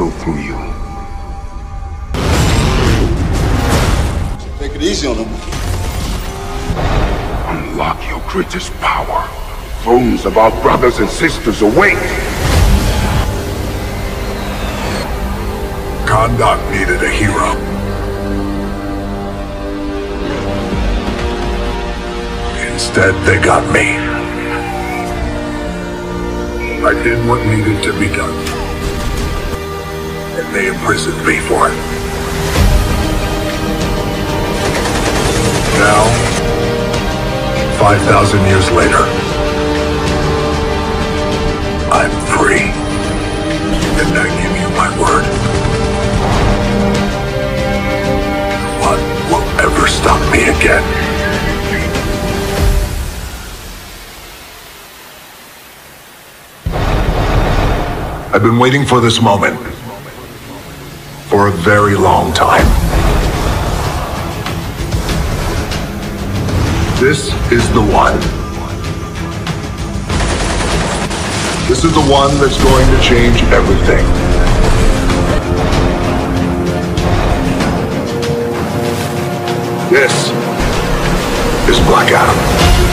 flow through you. Take it easy on him. Unlock your greatest power. Thrones of our brothers and sisters awake! Kondak needed a hero. Instead, they got me. I did what needed to be done. And they imprisoned me for it. Now, 5,000 years later, I'm free. And I give you my word. One will ever stop me again. I've been waiting for this moment for a very long time. This is the one. This is the one that's going to change everything. This is Black Adam.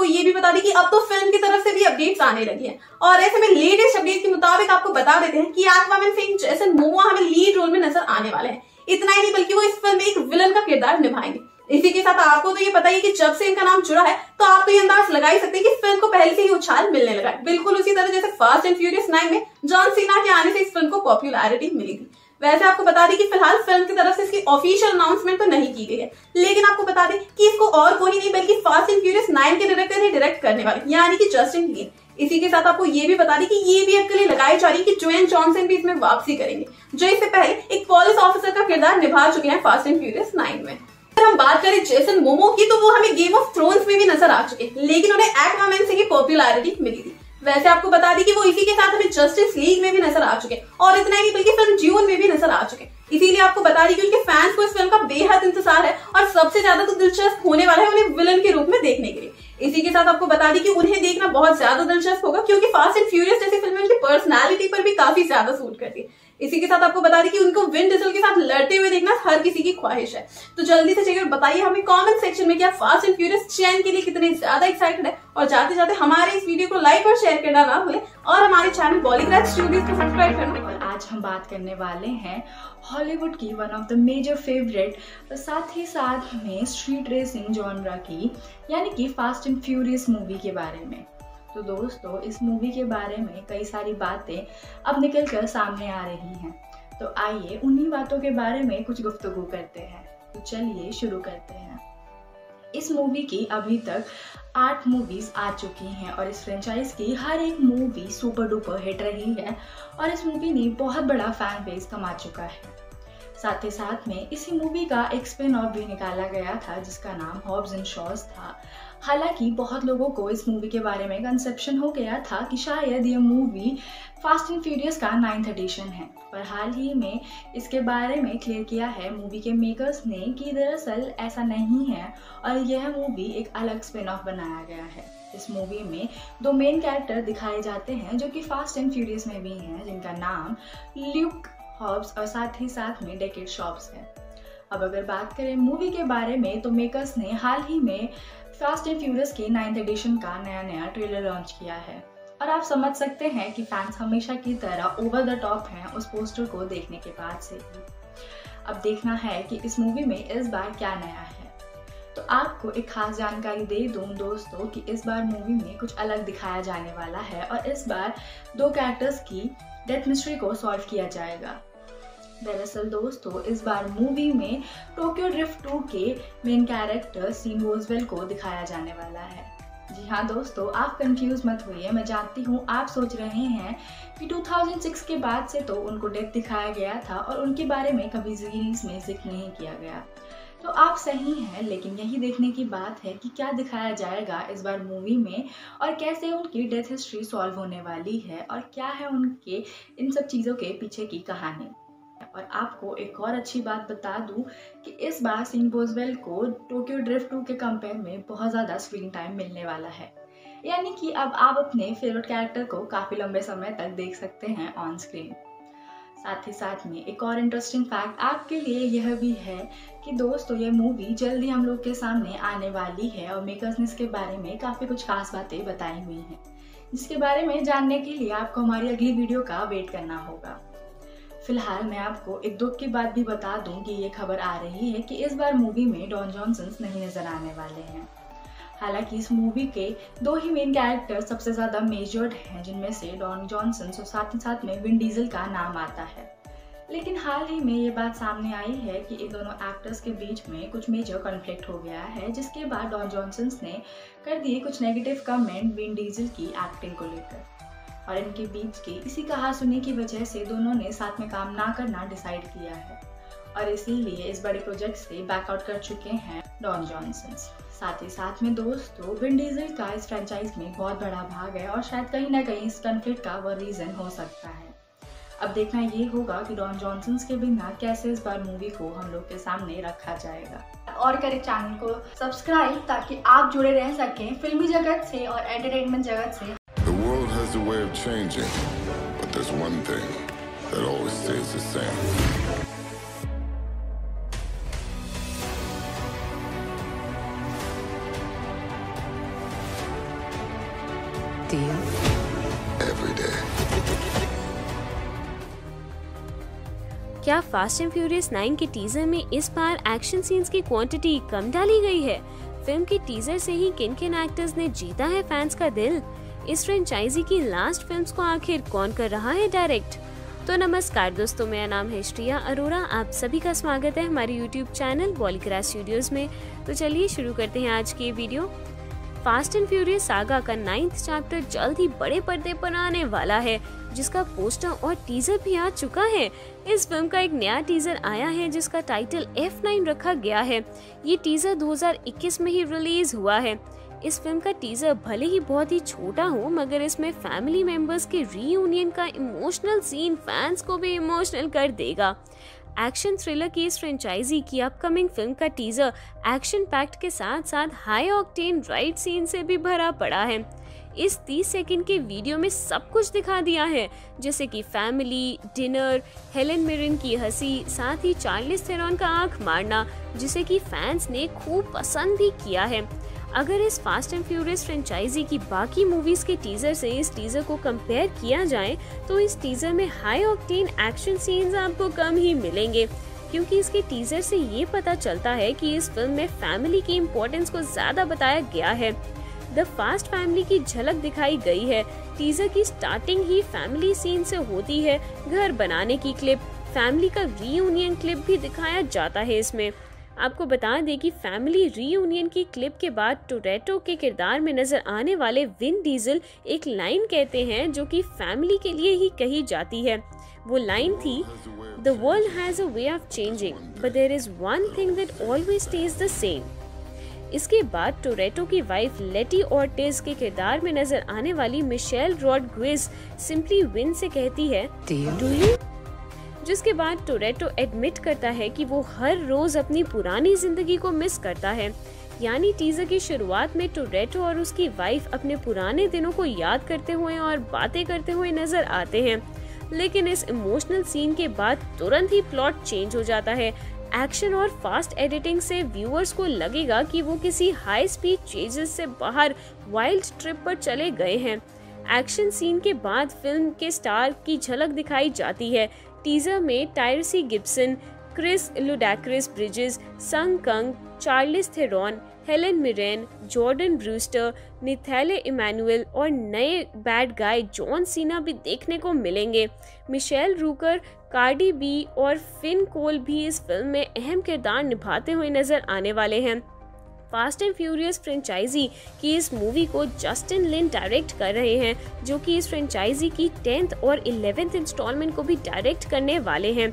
आपको ये भी बता दें कि अब तो film की तरफ़ से भी अपडेट्स आने लगी हैं। और ऐसे में लेटेस्ट अपडेट के मुताबिक आपको बता देते हैं कि एक्वामैन फ़िल्म जैसन मोमो हमें लीड रोल में नज़र आने वाले हैं। इतना ही नहीं, बल्कि वो इस फ़िल्म में एक विलन का किरदार निभाएँगे। इसी के साथ आपको तो ये पता ही कि जब से इनका नाम जुड़ा है तो आप तो ये अंदाज लगा ही सकते हैं कि फ़िल्म को पहले से ही उछाल मिलने लगा है। बिल्कुल उसी तरह जैसे फास्ट एंड फ्यूरियस नाइन में जॉन सीना के आने से इस फ़िल्म को पॉपुलैरिटी मिली थी वैसे आपको बता दें कि फ़िलहाल फ़िल्म की तरफ़ से इसकी ऑफिशियल अनाउंसमेंट तो नहीं की गई है। लेकिन आपको बता दें कि इसको और कोई नहीं बल्कि फास्ट एंड फ्यूरियस नाइन के डायरेक्टर ही डायरेक्ट करने वाले, यानी कि जस्टिन लीन इसी के साथ आपको ये भी बता दें कि ये भी लिए लगाई जा रही है कि जोएन जॉनसन भी इसमें वापसी करेंगे, जो इससे पहले एक पुलिस ऑफिसर का किरदार निभा चुके हैं फास्ट एंड फ्यूरियस नाइन में। अगर हम बात करें जेसन मोमो की तो वो हमें गेम ऑफ़ थ्रोन्स में भी नज़र आ चुके हैं, लेकिन उन्हें एक्वामैन से ही पॉपुलैरिटी मिली थी। वैसे आपको बता दी कि वो इसी के साथ हमें जस्टिस लीग में भी नज़र आ चुके हैं। और इतना ही नहीं, बल्कि फ़िल्म जीवन में भी नज़र आ चुके हैं। इसीलिए आपको बता दी कि उनके फैंस को इस फ़िल्म का बेहद इंतज़ार है और सबसे ज़्यादा तो दिलचस्प होने वाला है उन्हें विलन के रूप में देखने के लिए। इसी के साथ आपको बता दी कि उन्हें देखना बहुत ज़्यादा दिलचस्प होगा, क्योंकि फास्ट एंड फ्यूरियस जैसी फ़िल्में उनकी पर्सनैलिटी पर भी काफ़ी ज़्यादा सूट करती है। इसी के साथ आपको बता दें कि उनको विन डिजल के साथ लड़ते हुए देखना हर किसी की ख्वाहिश है। तो जल्दी से जाकर बताइए हमें कमेंट सेक्शन में कि आप फास्ट एंड फ्यूरियस चैन के लिए कितने ज़्यादा एक्साइटेड है और जाते जाते हमारे इस वीडियो को लाइक और शेयर करना ना भूलें और हमारे चैनल बॉलीग्राज स्टूडियोज को सब्सक्राइब करना और आज हम बात करने वाले हैं हॉलीवुड की one of the major favourite साथ ही साथ में स्ट्रीट रेसिंग जॉनरा की, यानी कि फास्ट एंड फ्यूरियस मूवी के बारे में। तो दोस्तों, इस मूवी के बारे में कई सारी बातें अब निकल कर सामने आ रही हैं। तो आइए, उन्हीं बातों के बारे में कुछ गुफ्तगू करते हैं। तो चलिए शुरू करते हैं। इस मूवी की अभी तक आठ मूवीज़ आ चुकी हैं और इस फ्रेंचाइज की हर एक मूवी सुपर डुपर हिट रही है और इस मूवी ने बहुत बड़ा फ़ैन बेस कमा चुका है। साथ ही साथ में इसी मूवी का एक स्पिन ऑफ़ भी निकाला गया था, जिसका नाम हॉब्स एंड शॉज था। हालाँकि बहुत लोगों को इस मूवी के बारे में कंसेप्शन हो गया था कि शायद ये मूवी फास्ट एंड फ्यूरियस का नाइन्थ एडिशन है। पर हाल ही में इसके बारे में क्लियर किया है मूवी के मेकर्स ने कि दरअसल ऐसा नहीं है और यह मूवी एक अलग स्पिन ऑफ़ बनाया गया है। इस मूवी में दो मेन कैरेक्टर दिखाए जाते हैं जो कि फास्ट एंड फ्यूरियस में भी हैं, जिनका नाम ल्यूक हॉब्स और साथ ही साथ में डेकेट शॉप्स है। अब अगर बात करें मूवी के बारे में तो मेकर्स ने हाल ही में फास्ट एंड फ्यूरियस के नाइन्थ एडिशन का नया नया ट्रेलर लॉन्च किया है। और आप समझ सकते हैं कि फैंस हमेशा की तरह ओवर द टॉप हैं उस पोस्टर को देखने के बाद से ही। अब देखना है कि इस मूवी में इस बार क्या नया है। तो आपको एक खास जानकारी दे दूँ दोस्तों कि इस बार मूवी में कुछ अलग दिखाया जाने वाला है और इस बार दो कैरेक्टर्स की डेथ मिस्ट्री को सॉल्व किया जाएगा। दरअसल दोस्तों, इस बार मूवी में टोक्यो ड्रिफ्ट 2 के मेन कैरेक्टर सीन वोजवेल को दिखाया जाने वाला है। जी हाँ दोस्तों, आप कंफ्यूज मत होइए। मैं जानती हूँ, आप सोच रहे हैं कि 2006 के बाद से तो उनको डेथ दिखाया गया था और उनके बारे में कभी सीरीज़ में ज़िक्र नहीं किया गया। तो आप सही हैं, लेकिन यही देखने की बात है कि क्या दिखाया जाएगा इस बार मूवी में और कैसे उनकी डेथ हिस्ट्री सॉल्व होने वाली है और क्या है उनके इन सब चीज़ों के पीछे की कहानी। और आपको एक और अच्छी बात बता दूँ कि इस बार सिंह बोजवेल को टोक्यो ड्रिफ्ट टू के कंपेयर में बहुत ज़्यादा स्क्रीन टाइम मिलने वाला है। यानी कि अब आप अपने फेवरेट कैरेक्टर को काफ़ी लंबे समय तक देख सकते हैं ऑन स्क्रीन साथ ही साथ में एक और इंटरेस्टिंग फैक्ट आपके लिए यह भी है कि दोस्तों, ये मूवी जल्दी हम लोग के सामने आने वाली है और मेकर्स ने इसके बारे में काफ़ी कुछ खास बातें बताई हुई हैं। जिसके बारे में जानने के लिए आपको हमारी अगली वीडियो का वेट करना होगा। फ़िलहाल मैं आपको एक दुख की बात भी बता दूँ कि ये खबर आ रही है कि इस बार मूवी में डॉन जॉनसन नहीं नज़र आने वाले हैं। हालाँकि इस मूवी के दो ही मेन कैरेक्टर सबसे ज़्यादा मेजर्ड हैं, जिनमें से डॉन जॉनसन और साथ ही साथ में विन डीजल का नाम आता है। लेकिन हाल ही में ये बात सामने आई है कि इन दोनों एक्टर्स के बीच में कुछ मेजर कॉन्फ्लिक्ट हो गया है, जिसके बाद डॉन जॉनसन ने कर दिए कुछ नेगेटिव कमेंट विन डीजल की एक्टिंग को लेकर। और इनके बीच की इसी कहा सुनी की वजह से दोनों ने साथ में काम ना करना डिसाइड किया है। और इसीलिए इस बड़े प्रोजेक्ट से बैकआउट कर चुके हैं डॉन जॉनसन साथ ही साथ में दोस्तों विन डीजल का इस फ्रेंचाइज में बहुत बड़ा भाग है और शायद कहीं ना कहीं इस कन्फ्लिक्ट का वो रीज़न हो सकता है। अब देखना ये होगा कि डॉन जॉनसन के बिना कैसे इस बार मूवी को हम लोग के सामने रखा जाएगा। और करें चैनल को सब्सक्राइब ताकि आप जुड़े रह सकें फिल्मी जगत से और एंटरटेनमेंट जगत से। A way of changing, but there's one thing that always stays the same. You? Every day. क्या फास्ट एंड फ्यूरियस 9 के टीजर में इस बार एक्शन सीन्स की क्वांटिटी कम डाली गई है फ़िल्म के टीजर से ही किन किन एक्टर्स ने जीता है फैंस का दिल इस फ्रेंचाइजी की लास्ट फिल्म्स को आखिर कौन कर रहा है डायरेक्ट तो नमस्कार दोस्तों, मेरा नाम है श्रिया अरोरा। आप सभी का स्वागत है हमारे यूट्यूब चैनल बॉलीग्रास स्टूडियोज में। तो चलिए शुरू करते हैं आज की video fast and furious saga का नाइन्थ चैप्टर जल्द ही बड़े पर्दे पर आने वाला है, जिसका पोस्टर और टीजर भी आ चुका है। इस फ़िल्म का एक नया टीजर आया है, जिसका टाइटल F9 रखा गया है। ये टीजर 2021 में ही रिलीज़ हुआ है। इस फ़िल्म का टीजर भले ही बहुत ही छोटा हो, मगर इसमें फैमिली मेंबर्स के रीयूनियन का इमोशनल सीन फैंस को भी इमोशनल कर देगा। एक्शन थ्रिलर की इस फ्रेंचाइजी की अपकमिंग फ़िल्म का टीजर एक्शन पैक्ट के साथ साथ हाई ऑक्टेन राइट सीन से भी भरा पड़ा है। इस 30 सेकंड के वीडियो में सब कुछ दिखा दिया है, जैसे कि फैमिली डिनर हेलेन मिरन की हँसी, साथ ही चार्लिस थेरॉन का आँख मारना, जिसे कि फैंस ने खूब पसंद भी किया है। अगर इस फास्ट एंड फ्यूरियस फ्रेंचाइजी की बाकी मूवीज़ के टीजर से इस टीजर को कंपेयर किया जाए तो इस टीजर में हाई ऑक्टेन एक्शन सीन्स आपको कम ही मिलेंगे। क्योंकि इसके टीजर से ये पता चलता है कि इस फ़िल्म में फैमिली की इम्पोर्टेंस को ज़्यादा बताया गया है। द फास्ट फैमिली की झलक दिखाई गई है। टीजर की स्टार्टिंग ही फैमिली सीन से होती है, घर बनाने की क्लिप फैमिली का रीयूनियन क्लिप भी दिखाया जाता है इसमें। आपको बता दें कि फैमिली रीयूनियन की क्लिप के बाद टोरेटो के किरदार में नज़र आने वाले विन डीजल एक लाइन कहते हैं जो कि फैमिली के लिए ही कही जाती है। वो लाइन थी the world has a way of changing but there is one thing that always stays the same इसके बाद टोरेटो की वाइफ लेटी ऑर्टिज के किरदार में नज़र आने वाली मिशेल रॉडग्विज सिंपली विन से कहती है डू यू जिसके बाद टोरेटो एडमिट करता है कि वो हर रोज अपनी पुरानी ज़िंदगी को मिस करता है। यानी टीजर की शुरुआत में टोरेटो और उसकी वाइफ अपने पुराने दिनों को याद करते हुए और बातें करते हुए नज़र आते हैं। लेकिन इस इमोशनल सीन के बाद तुरंत ही प्लॉट चेंज हो जाता है। एक्शन और फास्ट एडिटिंग से व्यूअर्स को लगेगा कि वो किसी हाई स्पीड चेजेस से बाहर वाइल्ड ट्रिप पर चले गए हैं। एक्शन सीन के बाद फ़िल्म के स्टार की झलक दिखाई जाती है। टीजर में Tyrese Gibson, Chris Ludacris Bridges, Sung Kang, Charlize Theron, Helen Mirren, Jordan Brewster, Nathalie Emmanuel और नए बैड गाय जॉन सीना भी देखने को मिलेंगे। मिशेल रूकर, कार्डी बी और फिन कोल भी इस फ़िल्म में अहम किरदार निभाते हुए नज़र आने वाले हैं। फास्ट एंड फ्यूरियस फ्रेंचाइजी की इस मूवी को जस्टिन लिन डायरेक्ट कर रहे हैं, जो कि इस फ्रेंचाइजी की टेंथ और इलेवेंथ इंस्टॉलमेंट को भी डायरेक्ट करने वाले हैं।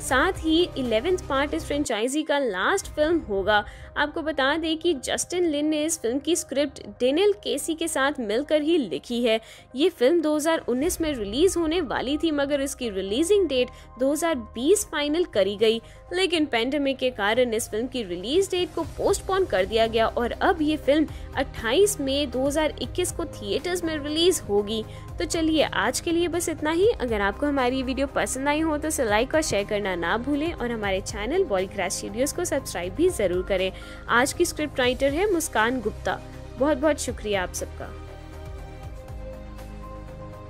साथ ही इलेवेंथ पार्ट इस फ्रेंचाइजी का लास्ट फ़िल्म होगा आपको बता दें कि जस्टिन लिन ने इस फ़िल्म की स्क्रिप्ट डेनियल केसी के साथ मिलकर ही लिखी है। ये फ़िल्म 2019 में रिलीज़ होने वाली थी, मगर इसकी रिलीजिंग डेट 2020 फाइनल करी गई। लेकिन पेंडेमिक के कारण इस फ़िल्म की रिलीज़ डेट को पोस्टपोन कर दिया गया और अब ये फ़िल्म 28 मई 2021 को थिएटर्स में रिलीज़ होगी। तो चलिए, आज के लिए बस इतना ही। अगर आपको हमारी वीडियो पसंद आई हो तो इसे लाइक और शेयर करना ना भूलें और हमारे चैनल बॉलीग्रास स्टूडियोज को सब्सक्राइब भी ज़रूर करें। आज की स्क्रिप्ट राइटर है मुस्कान गुप्ता। बहुत बहुत शुक्रिया आप सबका।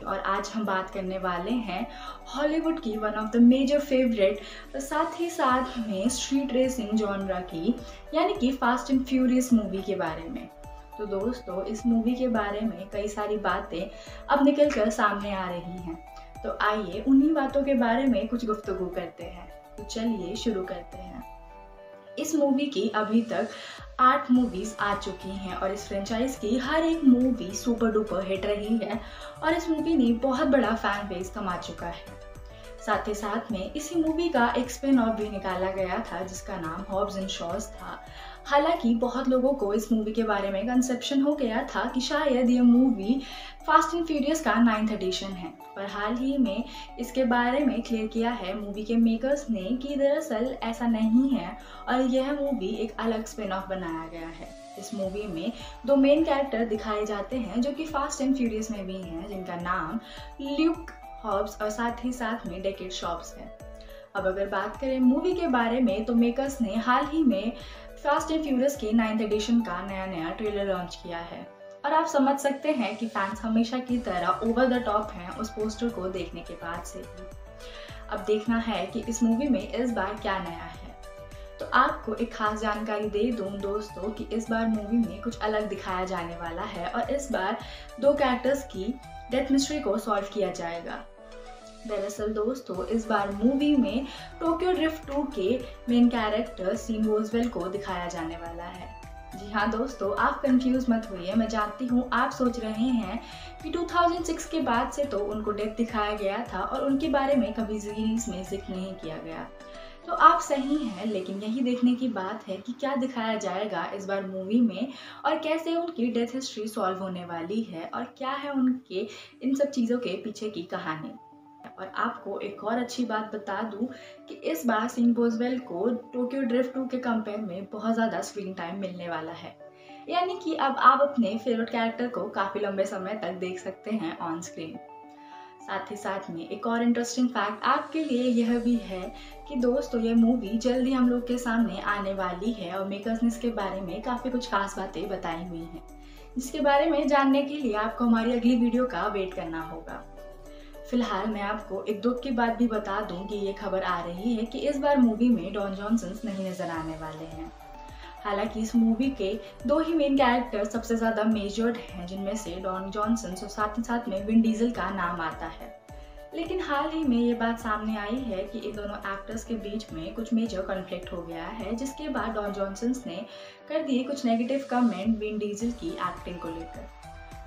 और आज हम बात करने वाले हैं हॉलीवुड की one of the major favourite साथ ही साथ में स्ट्रीट रेसिंग जॉनरा की, यानी कि फास्ट एंड फ्यूरियस मूवी के बारे में। तो दोस्तों, इस मूवी के बारे में कई सारी बातें अब निकल कर सामने आ रही हैं। तो आइए उन्हीं बातों के बारे में कुछ गुफ्तगु करते हैं। तो चलिए शुरू करते हैं। इस मूवी की अभी तक आठ मूवीज़ आ चुकी हैं और इस फ्रेंचाइज की हर एक मूवी सुपर डुपर हिट रही है और इस मूवी ने बहुत बड़ा फ़ैन बेस कमा चुका है। साथ ही साथ में इसी मूवी का एक स्पिन ऑफ़ भी निकाला गया था, जिसका नाम हॉब्स एंड शॉज था। हालाँकि बहुत लोगों को इस मूवी के बारे में कंसेप्शन हो गया था कि शायद ये मूवी फास्ट एंड फ्यूरियस का नाइन्थ एडिशन है। पर हाल ही में इसके बारे में क्लियर किया है मूवी के मेकर्स ने कि दरअसल ऐसा नहीं है और यह मूवी एक अलग स्पिन ऑफ़ बनाया गया है। इस मूवी में दो मेन कैरेक्टर दिखाए जाते हैं जो कि फास्ट एंड फ्यूरियस में भी हैं, जिनका नाम ल्यूक हॉब्स और साथ ही साथ में डेकेट शॉप्स है। अब अगर बात करें मूवी के बारे में तो मेकर्स ने हाल ही में फास्ट एंड फ्यूरियस के नाइन्थ एडिशन का नया नया ट्रेलर लॉन्च किया है। और आप समझ सकते हैं कि फैंस हमेशा की तरह ओवर द टॉप हैं उस पोस्टर को देखने के बाद से ही। अब देखना है कि इस मूवी में इस बार क्या नया है। तो आपको एक खास जानकारी दे दूँ दोस्तों कि इस बार मूवी में कुछ अलग दिखाया जाने वाला है और इस बार दो कैरेक्टर्स की डेथ मिस्ट्री को सॉल्व किया जाएगा। दरअसल दोस्तों, इस बार मूवी में टोक्यो ड्रिफ्ट 2 के मेन कैरेक्टर सीन वोजवेल को दिखाया जाने वाला है। जी हाँ दोस्तों, आप कंफ्यूज मत होइए। मैं जानती हूँ आप सोच रहे हैं कि 2006 के बाद से तो उनको डेथ दिखाया गया था और उनके बारे में कभी सीरीज़ में ज़िक्र नहीं किया गया। तो आप सही हैं, लेकिन यही देखने की बात है कि क्या दिखाया जाएगा इस बार मूवी में और कैसे उनकी डेथ हिस्ट्री सॉल्व होने वाली है और क्या है उनके इन सब चीज़ों के पीछे की कहानी। और आपको एक और अच्छी बात बता दूँ कि इस बार सिंह बोजवेल को टोक्यो ड्रिफ्ट टू के कंपेयर में बहुत ज़्यादा स्क्रीन टाइम मिलने वाला है। यानी कि अब आप अपने फेवरेट कैरेक्टर को काफ़ी लंबे समय तक देख सकते हैं ऑन स्क्रीन साथ ही साथ में एक और इंटरेस्टिंग फैक्ट आपके लिए यह भी है कि दोस्तों, ये मूवी जल्दी हम लोग के सामने आने वाली है और मेकर्स ने इसके बारे में काफ़ी कुछ खास बातें बताई हुई हैं। जिसके बारे में जानने के लिए आपको हमारी अगली वीडियो का वेट करना होगा। फ़िलहाल मैं आपको एक दुख की बात भी बता दूँ कि ये खबर आ रही है कि इस बार मूवी में डॉन जॉनसन नहीं नज़र आने वाले हैं। हालाँकि इस मूवी के दो ही मेन कैरेक्टर सबसे ज़्यादा मेजर्ड हैं, जिनमें से डॉन जॉनसन और साथ ही साथ में विन डीजल का नाम आता है। लेकिन हाल ही में ये बात सामने आई है कि इन दोनों एक्टर्स के बीच में कुछ मेजर कॉन्फ्लिक्ट हो गया है, जिसके बाद डॉन जॉनसन ने कर दिए कुछ नेगेटिव कमेंट विन डीजल की एक्टिंग को लेकर।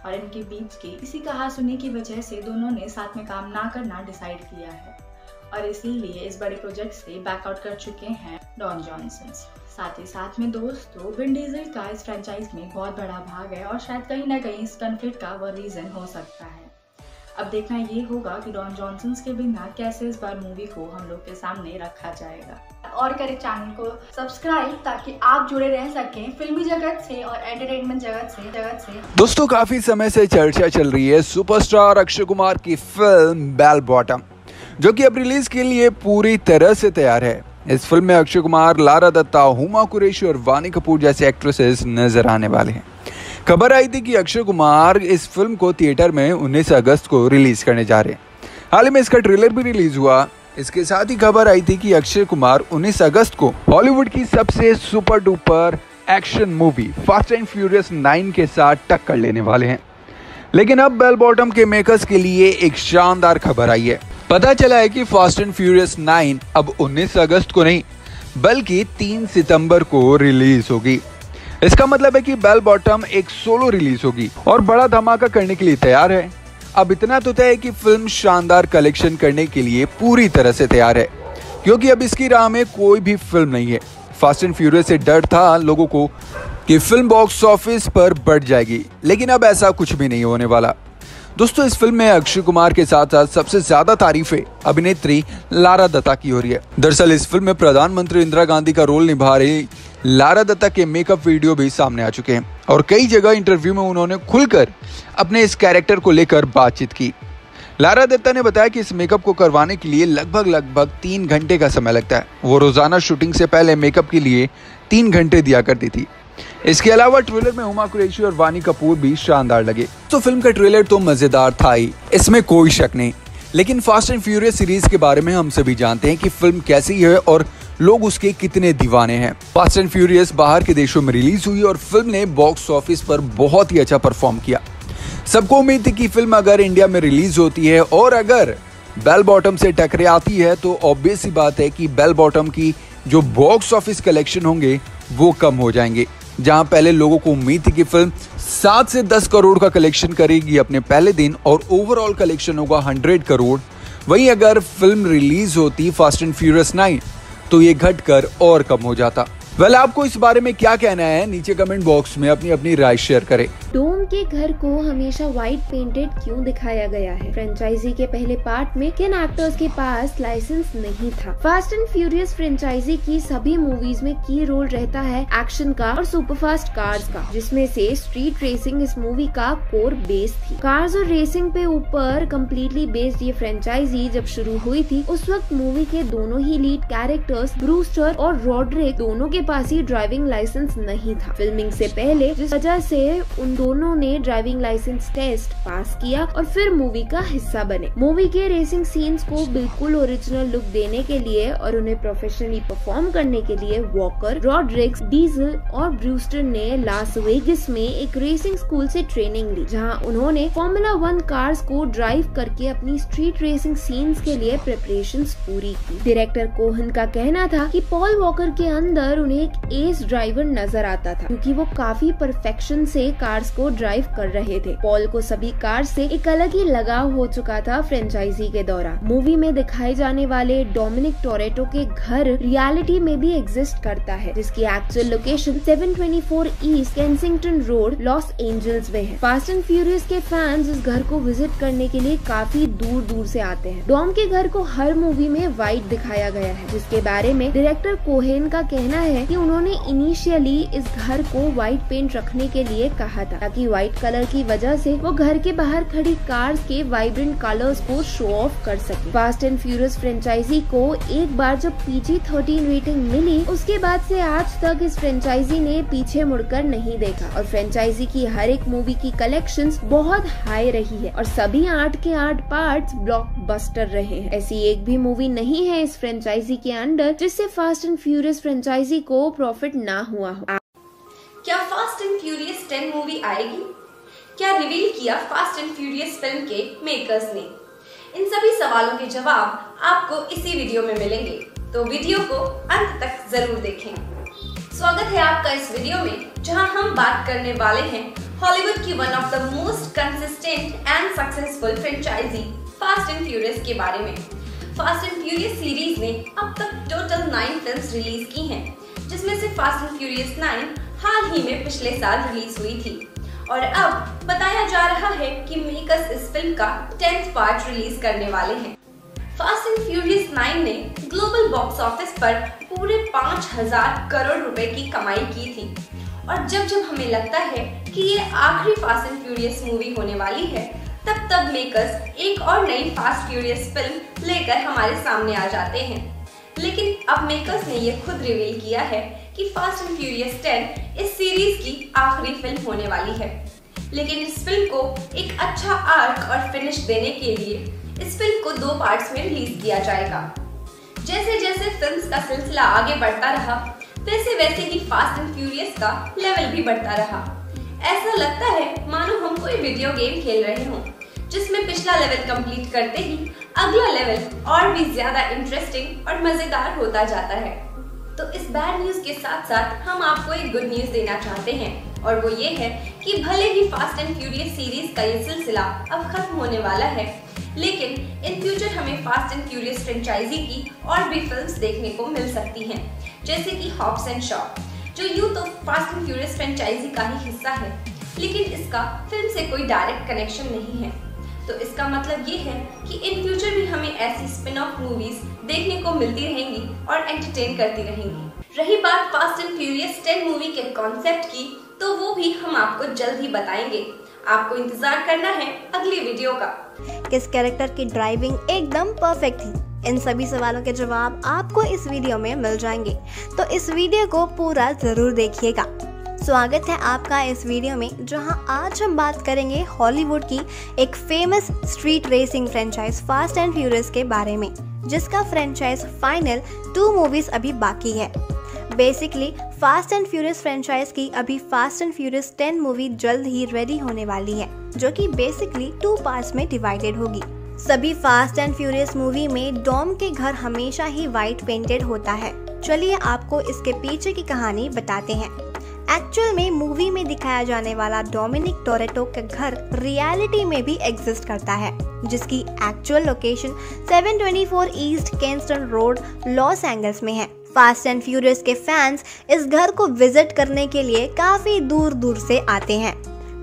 और इनके बीच की इसी कहा सुनी की वजह से दोनों ने साथ में काम ना करना डिसाइड किया है। और इसीलिए इस बड़े प्रोजेक्ट से बैकआउट कर चुके हैं डॉन जॉनसन साथ ही साथ में दोस्तों विन डीजल का इस फ्रेंचाइज में बहुत बड़ा भाग है और शायद कहीं ना कहीं इस कन्फ्लिक्ट का वह रीजन हो सकता है। अब देखना ये होगा कि डॉन जॉनसन के बिना कैसे इस बार मूवी को हम लोग के सामने रखा जाएगा। और करें चैनल को सब्सक्राइब ताकि आप जुड़े रह सकें फिल्मी जगत से और एंटरटेनमेंट जगत से जगत से। दोस्तों, काफ़ी समय से चर्चा चल रही है सुपरस्टार अक्षय कुमार की फ़िल्म बेल बॉटम जो कि अब रिलीज़ के लिए पूरी तरह से तैयार है। इस फ़िल्म में अक्षय कुमार, लारा दत्ता, हुमा कुरेशी और वानी कपूर जैसे एक्ट्रेसेस नज़र आने वाले हैं। खबर आई थी कि अक्षय कुमार इस फ़िल्म को थिएटर में 19 अगस्त को रिलीज़ करने जा रहे हैं। हाल ही में इसका ट्रेलर भी रिलीज़ हुआ। इसके साथ ही खबर आई थी कि अक्षय कुमार 19 अगस्त को हॉलीवुड की सबसे super duper action movie fast and furious 9 के साथ टक्कर लेने वाले हैं। लेकिन अब बेल बॉटम के मेकर्स के लिए एक शानदार खबर आई है। पता चला है कि फास्ट एंड फ्यूरियस 9 अब 19 अगस्त को नहीं, बल्कि 3 सितंबर को रिलीज़ होगी। इसका मतलब है कि बेल बॉटम एक सोलो रिलीज़ होगी और बड़ा धमाका करने के लिए तैयार है। अब इतना तो तय है कि फ़िल्म शानदार कलेक्शन करने के लिए पूरी तरह से तैयार है, क्योंकि अब इसकी राह में कोई भी फ़िल्म नहीं है। फास्ट एंड फ्यूरियस से डर था लोगों को कि फ़िल्म बॉक्स ऑफ़िस पर बढ़ जाएगी, लेकिन अब ऐसा कुछ भी नहीं होने वाला। दोस्तों, इस फ़िल्म में अक्षय कुमार के साथ साथ सबसे ज़्यादा तारीफें अभिनेत्री लारा दत्ता की हो रही है। दरअसल, इस फ़िल्म में प्रधानमंत्री इंदिरा गांधी का रोल निभा रही लारा दत्ता के मेकअप वीडियो भी सामने आ चुके हैं और कई जगह इंटरव्यू में उन्होंने खुलकर अपने इस कैरेक्टर को लेकर बातचीत की। लारा दत्ता ने बताया कि इस मेकअप को करवाने के लिए लगभग लगभग तीन घंटे का समय लगता है। वो रोज़ाना शूटिंग से पहले मेकअप के लिए तीन घंटे दिया करती थी। इसके अलावा ट्रेलर में हुमा कुरैशी और वानी कपूर भी शानदार लगे। तो फ़िल्म का ट्रेलर तो मज़ेदार था ही, इसमें कोई शक नहीं। लेकिन फास्ट एंड फ्यूरियस सीरीज़ के बारे में हम सभी जानते हैं कि फ़िल्म कैसी है और लोग उसके कितने दीवाने हैं। फास्ट एंड फ्यूरियस बाहर के देशों में रिलीज़ हुई और फ़िल्म ने बॉक्स ऑफ़िस पर बहुत ही अच्छा परफॉर्म किया। सबको उम्मीद थी कि फ़िल्म अगर इंडिया में रिलीज़ होती है और अगर बेल बॉटम से टकरे आती है तो ऑब्वियस सी बात है कि बेल बॉटम की जो बॉक्स ऑफ़िस कलेक्शन होंगे, वो कम हो जाएँगे। जहाँ पहले लोगों को उम्मीद थी कि फ़िल्म सात से दस करोड़ का कलेक्शन करेगी अपने पहले दिन और ओवरऑल कलेक्शन होगा हंड्रेड करोड़। वहीं अगर फ़िल्म रिलीज़ होती फास्ट एंड फ्यूरियस नाइन तो ये घटकर और कम हो जाता। वेल well, आपको इस बारे में क्या कहना है? नीचे कमेंट बॉक्स में अपनी अपनी राय शेयर करें। डोम के घर को हमेशा व्हाइट पेंटेड क्यों दिखाया गया है? फ्रेंचाइजी के पहले पार्ट में किन एक्टर्स के पास लाइसेंस नहीं था? फास्ट एंड फ्यूरियस फ्रेंचाइजी की सभी मूवीज़ में की रोल रहता है एक्शन का और सुपरफास्ट कार्स का जिसमें से स्ट्रीट रेसिंग इस मूवी का कोर बेस थी। कार्स और रेसिंग पे ऊपर कम्प्लीटली बेस्ड ये फ्रेंचाइजी जब शुरू हुई थी उस वक्त मूवी के दोनों ही लीड कैरेक्टर्स ब्रूस्टर और रॉड्रिक दोनों के पास ही ड्राइविंग लाइसेंस नहीं था। फिल्मिंग से पहले, जिस वजह से उन दोनों ने ड्राइविंग लाइसेंस टेस्ट पास किया और फिर मूवी का हिस्सा बने। मूवी के रेसिंग सीन्स को बिल्कुल ओरिजिनल लुक देने के लिए और उन्हें प्रोफेशनली परफॉर्म करने के लिए वॉकर रॉड्रिक्स डीजल और ब्रूस्टर ने लास वेगस में एक रेसिंग स्कूल से ट्रेनिंग ली, जहाँ उन्होंने फॉर्मूला वन कार्स को ड्राइव करके अपनी स्ट्रीट रेसिंग सीन्स के लिए प्रिपरेशन पूरी की। डायरेक्टर कोहन का कहना था कि पॉल वॉकर के अंदर उन्हें एक एस ड्राइवर नज़र आता था, क्योंकि वो काफ़ी परफेक्शन से कार्स को ड्राइव कर रहे थे। पॉल को सभी कार से एक अलग ही लगाव हो चुका था फ्रेंचाइजी के दौरान मूवी में दिखाए जाने वाले डोमिनिक टोरेटो के घर रियलिटी में भी एग्जिस्ट करता है, जिसकी actual location 724 east Kensington road Los Angeles में है। फास्ट एंड फ्यूरियस के फैंस इस घर को विज़िट करने के लिए काफ़ी दूर दूर से आते हैं। डॉम के घर को हर मूवी में व्हाइट दिखाया गया है, जिसके बारे में डायरेक्टर कोहेन का कहना है कि उन्होंने इनिशियली इस घर को व्हाइट पेंट रखने के लिए कहा था, ताकि व्हाइट कलर की वजह से वो घर के बाहर खड़ी कार्स के वाइब्रेंट कलर्स को शो ऑफ़ कर सके। फास्ट एंड फ्यूरियस फ्रेंचाइजी को एक बार जब पीजी थर्टीन रेटिंग मिली, उसके बाद से आज तक इस फ्रेंचाइजी ने पीछे मुड़कर नहीं देखा, और फ्रेंचाइजी की हर एक मूवी की कलेक्शन बहुत हाई रही है, और सभी आठ के आठ पार्ट ब्लॉकबस्टर रहे हैं। ऐसी एक भी मूवी नहीं है इस फ्रेंचाइजी के अंडर जिससे फास्ट एंड फ्यूरियस फ्रेंचाइजी को प्रॉफिट ना हुआ हो। क्या फास्ट एंड फ्यूरियस 10 मूवी आएगी? क्या रिवील किया फास्ट एंड फ्यूरियस फ़िल्म के मेकर्स ने? इन सभी सवालों के जवाब आपको इसी वीडियो में मिलेंगे। तो वीडियो को अंत तक ज़रूर देखें। स्वागत है आपका इस वीडियो में, जहाँ हम बात करने वाले हैं हॉलीवुड की one of the most consistent and successful franchise fast and furious के बारे में। फास्ट एंड फ्यूरियस सीरीज़ ने अब तक टोटल नाइन फ़िल्म रिलीज़ की हैं। जिसमें से फास्ट एंड फ्यूरियस नाइन हाल ही में पिछले साल रिलीज़ हुई थी। और अब बताया जा रहा है कि मेकर्स इस फ़िल्म का टेंथ पार्ट रिलीज़ करने वाले हैं। फास्ट एंड फ्यूरियस नाइन ने ग्लोबल बॉक्स ऑफ़िस पर पूरे पाँच हज़ार करोड़ रुपए की कमाई की थी। और जब जब हमें लगता है कि ये आखिरी फास्ट एंड फ्यूरियस मूवी होने वाली है, तब तब मेकर्स एक और नई फास्ट फ्यूरियस फ़िल्म लेकर हमारे सामने आ जाते हैं। लेकिन अब मेकर्स ने ये खुद रिवील किया है कि फास्ट एंड फ्यूरियस 10 इस सीरीज़ की आखिरी फ़िल्म होने वाली है। लेकिन इस फ़िल्म को एक अच्छा आर्क और फिनिश देने के लिए इस फ़िल्म को दो पार्ट्स में रिलीज़ किया जाएगा। जैसे जैसे फ़िल्म का सिलसिला आगे बढ़ता रहा वैसे वैसे ही फास्ट एंड फ्यूरियस का लेवल भी बढ़ता रहा। ऐसा लगता है, मानो हम कोई वीडियो गेम खेल रहे हों। जिसमें पिछला लेवल कंप्लीट करते ही अगला लेवल और भी ज़्यादा इंटरेस्टिंग और मज़ेदार होता जाता है। तो इस बैड न्यूज़ के साथ साथ हम आपको एक गुड न्यूज़ देना चाहते हैं, और वो ये है कि भले ही फास्ट एंड फ्यूरियस सीरीज़ का ये सिलसिला अब खत्म होने वाला है, लेकिन इन फ्यूचर हमें फास्ट एंड क्यूरियस फ्रेंचाइजी की और भी फिल्म्स देखने को मिल सकती हैं, जैसे कि हॉप्स एंड शॉप जो यूँ तो फास्ट एंड क्यूरियस फ्रेंचाइजी का ही हिस्सा है, लेकिन इसका फ़िल्म से कोई डायरेक्ट कनेक्शन नहीं है। तो इसका मतलब ये है कि इन फ्यूचर भी हमें ऐसी स्पिन ऑफ़ मूवीज़ देखने को मिलती रहेंगी और एंटरटेन करती रहेंगी। रही बात फास्ट एंड फ्यूरियस 10 मूवी के कॉन्सेप्ट की तो वो भी हम आपको जल्द ही बताएँगे। आपको इंतज़ार करना है अगली वीडियो का। किस कैरेक्टर की ड्राइविंग एकदम परफेक्ट थी? इन सभी सवालों के जवाब आपको इस वीडियो में मिल जाएँगे। तो इस वीडियो को पूरा ज़रूर देखिएगा। स्वागत है आपका इस वीडियो में, जहाँ आज हम बात करेंगे हॉलीवुड की एक famous street racing franchise fast and furious के बारे में, जिसका फ्रेंचाइज फाइनल टू मूवीज़ अभी बाकी है। Basically Fast and Furious franchise की अभी फास्ट एंड फ्यूरियस 10 मूवी जल्द ही रेडी होने वाली है, जो कि बेसिकली टू पार्ट्स में डिवाइडेड होगी। सभी फास्ट एंड फ्यूरियस मूवी में डॉम के घर हमेशा ही वाइट पेंटेड होता है। चलिए आपको इसके पीछे की कहानी बताते हैं। एक्चुअल में मूवी में दिखाया जाने वाला डोमिनिक टोरेटो का घर रियलिटी में भी एग्जिस्ट करता है, जिसकी actual location 724 East Kensington Road Los Angeles में है। फास्ट एंड फ्यूरियस के फैंस इस घर को विज़िट करने के लिए काफ़ी दूर दूर से आते हैं।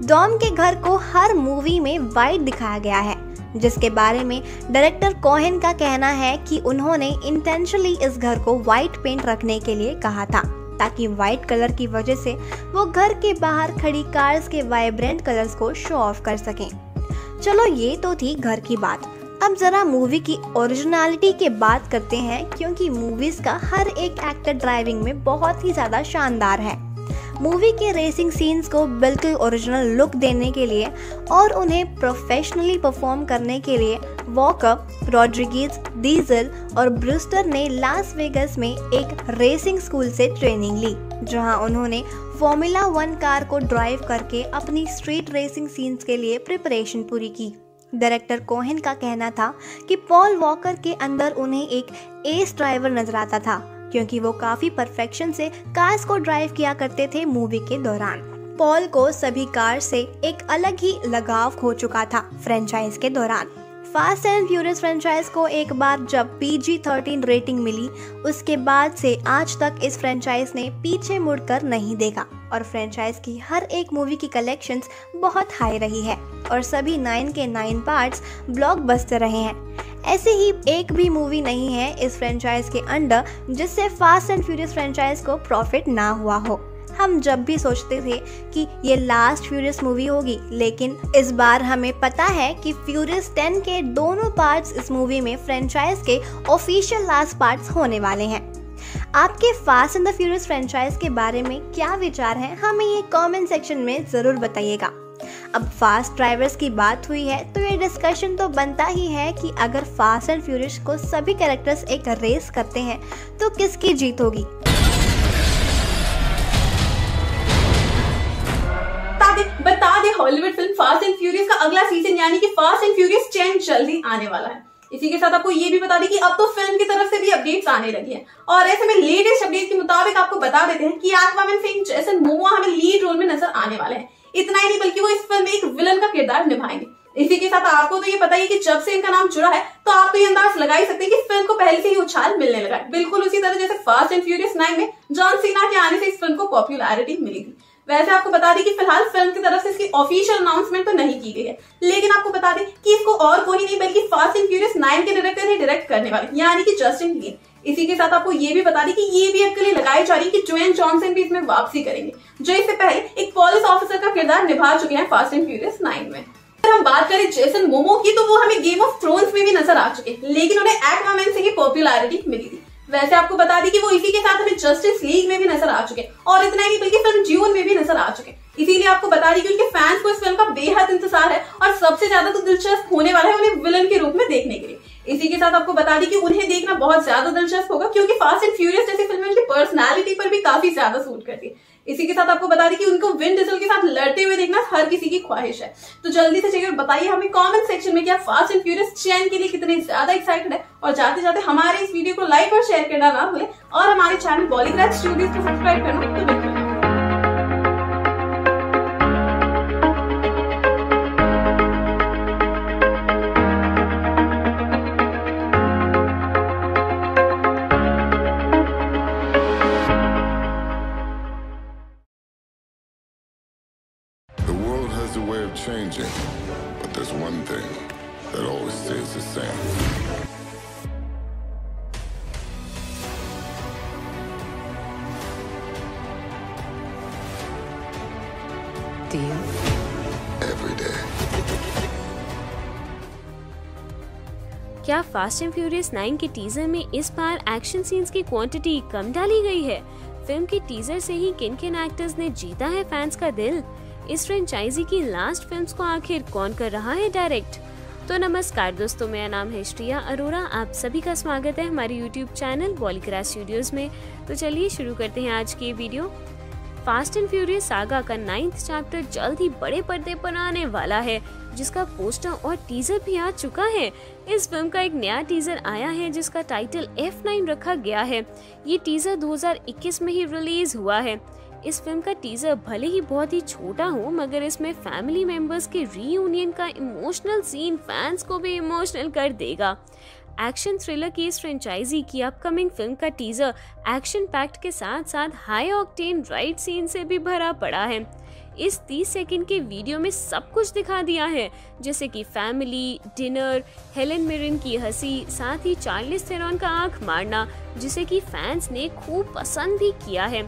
डॉम के घर को हर मूवी में वाइट दिखाया गया है, जिसके बारे में डायरेक्टर कोहेन का कहना है कि उन्होंने इंटेंशनली इस घर को वाइट पेंट रखने के लिए कहा था। ताकि वाइट कलर की वजह से वो घर के बाहर खड़ी कार्स के वाइब्रेंट कलर्स को शो ऑफ़ कर सकें। चलो ये तो थी घर की बात। अब जरा मूवी की ओरिजिनलिटी के बात करते हैं, क्योंकि मूवीज़ का हर एक एक्टर ड्राइविंग में बहुत ही ज़्यादा शानदार है। मूवी के रेसिंग सीन्स को बिल्कुल ओरिजिनल लुक देने के लिए और उन्हें प्रोफेशनली परफॉर्म करने के लिए वॉकअप रॉड्रिगीज डीजल और ब्रूस्टर ने लास वेगस में एक रेसिंग स्कूल से ट्रेनिंग ली, जहाँ उन्होंने फॉर्मूला वन कार को ड्राइव करके अपनी स्ट्रीट रेसिंग सीन्स के लिए प्रिपरेशन पूरी की। डायरेक्टर कोहेन का कहना था कि पॉल वॉकर के अंदर उन्हें एक एस ड्राइवर नज़र आता था। क्योंकि वो काफ़ी परफेक्शन से कार्स को ड्राइव किया करते थे मूवी के दौरान। पॉल को सभी कार से एक अलग ही लगाव हो चुका था फ्रेंचाइज के दौरान। फास्ट एंड फ्यूरियस फ्रेंचाइज को एक बार जब पीजी थर्टीन रेटिंग मिली, उसके बाद से आज तक इस फ्रेंचाइज ने पीछे मुड़कर नहीं देखा। और फ्रेंचाइज की हर एक मूवी की कलेक्शंस बहुत हाई रही है और सभी नाइन के नाइन पार्ट्स ब्लॉकबस्टर रहे हैं। ऐसे ही एक भी मूवी नहीं है इस फ्रेंचाइज के अंडर जिससे फास्ट एंड फ्यूरियस फ्रेंचाइज को प्रॉफिट ना हुआ हो। हम जब भी सोचते थे कि ये लास्ट फ्यूरियस मूवी होगी, लेकिन इस बार हमें पता है कि फ्यूरियस 10 के दोनों पार्ट्स इस मूवी में फ्रेंचाइज के ऑफिशियल लास्ट पार्ट्स होने वाले हैं। आपके Fast and the Furious franchise के बारे में क्या विचार है, हमें ये कमेंट सेक्शन में ज़रूर बताइएगा। अब फास्ट ड्राइवर्स की बात हुई है तो ये डिस्कशन तो बनता ही है कि अगर फास्ट एंड फ्यूरियस को सभी कैरेक्टर्स एक रेस करते हैं तो किसकी जीत होगी? बता दे Hollywood film Fast and Furious का अगला सीज़न यानी कि फास्ट एंड फ्यूरियस टेन जल्दी आने वाला है। इसी के साथ आपको ये भी बता दें कि अब तो फ़िल्म की तरफ़ से भी अपडेट्स आने लगी हैं। और ऐसे में लेटेस्ट अपडेट के मुताबिक आपको बता देते हैं कि एक्वामैन फ़िल्म जैसन मोआ हमें लीड रोल में नज़र आने वाले हैं। इतना ही नहीं, बल्कि वो इस फ़िल्म में एक विलन का किरदार निभाएँगे। इसी के साथ आपको तो ये पता ही कि जब से इनका नाम जुड़ा है तो आप तो ये अंदाज लगा ही सकते हैं कि फ़िल्म को पहले से ही उछाल मिलने लगा है। बिल्कुल उसी तरह जैसे फास्ट एंड फ्यूरियस नाइन में जॉन सीना के आने से इस फ़िल्म को पॉपुलैरिटी मिली थी। वैसे आपको बता दें कि फ़िलहाल फ़िल्म की तरफ़ से इसकी ऑफिशियल अनाउंसमेंट तो नहीं की गई है। लेकिन आपको बता दें कि इसको और कोई नहीं, बल्कि फास्ट एंड फ्यूरियस नाइन के डायरेक्टर ही डायरेक्ट करने वाले, यानी कि जस्टिन लीन इसी के साथ आपको ये भी बता दें कि ये भी आपके लिए लगाई जा रही है कि जोएन जॉनसन भी इसमें वापसी करेंगे, जो इससे पहले एक पुलिस ऑफिसर का किरदार निभा चुके हैं फास्ट एंड फ्यूरियस नाइन में। अगर हम बात करें जेसन मोमो की तो वो हमें गेम ऑफ़ थ्रोन्स में भी नज़र आ चुके लेकिन उन्हें एक्वामैन से ही पॉपुलैरिटी मिली थी। वैसे आपको बता दी कि वो इसी के साथ हमें जस्टिस लीग में भी नज़र आ चुके और इतना ही नहीं, बल्कि फ़िल्म जीवन में भी नज़र आ चुके इसीलिए आपको बता दी कि उनके फैंस को इस फ़िल्म का बेहद इंतज़ार है और सबसे ज़्यादा तो दिलचस्प होने वाला है उन्हें विलन के रूप में देखने के लिए। इसी के साथ आपको बता दी कि उन्हें देखना बहुत ज़्यादा दिलचस्प होगा, क्योंकि फास्ट एंड फ्यूरियस जैसी फ़िल्म उनकी पर्सनैलिटी पर भी काफ़ी ज़्यादा सूट करती है। इसी के साथ आपको बता दी कि उनको विंड डिजल के साथ लड़ते हुए देखना हर किसी की ख्वाहिश है। तो जल्दी से चलिए बताइए हमें कमेंट सेक्शन में क्या फास्ट एंड फ्यूरियस चैन के लिए कितने ज़्यादा एक्साइटेड है। और जाते जाते हमारे इस वीडियो को लाइक और शेयर करना ना भूलें। और हमारे चैनल बॉलीग्राज स्टूडियो को सब्सक्राइब करना तो always stays the same. Do you? Every day. क्या फास्ट एंड फ्यूरियस 9 के टीजर में इस बार एक्शन सीन्स की क्वांटिटी कम डाली गई है फ़िल्म के टीजर से ही किन किन एक्टर्स ने जीता है फैंस का दिल इस फ्रेंचाइजी की लास्ट फिल्म्स को आखिर कौन कर रहा है डायरेक्ट तो नमस्कार दोस्तों, मेरा नाम है श्रिया अरोरा। आप सभी का स्वागत है हमारे यूट्यूब चैनल बॉलीक्रास स्टूडियोज में। तो चलिए शुरू करते हैं आज की video. Fast and Furious saga का नाइन्थ चैप्टर जल्द ही बड़े पर्दे पर आने वाला है, जिसका पोस्टर और टीजर भी आ चुका है। इस फ़िल्म का एक नया टीजर आया है, जिसका टाइटल F9 रखा गया है। ये टीजर 2021 में ही रिलीज़ हुआ है। इस फ़िल्म का टीजर भले ही बहुत ही छोटा हो, मगर इसमें फैमिली मेंबर्स के रीयूनियन का इमोशनल सीन फैंस को भी इमोशनल कर देगा। एक्शन थ्रिलर की इस फ्रेंचाइजी की अपकमिंग फ़िल्म का टीजर एक्शन पैक्ट के साथ साथ हाई ऑक्टेन राइट सीन से भी भरा पड़ा है। इस 30 सेकंड के वीडियो में सब कुछ दिखा दिया है, जैसे कि फैमिली डिनर हेलन मिरन की हँसी, साथ ही चार्लिस थेरॉन का आँख मारना, जिसे कि फैंस ने खूब पसंद भी किया है।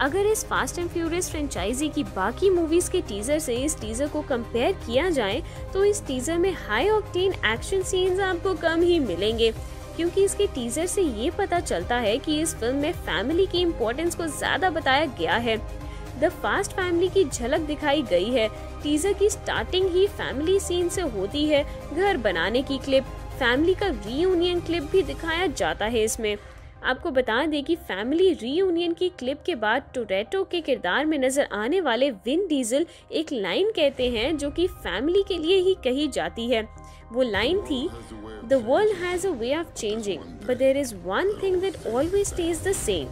अगर इस फास्ट एंड फ्यूरियस फ्रेंचाइजी की बाकी मूवीज़ के टीजर से इस टीजर को कंपेयर किया जाए तो इस टीजर में हाई ऑक्टेन एक्शन सीन्स आपको कम ही मिलेंगे। क्योंकि इसके टीजर से ये पता चलता है कि इस फ़िल्म में फैमिली की इम्पोर्टेंस को ज़्यादा बताया गया है। द फास्ट फैमिली की झलक दिखाई गई है। टीजर की स्टार्टिंग ही फैमिली सीन से होती है, घर बनाने की क्लिप फैमिली का रीयूनियन क्लिप भी दिखाया जाता है इसमें। आपको बता दें कि फैमिली रीयूनियन की क्लिप के बाद टोरेटो के किरदार में नज़र आने वाले विन डीजल एक लाइन कहते हैं जो कि फैमिली के लिए ही कही जाती है। वो लाइन थी the world has a way of changing but there is one thing that always stays the same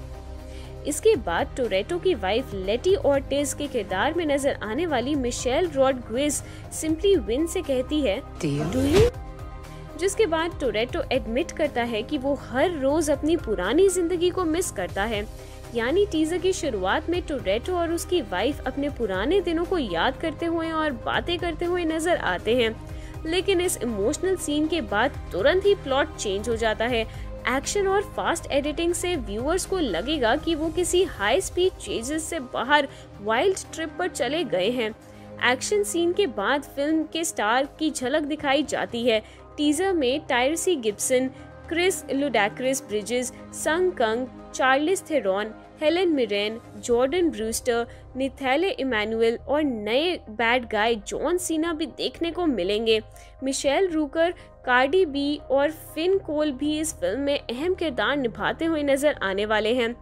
इसके बाद टोरेटो की वाइफ लेटी ऑर्टिज के किरदार में नज़र आने वाली मिशेल रॉडग्विज सिंपली विन से कहती है डू यू जिसके बाद टोरेटो एडमिट करता है कि वो हर रोज अपनी पुरानी ज़िंदगी को मिस करता है। यानी टीजर की शुरुआत में टोरेटो और उसकी वाइफ अपने पुराने दिनों को याद करते हुए और बातें करते हुए नज़र आते हैं। लेकिन इस इमोशनल सीन के बाद तुरंत ही प्लॉट चेंज हो जाता है। एक्शन और फास्ट एडिटिंग से व्यूअर्स को लगेगा कि वो किसी हाई स्पीड चेजेस से बाहर वाइल्ड ट्रिप पर चले गए हैं। एक्शन सीन के बाद फ़िल्म के स्टार की झलक दिखाई जाती है। टीजर में Tyrese Gibson Chris Ludacris Bridges Sung Kang Charlize Theron Helen Mirren Jordana Brewster Nathalie Emmanuel और नए बैड गाय जॉन सीना भी देखने को मिलेंगे। मिशेल रूकर कार्डी बी और फिन कोल भी इस फ़िल्म में अहम किरदार निभाते हुए नज़र आने वाले हैं।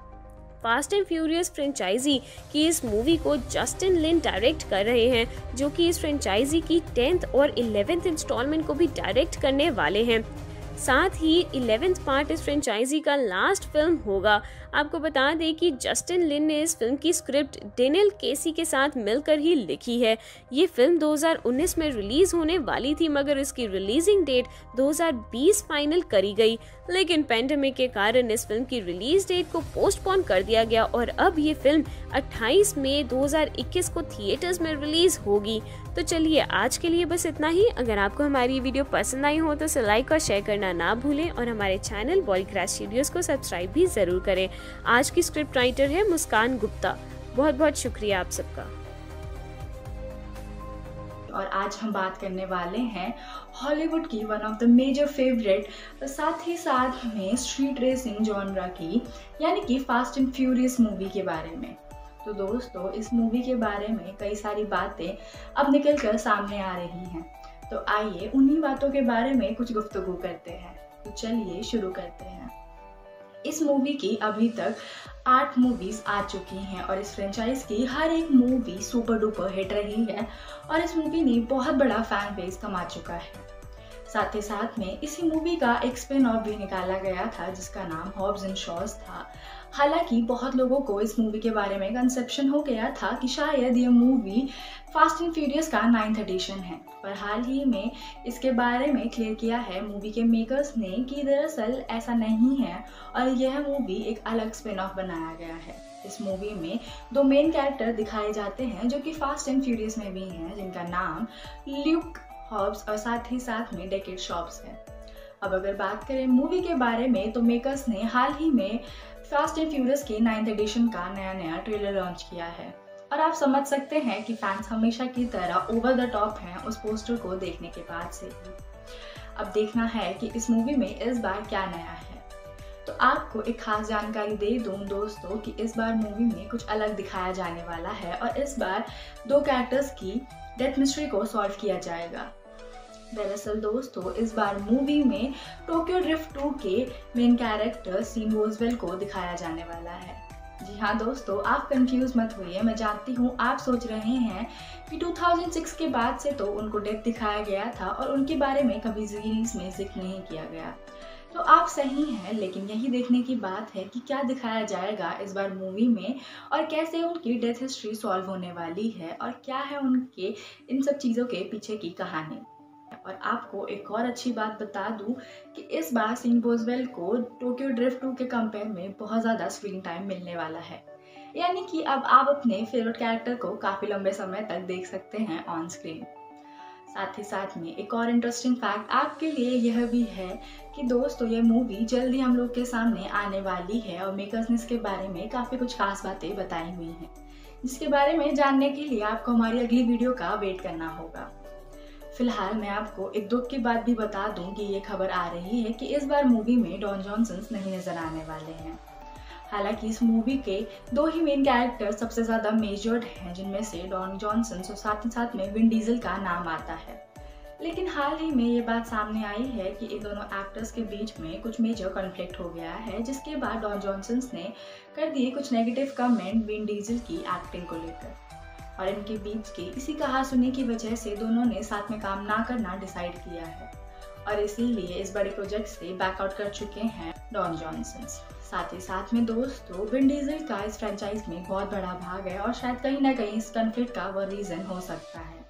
फास्ट एंड फ्यूरियस फ्रेंचाइजी की इस मूवी को जस्टिन लिन डायरेक्ट कर रहे हैं, जो कि इस फ्रेंचाइजी की टेंथ और इलेवेंथ इंस्टॉलमेंट को भी डायरेक्ट करने वाले हैं। साथ ही इलेवेंथ पार्ट इस फ्रेंचाइजी का लास्ट फ़िल्म होगा। आपको बता दें कि जस्टिन लिन ने इस फ़िल्म की स्क्रिप्ट डेनियल केसी के साथ मिलकर ही लिखी है। ये फ़िल्म 2019 में रिलीज़ होने वाली थी, मगर इसकी रिलीजिंग डेट 2020 फाइनल करी गई। लेकिन पेंडेमिक के कारण इस फ़िल्म की रिलीज़ डेट को पोस्टपोन कर दिया गया और अब ये फ़िल्म 28 मई 2021 को थिएटर्स में रिलीज़ होगी। तो चलिए, आज के लिए बस इतना ही। अगर आपको हमारी वीडियो पसंद आई हो तो लाइक और शेयर करना ना भूलें और हमारे चैनल बॉलीक्रास स्टूडियोज को सब्सक्राइब भी ज़रूर करें। आज की स्क्रिप्ट राइटर है मुस्कान गुप्ता। बहुत बहुत शुक्रिया आप सबका। और आज हम बात करने वाले हैं हॉलीवुड की one of the major favourite साथ ही साथ में स्ट्रीट रेसिंग जॉनरा की, यानी कि फास्ट एंड फ्यूरियस मूवी के बारे में। तो दोस्तों, इस मूवी के बारे में कई सारी बातें अब निकल कर सामने आ रही हैं। तो आइए उन्हीं बातों के बारे में कुछ गुफ्तगु करते हैं। तो चलिए शुरू करते हैं। इस मूवी की अभी तक आठ मूवीज़ आ चुकी हैं और इस फ्रेंचाइज की हर एक मूवी सुपर डुपर हिट रही है और इस मूवी ने बहुत बड़ा फ़ैन बेस कमा चुका है। साथ ही साथ में इसी मूवी का एक स्पिन ऑफ़ भी निकाला गया था जिसका नाम हॉब्स एंड शॉज था। हालाँकि बहुत लोगों को इस मूवी के बारे में कंसेप्शन हो गया था कि शायद ये मूवी फास्ट एंड फ्यूरियस का नाइन्थ एडिशन है। पर हाल ही में इसके बारे में क्लियर किया है मूवी के मेकर्स ने कि दरअसल ऐसा नहीं है और यह मूवी एक अलग स्पिन ऑफ़ बनाया गया है। इस मूवी में दो मेन कैरेक्टर दिखाए जाते हैं जो कि फास्ट एंड फ्यूरियस में भी हैं, जिनका नाम ल्यूक हॉब्स और साथ ही साथ में डेकेट शॉप्स है। अब अगर बात करें मूवी के बारे में तो मेकर्स ने हाल ही में फास्ट एंड फ्यूरियस के नाइन्थ एडिशन का नया नया ट्रेलर लॉन्च किया है। और आप समझ सकते हैं कि फैंस हमेशा की तरह ओवर द टॉप हैं उस पोस्टर को देखने के बाद से ही। अब देखना है कि इस मूवी में इस बार क्या नया है। तो आपको एक खास जानकारी दे दूँ दोस्तों कि इस बार मूवी में कुछ अलग दिखाया जाने वाला है और इस बार दो कैरेक्टर्स की डेथ मिस्ट्री को सॉल्व किया जाएगा। दरअसल दोस्तों, इस बार मूवी में टोक्यो ड्रिफ्ट 2 के मेन कैरेक्टर सीन रोजवेल को दिखाया जाने वाला है। जी हाँ दोस्तों, आप कंफ्यूज मत होइए, मैं जानती हूँ आप सोच रहे हैं कि 2006 के बाद से तो उनको डेथ दिखाया गया था और उनके बारे में कभी सीरीज़ में ज़िक्र नहीं किया गया। तो आप सही हैं, लेकिन यही देखने की बात है कि क्या दिखाया जाएगा इस बार मूवी में और कैसे उनकी डेथ हिस्ट्री सॉल्व होने वाली है और क्या है उनके इन सब चीज़ों के पीछे की कहानी। और आपको एक और अच्छी बात बता दूँ कि इस बार सिंह बोजवेल को टोक्यो ड्रिफ्ट टू के कंपेयर में बहुत ज़्यादा स्क्रीन टाइम मिलने वाला है। यानी कि अब आप अपने फेवरेट कैरेक्टर को काफ़ी लंबे समय तक देख सकते हैं ऑन स्क्रीन साथ ही साथ में एक और इंटरेस्टिंग फैक्ट आपके लिए यह भी है कि दोस्तों ये मूवी जल्दी हम लोग के सामने आने वाली है और मेकर्स ने इसके बारे में काफ़ी कुछ खास बातें बताई हुई हैं। जिसके बारे में जानने के लिए आपको हमारी अगली वीडियो का वेट करना होगा। फ़िलहाल मैं आपको एक दुख की बात भी बता दूँ कि ये खबर आ रही है कि इस बार मूवी में डॉन जॉनसन नहीं नज़र आने वाले हैं। हालाँकि इस मूवी के दो ही मेन कैरेक्टर सबसे ज़्यादा मेजर्ड हैं, जिनमें से डॉन जॉनसन और साथ ही साथ में विन डीजल का नाम आता है। लेकिन हाल ही में ये बात सामने आई है कि इन दोनों एक्टर्स के बीच में कुछ मेजर कॉन्फ्लिक्ट हो गया है, जिसके बाद डॉन जॉनसन ने कर दिए कुछ नेगेटिव कमेंट विन डीजल की एक्टिंग को लेकर। और इनके बीच की इसी कहा सुनी की वजह से दोनों ने साथ में काम ना करना डिसाइड किया है। और इसीलिए इस बड़े प्रोजेक्ट से बैकआउट कर चुके हैं डॉन जॉनसन साथ ही साथ में दोस्तों विन डीजल का इस फ्रेंचाइज में बहुत बड़ा भाग है और शायद कहीं ना कहीं इस कन्फ्लिक्ट का वो रीजन हो सकता है।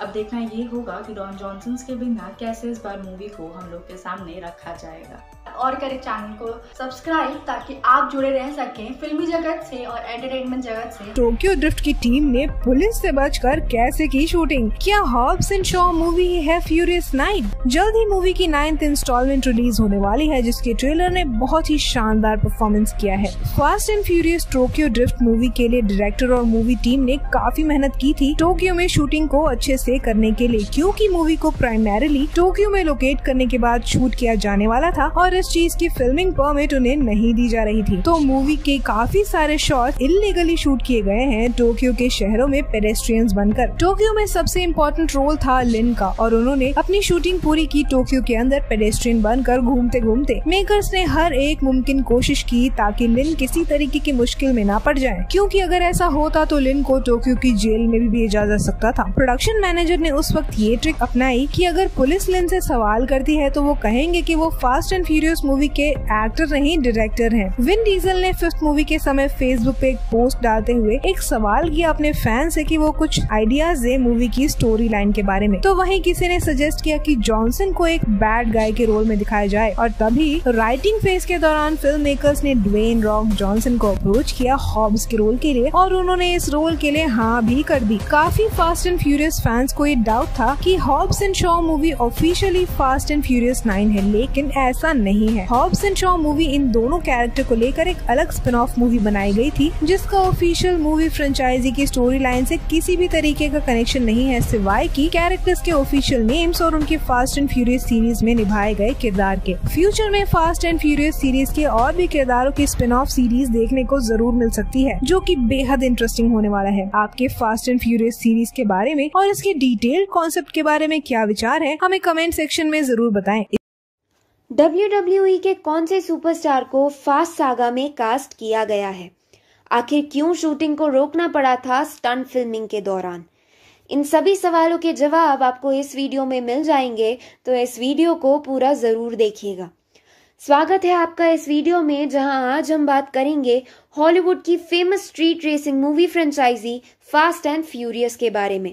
अब देखना ये होगा कि डॉन जॉनसन के बिना कैसे इस बार मूवी को हम लोग के सामने रखा जाएगा। और करें चैनल को सब्सक्राइब ताकि आप जुड़े रह सकें फिल्मी जगत से और एंटरटेनमेंट जगत से। टोक्यो ड्रिफ्ट की टीम ने पुलिस से बचकर कैसे की शूटिंग क्या हॉब्स एंड शॉ मूवी है फ्यूरियस नाइन जल्द ही मूवी की नाइन्थ इंस्टॉलमेंट रिलीज़ होने वाली है, जिसके ट्रेलर ने बहुत ही शानदार परफॉर्मेंस किया है। Fast and Furious Tokyo Drift movie के लिए डायरेक्टर और मूवी टीम ने काफ़ी मेहनत की थी टोक्यो में शूटिंग को अच्छे से करने के लिए, क्योंकि मूवी को प्राइमरीली टोक्यो में लोकेट करने के बाद शूट किया जाने वाला था और इस चीज़ की फिल्मिंग परमिट उन्हें नहीं दी जा रही थी। तो मूवी के काफ़ी सारे शॉट इलीगली शूट किए गए हैं टोक्यो के शहरों में पेडेस्ट्रियंस बनकर। टोक्यो में सबसे इम्पोर्टेंट रोल था लिन का और उन्होंने अपनी शूटिंग पूरी की टोक्यो के अंदर पेडेस्ट्रियन बनकर घूमते घूमते मेकर्स ने हर एक मुमकिन कोशिश की ताकि लिन किसी तरीके की मुश्किल में ना पड़ जाए। क्योंकि अगर ऐसा होता तो लिन को टोक्यो की जेल में भी भेजा जा सकता था। प्रोडक्शन मैनेजर ने उस वक्त ये ट्रिक अपनाई कि अगर पुलिस लिन से सवाल करती है तो वो कहेंगे कि वो फास्ट एंड फ्यूरियस मूवी के एक्टर नहीं डायरेक्टर हैं। विन डीजल ने फिफ्थ मूवी के समय फेसबुक पे एक पोस्ट डालते हुए एक सवाल किया अपने फ़ैन से कि वो कुछ आइडियाज़ दे मूवी की स्टोरी लाइन के बारे में। तो वहीं किसी ने सजेस्ट किया कि जॉनसन को एक बैड गाय के रोल में दिखाया जाए। और तभी राइटिंग फ़ेज़ के दौरान फ़िल्म मेकर्स ने ड्वेन रॉक जॉनसन को अप्रोच किया हॉब्स के रोल के लिए और उन्होंने इस रोल के लिए हाँ भी कर दी। काफ़ी फास्ट एंड फ्यूरियस फैंस को ये डाउट था कि Hobbs and Shaw movie officially Fast and Furious nine है, लेकिन ऐसा नहीं है। हॉब्स एंड शॉ मूवी इन दोनों कैरेक्टर को लेकर एक अलग स्पिन ऑफ़ मूवी बनाई गई थी, जिसका ऑफिशियल मूवी फ्रेंचाइजी की स्टोरी लाइन से किसी भी तरीके का कनेक्शन नहीं है, सिवाय की कैरेक्टर्स के ऑफिशियल नेम्स और उनके फास्ट एंड फ्यूरियस सीरीज़ में निभाए गए किरदार के। फ्यूचर में फास्ट एंड फ्यूरियस सीरीज़ के और भी किरदारों की स्पिन ऑफ़ सीरीज़ देखने को ज़रूर मिल सकती है, जो की बेहद इंटरेस्टिंग होने वाला है। आपके फास्ट एंड फ्यूरियस सीरीज़ के बारे में और इसके डिटेल कॉन्सेप्ट के बारे में क्या विचार है, हमें कमेंट सेक्शन में ज़रूर बताएँ। डब्ल्यू e के कौन से सुपरस्टार को फास्ट सागा में कास्ट किया गया है? आखिर क्यों शूटिंग को रोकना पड़ा था स्टंट फिल्मिंग के दौरान? इन सभी सवालों के जवाब आपको इस वीडियो में मिल जाएँगे तो इस वीडियो को पूरा ज़रूर देखिएगा। स्वागत है आपका इस वीडियो में, जहाँ आज हम बात करेंगे हॉलीवुड की famous street racing movie franchise Fast and Furious के बारे में।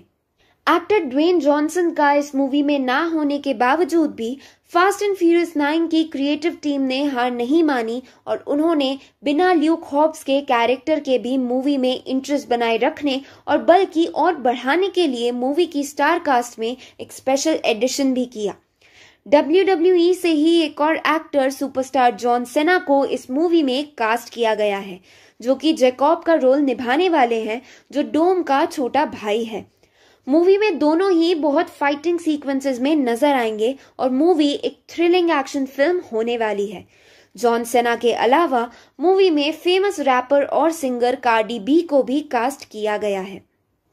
एक्टर ड्वेन जॉनसन का इस मूवी में ना होने के बावजूद भी फास्ट एंड फ्यूरियस नाइन की क्रिएटिव टीम ने हार नहीं मानी और उन्होंने बिना ल्यूक हॉब्स के कैरेक्टर के भी मूवी में इंटरेस्ट बनाए रखने और बल्कि और बढ़ाने के लिए मूवी की स्टार कास्ट में एक स्पेशल एडिशन भी किया। डब्ल्यू से ही एक और एक्टर सुपरस्टार जॉन सेना को इस मूवी में कास्ट किया गया है, जो कि जैकॉब का रोल निभाने वाले हैं, जो डोम का छोटा भाई है। मूवी में दोनों ही बहुत फाइटिंग सीक्वेंसेस में नज़र आएँगे और मूवी एक थ्रिलिंग एक्शन फ़िल्म होने वाली है। जॉन सेना के अलावा मूवी में फ़ेमस रैपर और सिंगर कार्डी बी को भी कास्ट किया गया है।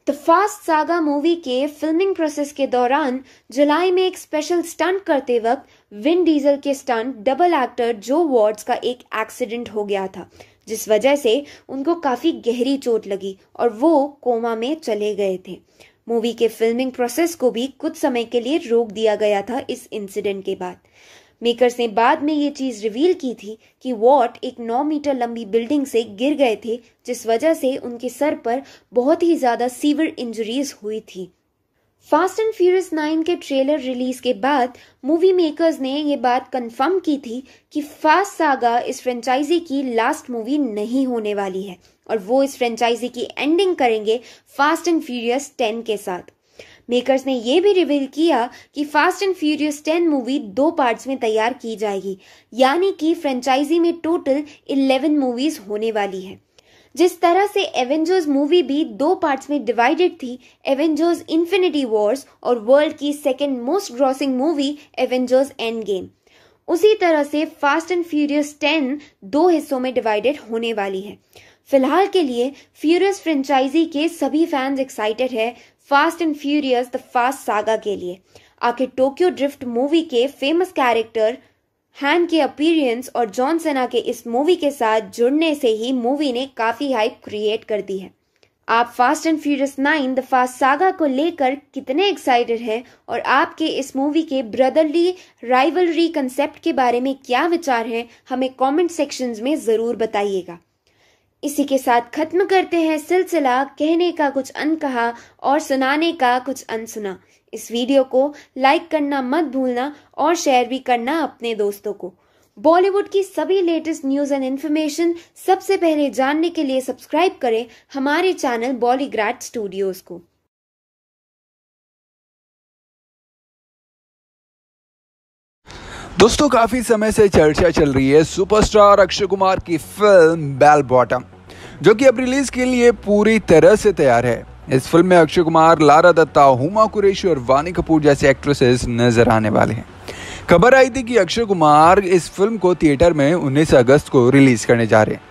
द फास्ट सागा मूवी के फिल्मिंग प्रोसेस के दौरान जुलाई में एक स्पेशल स्टंट करते वक्त विन डीजल के stunt double actor Joe Watts का एक एक्सीडेंट हो गया था, जिस वजह से उनको काफ़ी गहरी चोट लगी और वो कोमा में चले गए थे। मूवी के फिल्मिंग प्रोसेस को भी कुछ समय के लिए रोक दिया गया था इस इंसिडेंट के बाद। मेकर्स ने बाद में ये चीज़ रिवील की थी कि वॉट एक 9 मीटर लंबी बिल्डिंग से गिर गए थे, जिस वजह से उनके सर पर बहुत ही ज़्यादा सीवियर इंजरीज हुई थी। फास्ट एंड फ्यूरियस नाइन के ट्रेलर रिलीज़ के बाद मूवी मेकर्स ने ये बात कंफर्म की थी कि फास्ट सागा इस फ्रेंचाइजी की लास्ट मूवी नहीं होने वाली है। और वो इस फ्रेंचाइजी की एंडिंग करेंगे फास्ट एंड फ्यूरियस टेन के साथ। मेकर्स ने यह भी रिवील किया कि Fast and Furious ten movie दो पार्ट्स में तैयार की जाएगी। यानी कि फ्रेंचाइजी में टोटल इलेवन मूवीज़ होने वाली है। जिस तरह से एवेंजर्स मूवी भी दो पार्ट्स में डिवाइडेड थी एवेंजर्स इन्फिनिटी वॉर्स और वर्ल्ड की second most grossing movie Avengers Endgame उसी तरह से फास्ट एंड फ्यूरियस टेन दो हिस्सों में डिवाइडेड होने वाली है। फ़िलहाल के लिए फ्यूरियस फ्रेंचाइजी के सभी फैंस एक्साइटेड है Fast and Furious the Fast Saga के लिए। आखिर टोक्यो ड्रिफ्ट मूवी के फ़ेमस कैरेक्टर हैन के अपीरियंस और जॉन सेना के इस मूवी के साथ जुड़ने से ही मूवी ने काफ़ी हाइप क्रिएट कर दी है। आप Fast and Furious nine the Fast Saga को लेकर कितने एक्साइटेड हैं और आपके इस मूवी के ब्रदरली राइवलरी कंसेप्ट के बारे में क्या विचार हैं, हमें कमेंट सेक्शंस में ज़रूर बताइएगा। इसी के साथ खत्म करते हैं सिलसिला, कहने का कुछ अनकहा और सुनाने का कुछ अनसुना। इस वीडियो को लाइक करना मत भूलना और शेयर भी करना अपने दोस्तों को। बॉलीवुड की सभी लेटेस्ट न्यूज़ एंड इन्फॉर्मेशन सबसे पहले जानने के लिए सब्सक्राइब करें हमारे चैनल बॉलीग्राड स्टूडियोज को। दोस्तों, काफ़ी समय से चर्चा चल रही है सुपरस्टार अक्षय कुमार की फ़िल्म बेल बॉटम जो कि अब रिलीज़ के लिए पूरी तरह से तैयार है। इस फ़िल्म में अक्षय कुमार, लारा दत्ता, हुमा कुरेशी और वानी कपूर जैसे एक्ट्रेसेस नज़र आने वाले हैं। खबर आई थी कि अक्षय कुमार इस फ़िल्म को थिएटर में 19 अगस्त को रिलीज़ करने जा रहे हैं।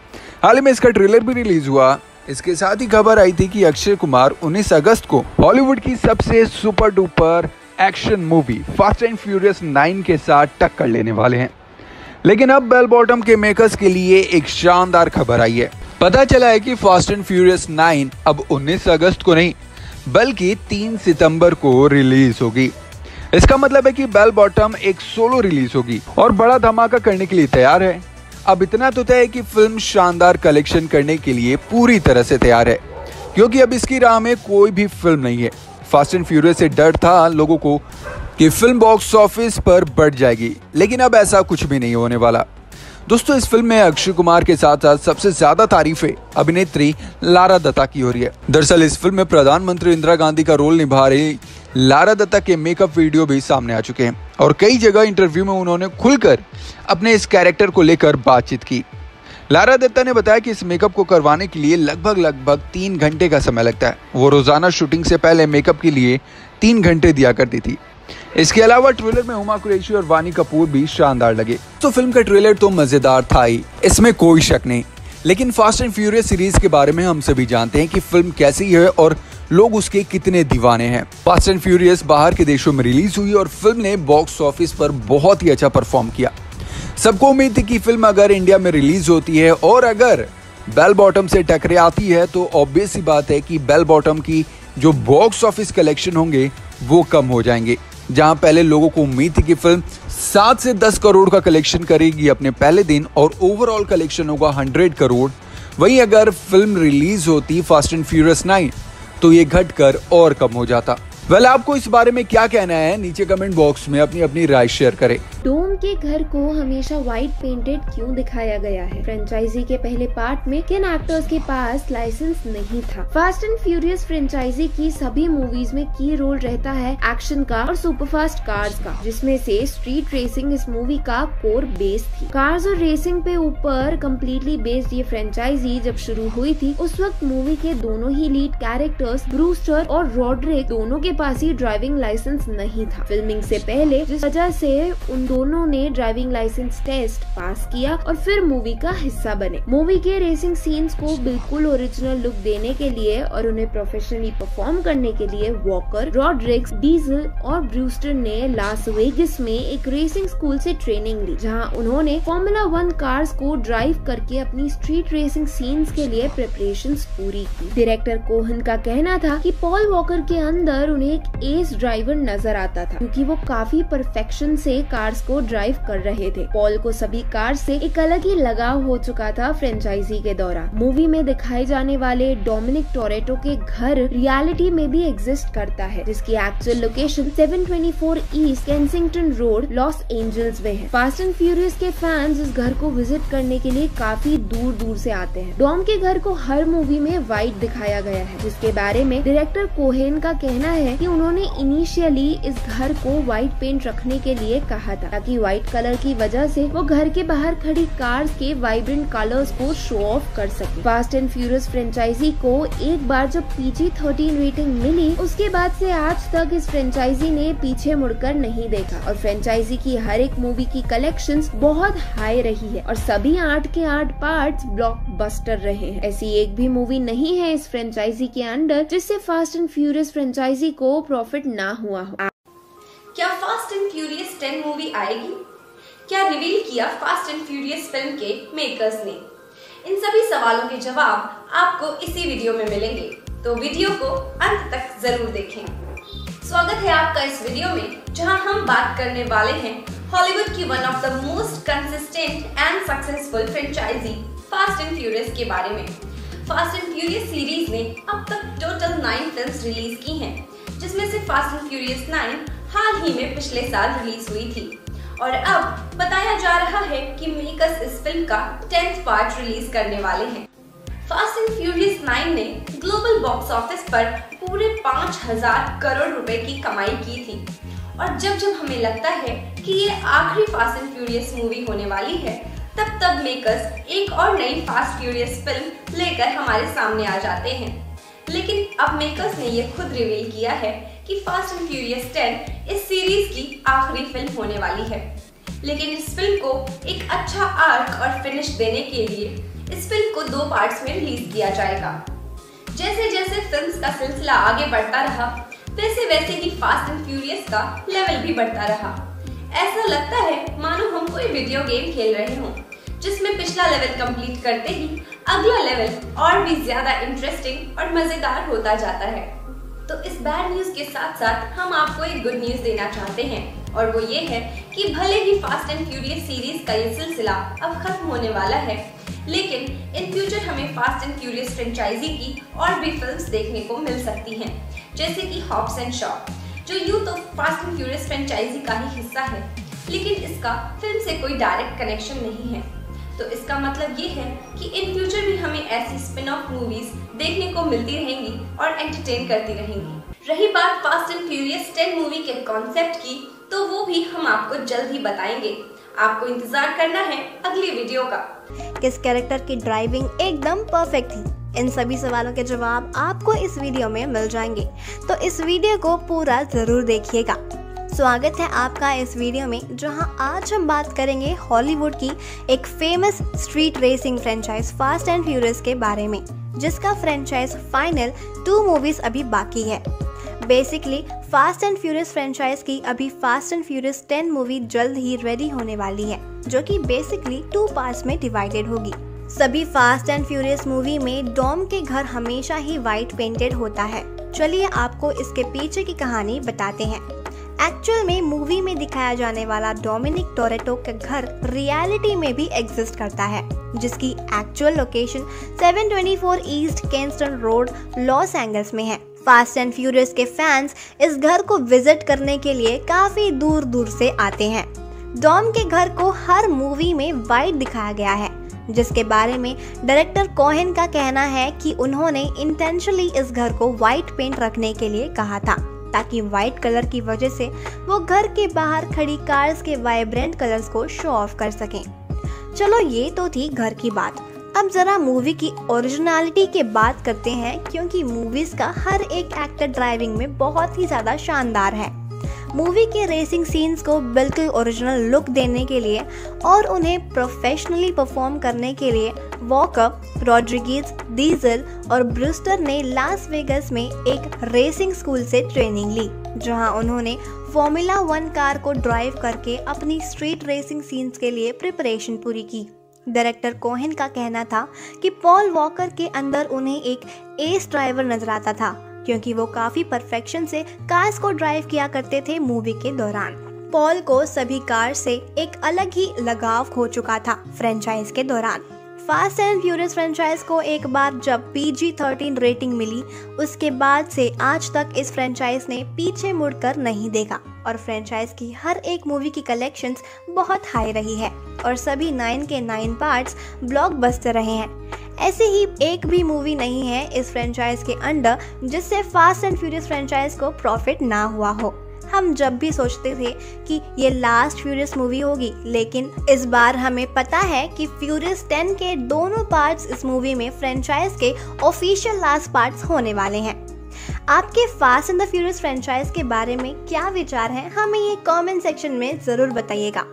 हाल ही में इसका ट्रेलर भी रिलीज़ हुआ। इसके साथ ही खबर आई थी कि अक्षय कुमार 19 अगस्त को हॉलीवुड की सबसे super duper action movie Fast and Furious 9 के साथ टक्कर लेने वाले हैं। लेकिन अब बेल बॉटम के मेकर्स के लिए एक शानदार खबर आई है। पता चला है कि फास्ट एंड फ्यूरियस 9 अब 19 अगस्त को नहीं, बल्कि 3 सितंबर को रिलीज़ होगी। इसका मतलब है कि बेल बॉटम एक सोलो रिलीज़ होगी और बड़ा धमाका करने के लिए तैयार है। अब इतना तो तय है कि फ़िल्म शानदार कलेक्शन करने के लिए पूरी तरह से तैयार है, क्योंकि अब इसकी राह में कोई भी फ़िल्म नहीं है। फास्ट एंड फ्यूरियस से डर था लोगों को कि फ़िल्म बॉक्स ऑफ़िस पर बढ़ जाएगी, लेकिन अब ऐसा कुछ भी नहीं होने वाला। दोस्तों, इस फ़िल्म में अक्षय कुमार के साथ साथ सबसे ज़्यादा तारीफें अभिनेत्री लारा दत्ता की हो रही है। दरअसल, इस फ़िल्म में प्रधानमंत्री इंदिरा गांधी का रोल निभा रही लारा दत्ता के मेकअप वीडियो भी सामने आ चुके हैं और कई जगह इंटरव्यू में उन्होंने खुलकर अपने इस कैरेक्टर को लेकर बातचीत की। लारा दत्ता ने बताया कि इस मेकअप को करवाने के लिए लगभग लगभग तीन घंटे का समय लगता है। वो रोज़ाना शूटिंग से पहले मेकअप के लिए तीन घंटे दिया करती थी। इसके अलावा ट्रेलर में हुमा कुरैशी और वानी कपूर भी शानदार लगे। तो फ़िल्म का ट्रेलर तो मज़ेदार था ही, इसमें कोई शक नहीं। लेकिन फास्ट एंड फ्यूरियस सीरीज़ के बारे में हम सभी जानते हैं कि फ़िल्म कैसी है और लोग उसके कितने दीवाने हैं। फास्ट एंड फ्यूरियस बाहर के देशों में रिलीज़ हुई और फ़िल्म ने बॉक्स ऑफ़िस पर बहुत ही अच्छा परफॉर्म किया। सबको उम्मीद थी कि फ़िल्म अगर इंडिया में रिलीज़ होती है और अगर बेल बॉटम से टकरे आती है तो ऑब्वियस ही बात है कि बेल बॉटम की जो बॉक्स ऑफ़िस कलेक्शन होंगे, वो कम हो जाएँगे। जहाँ पहले लोगों को उम्मीद थी कि फ़िल्म सात से दस करोड़ का कलेक्शन करेगी अपने पहले दिन और ओवरऑल कलेक्शन होगा हंड्रेड करोड़। वहीं अगर फ़िल्म रिलीज़ होती फास्ट एंड फ्यूरियस नाइन तो ये घटकर और कम हो जाता। वेल well, आपको इस बारे में क्या कहना है? नीचे कमेंट बॉक्स में अपनी अपनी राय शेयर करें। डोम के घर को हमेशा व्हाइट पेंटेड क्यों दिखाया गया है? फ्रेंचाइजी के पहले पार्ट में किन एक्टर्स के पास लाइसेंस नहीं था? फास्ट एंड फ्यूरियस फ्रेंचाइजी की सभी मूवीज़ में की रोल रहता है एक्शन का और सुपरफास्ट कार्स का जिसमें से स्ट्रीट रेसिंग इस मूवी का कोर बेस थी। कार्स और रेसिंग पे ऊपर कम्प्लीटली बेस्ड ये फ्रेंचाइजी जब शुरू हुई थी उस वक्त मूवी के दोनों ही लीड कैरेक्टर्स ब्रूस्टर और रॉड्रिक दोनों के पास ही ड्राइविंग लाइसेंस नहीं था। फिल्मिंग से पहले जिस वजह से उन दोनों ने ड्राइविंग लाइसेंस टेस्ट पास किया और फिर मूवी का हिस्सा बने। मूवी के रेसिंग सीन्स को बिल्कुल ओरिजिनल लुक देने के लिए और उन्हें प्रोफेशनली परफॉर्म करने के लिए वॉकर रॉड्रिक्स डीजल और ब्रूस्टर ने लास वेगस में एक रेसिंग स्कूल से ट्रेनिंग ली, जहाँ उन्होंने फॉर्मूला वन कार्स को ड्राइव करके अपनी स्ट्रीट रेसिंग सीन्स के लिए प्रिपरेशन पूरी की। डायरेक्टर कोहन का कहना था कि पॉल वॉकर के अंदर उन्हें एक एस ड्राइवर नज़र आता था, क्योंकि वो काफ़ी परफेक्शन से कार्स को ड्राइव कर रहे थे। पॉल को सभी कार से एक अलग ही लगाव हो चुका था फ्रेंचाइजी के दौरान मूवी में दिखाए जाने वाले डोमिनिक टोरेटो के घर रियलिटी में भी एग्जिस्ट करता है, जिसकी actual location 724 East Kensington Road Los Angeles में है। फास्ट एंड फ्यूरियस के फैंस इस घर को विज़िट करने के लिए काफ़ी दूर दूर से आते हैं। डॉम के घर को हर मूवी में व्हाइट दिखाया गया है, जिसके बारे में डायरेक्टर कोहेन का कहना है कि उन्होंने इनिशियली इस घर को व्हाइट पेंट रखने के लिए कहा था, ताकि व्हाइट कलर की वजह से वो घर के बाहर खड़ी कार्स के वाइब्रेंट कलर्स को शो ऑफ़ कर सके। फास्ट एंड फ्यूरियस फ्रेंचाइजी को एक बार जब पीजी थर्टीन रेटिंग मिली, उसके बाद से आज तक इस फ्रेंचाइजी ने पीछे मुड़कर नहीं देखा। और फ्रेंचाइजी की हर एक मूवी की कलेक्शन बहुत हाई रही है, और सभी आठ के आठ पार्ट ब्लॉकबस्टर रहे हैं। ऐसी एक भी मूवी नहीं है इस फ्रेंचाइजी के अंडर जिससे फास्ट एंड फ्यूरियस फ्रेंचाइजी को प्रॉफिट ना हुआ हो। क्या Fast and Furious ten movie आएगी? क्या रिवील किया फास्ट एंड फ्यूरियस फ़िल्म के मेकर्स ने? इन सभी सवालों के जवाब आपको इसी वीडियो में मिलेंगे। तो वीडियो को अंत तक ज़रूर देखें। स्वागत है आपका इस वीडियो में, जहाँ हम बात करने वाले हैं हॉलीवुड की one of the most consistent and successful franchise Fast and Furious के बारे में। फास्ट एंड फ्यूरियस सीरीज़ ने अब तक टोटल नाइन फ़िल्म रिलीज़ की हैं। जिसमें से फास्ट एंड फ्यूरियस नाइन हाल ही में पिछले साल रिलीज़ हुई थी। और अब बताया जा रहा है कि मेकर्स इस फ़िल्म का टेंथ पार्ट रिलीज़ करने वाले हैं। फास्ट एंड फ्यूरियस 9 ने ग्लोबल बॉक्स ऑफ़िस पर पूरे पाँच हज़ार करोड़ रुपए की कमाई की थी। और जब जब हमें लगता है कि ये आखिरी फास्ट एंड फ्यूरियस मूवी होने वाली है, तब तब मेकर्स एक और नई फास्ट फ्यूरियस फ़िल्म लेकर हमारे सामने आ जाते हैं। लेकिन अब मेकर्स ने ये खुद रिवील किया है कि फास्ट एंड फ्यूरियस 10 इस सीरीज़ की आखिरी फ़िल्म होने वाली है। लेकिन इस फ़िल्म को एक अच्छा आर्क और फिनिश देने के लिए इस फ़िल्म को दो पार्ट्स में रिलीज़ किया जाएगा। जैसे जैसे फिल्म्स का सिलसिला आगे बढ़ता रहा वैसे वैसे ही फास्ट एंड फ्यूरियस का लेवल भी बढ़ता रहा। ऐसा लगता है, मानो हम कोई वीडियो गेम खेल रहे हों। जिसमें पिछला लेवल कंप्लीट करते ही अगला लेवल और भी ज़्यादा इंटरेस्टिंग और मज़ेदार होता जाता है। तो इस बैड न्यूज़ के साथ साथ हम आपको एक गुड न्यूज़ देना चाहते हैं, और वो ये है कि भले ही फास्ट एंड फ्यूरियस सीरीज़ का ये सिलसिला अब खत्म होने वाला है, लेकिन इन फ्यूचर हमें फास्ट एंड फ्यूरियस फ्रेंचाइजी की और भी फ़िल्म देखने को मिल सकती हैं, जैसे कि हॉप्स एंड शॉप जो youth of Fast and Furious franchise का ही हिस्सा है, लेकिन इसका फ़िल्म से कोई डायरेक्ट कनेक्शन नहीं है। तो इसका मतलब ये है कि इन फ्यूचर भी हमें ऐसी स्पिन ऑफ़ मूवीज़ देखने को मिलती रहेंगी और एंटरटेन करती रहेंगी। रही बात फास्ट एंड फ्यूरियस 10 मूवी के कॉन्सेप्ट की तो वो भी हम आपको जल्द ही बताएँगे। आपको इंतज़ार करना है अगली वीडियो का। किस कैरेक्टर की ड्राइविंग एकदम परफेक्ट थी? इन सभी सवालों के जवाब आपको इस वीडियो में मिल जाएँगे। तो इस वीडियो को पूरा ज़रूर देखिएगा। स्वागत है आपका इस वीडियो में, जहाँ आज हम बात करेंगे हॉलीवुड की एक famous street racing franchise fast and furious के बारे में, जिसका फ्रेंचाइज फाइनल टू मूवीज़ अभी बाकी है। Basically fast and furious franchise की अभी फास्ट एंड फ्यूरियस 10 मूवी जल्द ही रेडी होने वाली है, जो कि बेसिकली टू पार्ट्स में डिवाइडेड होगी। सभी फास्ट एंड फ्यूरियस मूवी में डॉम के घर हमेशा ही व्हाइट पेंटेड होता है। चलिए आपको इसके पीछे की कहानी बताते हैं। एक्चुअल में मूवी में दिखाया जाने वाला डोमिनिक टोरेटो का घर रियलिटी में भी एग्जिस्ट करता है, जिसकी actual location 724 East Kensington Road Los Angeles में है। फास्ट एंड फ्यूरियस के फैंस इस घर को विज़िट करने के लिए काफ़ी दूर दूर से आते हैं। डॉम के घर को हर मूवी में वाइट दिखाया गया है, जिसके बारे में डायरेक्टर कोहेन का कहना है कि उन्होंने इंटेंशनली इस घर को व्हाइट पेंट रखने के लिए कहा था। ताकि वाइट कलर की वजह से वो घर के बाहर खड़ी कार्स के वाइब्रेंट कलर्स को शो ऑफ़ कर सकें। चलो ये तो थी घर की बात। अब जरा मूवी की ओरिजिनलिटी के बात करते हैं, क्योंकि मूवीज़ का हर एक एक्टर ड्राइविंग में बहुत ही ज़्यादा शानदार है। मूवी के रेसिंग सीन्स को बिल्कुल ओरिजिनल लुक देने के लिए और उन्हें प्रोफेशनली परफॉर्म करने के लिए वॉकअप रॉड्रिगीज डीजल और ब्रूस्टर ने लास वेगस में एक रेसिंग स्कूल से ट्रेनिंग ली, जहाँ उन्होंने फॉर्मूला वन कार को ड्राइव करके अपनी स्ट्रीट रेसिंग सीन्स के लिए प्रिपरेशन पूरी की। डायरेक्टर कोहेन का कहना था कि पॉल वॉकर के अंदर उन्हें एक एस ड्राइवर नज़र आता था। क्योंकि वो काफ़ी परफेक्शन से कार्स को ड्राइव किया करते थे मूवी के दौरान। पॉल को सभी कार से एक अलग ही लगाव हो चुका था फ्रेंचाइज के दौरान। फास्ट एंड फ्यूरियस फ्रेंचाइज को एक बार जब पीजी थर्टीन रेटिंग मिली, उसके बाद से आज तक इस फ्रेंचाइज ने पीछे मुड़कर नहीं देखा और फ्रेंचाइज की हर एक मूवी की कलेक्शंस बहुत हाई रही है और सभी नाइन के नाइन पार्ट्स ब्लॉकबस्टर रहे हैं। ऐसे ही एक भी मूवी नहीं है इस फ्रेंचाइज के अंडर जिससे फास्ट एंड फ्यूरियस फ्रेंचाइज को प्रॉफिट ना हुआ हो। हम जब भी सोचते थे कि ये लास्ट फ्यूरियस मूवी होगी, लेकिन इस बार हमें पता है कि फ्यूरियस 10 के दोनों पार्ट्स इस मूवी में फ्रेंचाइज के ऑफिशियल लास्ट पार्ट्स होने वाले हैं। आपके fast and the furious franchise के बारे में क्या विचार है, हमें ये कमेंट सेक्शन में ज़रूर बताइएगा।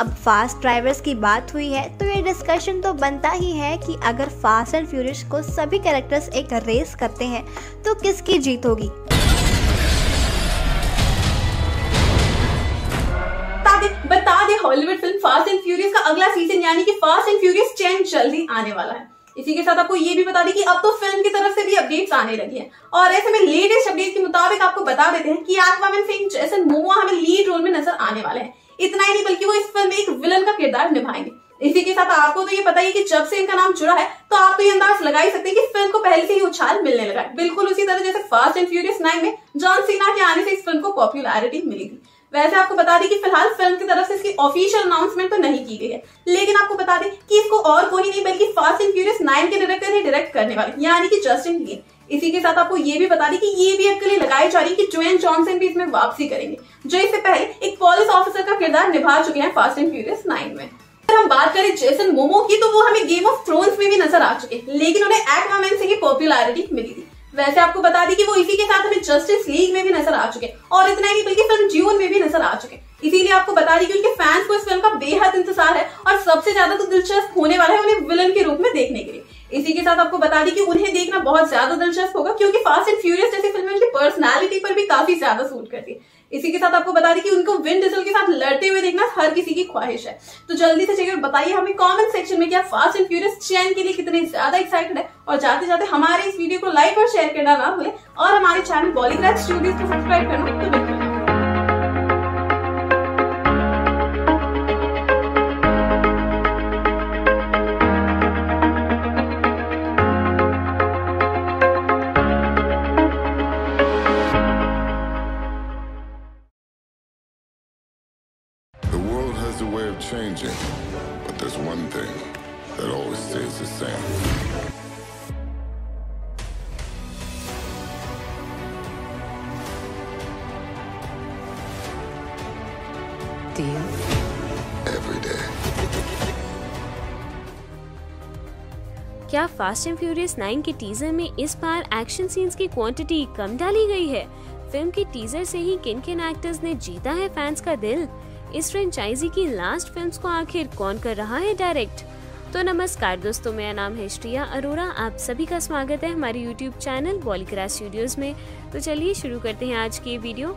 अब फास्ट ड्राइवर्स की बात हुई है तो ये डिस्कशन तो बनता ही है कि अगर फास्ट एंड फ्यूरियस को सभी कैरेक्टर्स एक रेस करते हैं तो किसकी जीत होगी? बता दे Hollywood film fast and furious का अगला सीज़न यानी कि फास्ट एंड फ्यूरियस टेन जल्दी आने वाला है। इसी के साथ आपको ये भी बता दें कि अब तो फ़िल्म की तरफ़ से भी अपडेट्स आने लगी हैं। और ऐसे में लेटेस्ट अपडेट के मुताबिक आपको बता देते हैं कि एक्वामैन फ़िल्म जैसन मोमो हमें लीड रोल में नज़र आने वाले हैं। इतना ही नहीं, बल्कि वो इस फ़िल्म में एक विलन का किरदार निभाएँगे। इसी के साथ आपको तो ये पता ही कि जब से इनका नाम जुड़ा है तो आप तो ये अंदाज लगा ही सकते हैं कि फ़िल्म को पहले से ही उछाल मिलने लगा है। बिल्कुल उसी तरह जैसे फास्ट एंड फ्यूरियस नाइन में जॉन सीना के आने से इस फ़िल्म को पॉपुलैरिटी मिली थी। वैसे आपको बता दें कि फ़िलहाल फ़िल्म की तरफ़ से इसकी ऑफिशियल अनाउंसमेंट तो नहीं की गई है। लेकिन आपको बता दें कि इसको और कोई नहीं, बल्कि फास्ट एंड फ्यूरियस नाइन के डायरेक्टर ही डायरेक्ट करने वाले, यानी कि जस्टिन लीन इसी के साथ आपको ये भी बता दें कि ये भी आपके लिए लगाई जा रही है कि जोएन जॉनसन भी इसमें वापसी करेंगे, जो इससे पहले एक पुलिस ऑफिसर का किरदार निभा चुके हैं फास्ट एंड फ्यूरियस नाइन में। अगर हम बात करें जेसन मोमो की तो वो हमें गेम ऑफ़ थ्रोन्स में भी नज़र आ चुके हैं, लेकिन उन्हें एक्वामैन से ही पॉपुलैरिटी मिली थी। वैसे आपको बता दी कि वो इसी के साथ हमें जस्टिस लीग में भी नज़र आ चुके और इतना ही नहीं, बल्कि फ़िल्म जीवन में भी नज़र आ चुके इसीलिए आपको बता दी कि उनके फैंस को इस फ़िल्म का बेहद इंतज़ार है और सबसे ज़्यादा तो दिलचस्प होने वाला है उन्हें विलन के रूप में देखने के लिए। इसी के साथ आपको बता दी कि उन्हें देखना बहुत ज़्यादा दिलचस्प होगा, क्योंकि फास्ट एंड फ्यूरियस जैसी फ़िल्म उनकी पर्सनैलिटी पर भी काफ़ी ज़्यादा सूट करती है। इसी के साथ आपको बता दी कि उनको विंड डीजल के साथ लड़ते हुए देखना हर किसी की ख्वाहिश है। तो जल्दी से चेकर बताइए हमें कमेंट सेक्शन में क्या फास्ट एंड फ्यूरियस चैन के लिए कितने ज़्यादा एक्साइटेड है। और जाते जाते हमारे इस वीडियो को लाइक और शेयर करना ना भूलें। और हमारे चैनल बॉलीग्राज स्टूडियो को सब्सक्राइब करना तो changing, but there's one thing that always stays the same. You? Every day. क्या फास्ट एंड फ्यूरियस 9 के टीजर में इस बार एक्शन सीन्स की क्वांटिटी कम डाली गई है फ़िल्म के टीजर से ही किन किन एक्टर्स ने जीता है फैंस का दिल इस फ्रेंचाइजी की लास्ट फिल्म्स को आखिर कौन कर रहा है डायरेक्ट तो नमस्कार दोस्तों, मेरा नाम है श्रिया अरोरा। आप सभी का स्वागत है हमारे यूट्यूब चैनल बॉलीग्रास स्टूडियोज में। तो चलिए शुरू करते हैं आज की video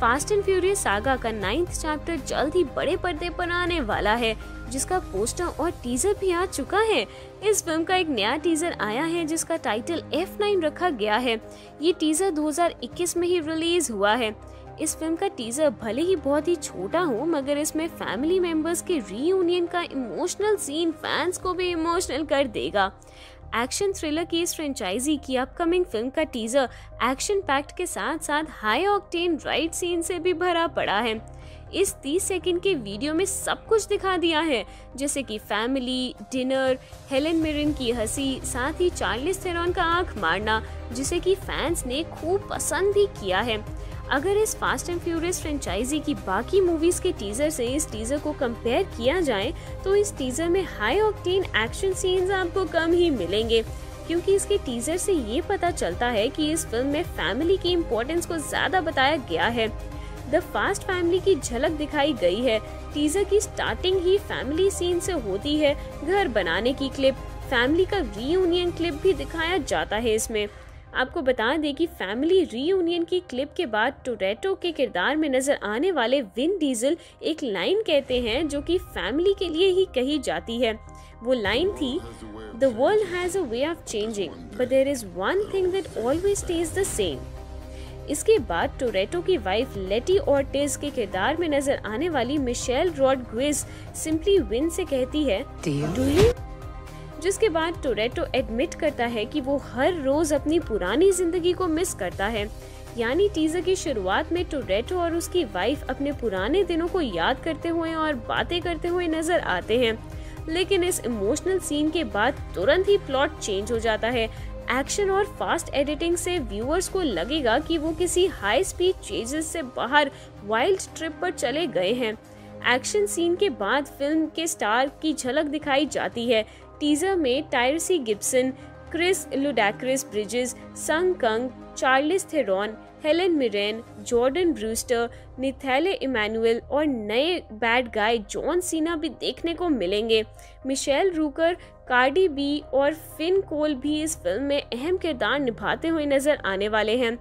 fast and furious saga का नाइन्थ चैप्टर जल्द ही बड़े पर्दे पर आने वाला है, जिसका पोस्टर और टीजर भी आ चुका है। इस फ़िल्म का एक नया टीजर आया है, जिसका टाइटल F9 रखा गया है। ये टीजर 2021 में ही रिलीज़ हुआ है। इस फ़िल्म का टीजर भले ही बहुत ही छोटा हो, मगर इसमें फैमिली मेंबर्स के रीयूनियन का इमोशनल सीन फैंस को भी इमोशनल कर देगा। एक्शन थ्रिलर की इस फ्रेंचाइजी की अपकमिंग फ़िल्म का टीजर एक्शन पैक्ट के साथ साथ हाई ऑक्टेन राइट सीन से भी भरा पड़ा है। इस 30 सेकंड के वीडियो में सब कुछ दिखा दिया है, जैसे कि फैमिली डिनर हेलेन मिरन की हँसी, साथ ही चार्लिस थेरॉन का आँख मारना, जिसे कि फैंस ने खूब पसंद भी किया है। अगर इस फास्ट एंड फ्यूरियस फ्रेंचाइजी की बाकी मूवीज़ के टीजर से इस टीजर को कंपेयर किया जाए तो इस टीजर में हाई ऑक्टेन एक्शन सीन्स आपको कम ही मिलेंगे। क्योंकि इसके टीजर से ये पता चलता है कि इस फ़िल्म में फैमिली की इम्पोर्टेंस को ज़्यादा बताया गया है। द फास्ट फैमिली की झलक दिखाई गई है। टीजर की स्टार्टिंग ही फैमिली सीन से होती है, घर बनाने की क्लिप फैमिली का रीयूनियन क्लिप भी दिखाया जाता है इसमें। आपको बता दें कि फैमिली रीयूनियन की क्लिप के बाद टोरेटो के किरदार में नज़र आने वाले विन डीजल एक लाइन कहते हैं जो कि फैमिली के लिए ही कही जाती है। वो लाइन थी the world has a way of changing but there is one thing that always stays the same इसके बाद टोरेटो की वाइफ लेटी ऑर्टिज के किरदार में नज़र आने वाली मिशेल रॉडग्विज सिंपली विन से कहती है डू यू जिसके बाद टोरेटो एडमिट करता है कि वो हर रोज अपनी पुरानी ज़िंदगी को मिस करता है। यानी टीजर की शुरुआत में टोरेटो और उसकी वाइफ अपने पुराने दिनों को याद करते हुए और बातें करते हुए नज़र आते हैं। लेकिन इस इमोशनल सीन के बाद तुरंत ही प्लॉट चेंज हो जाता है। एक्शन और फास्ट एडिटिंग से व्यूअर्स को लगेगा कि वो किसी हाई स्पीड चेजेस से बाहर वाइल्ड ट्रिप पर चले गए हैं। एक्शन सीन के बाद फ़िल्म के स्टार की झलक दिखाई जाती है। टीजर में Tyrese Gibson Chris Ludacris Bridges Sung Kang Charlize Theron Helen Mirren Jordan Brewster Nathalie Emmanuel और नए बैड गाय जॉन सीना भी देखने को मिलेंगे। मिशेल रूकर कार्डी बी और फिन कोल भी इस फ़िल्म में अहम किरदार निभाते हुए नज़र आने वाले हैं।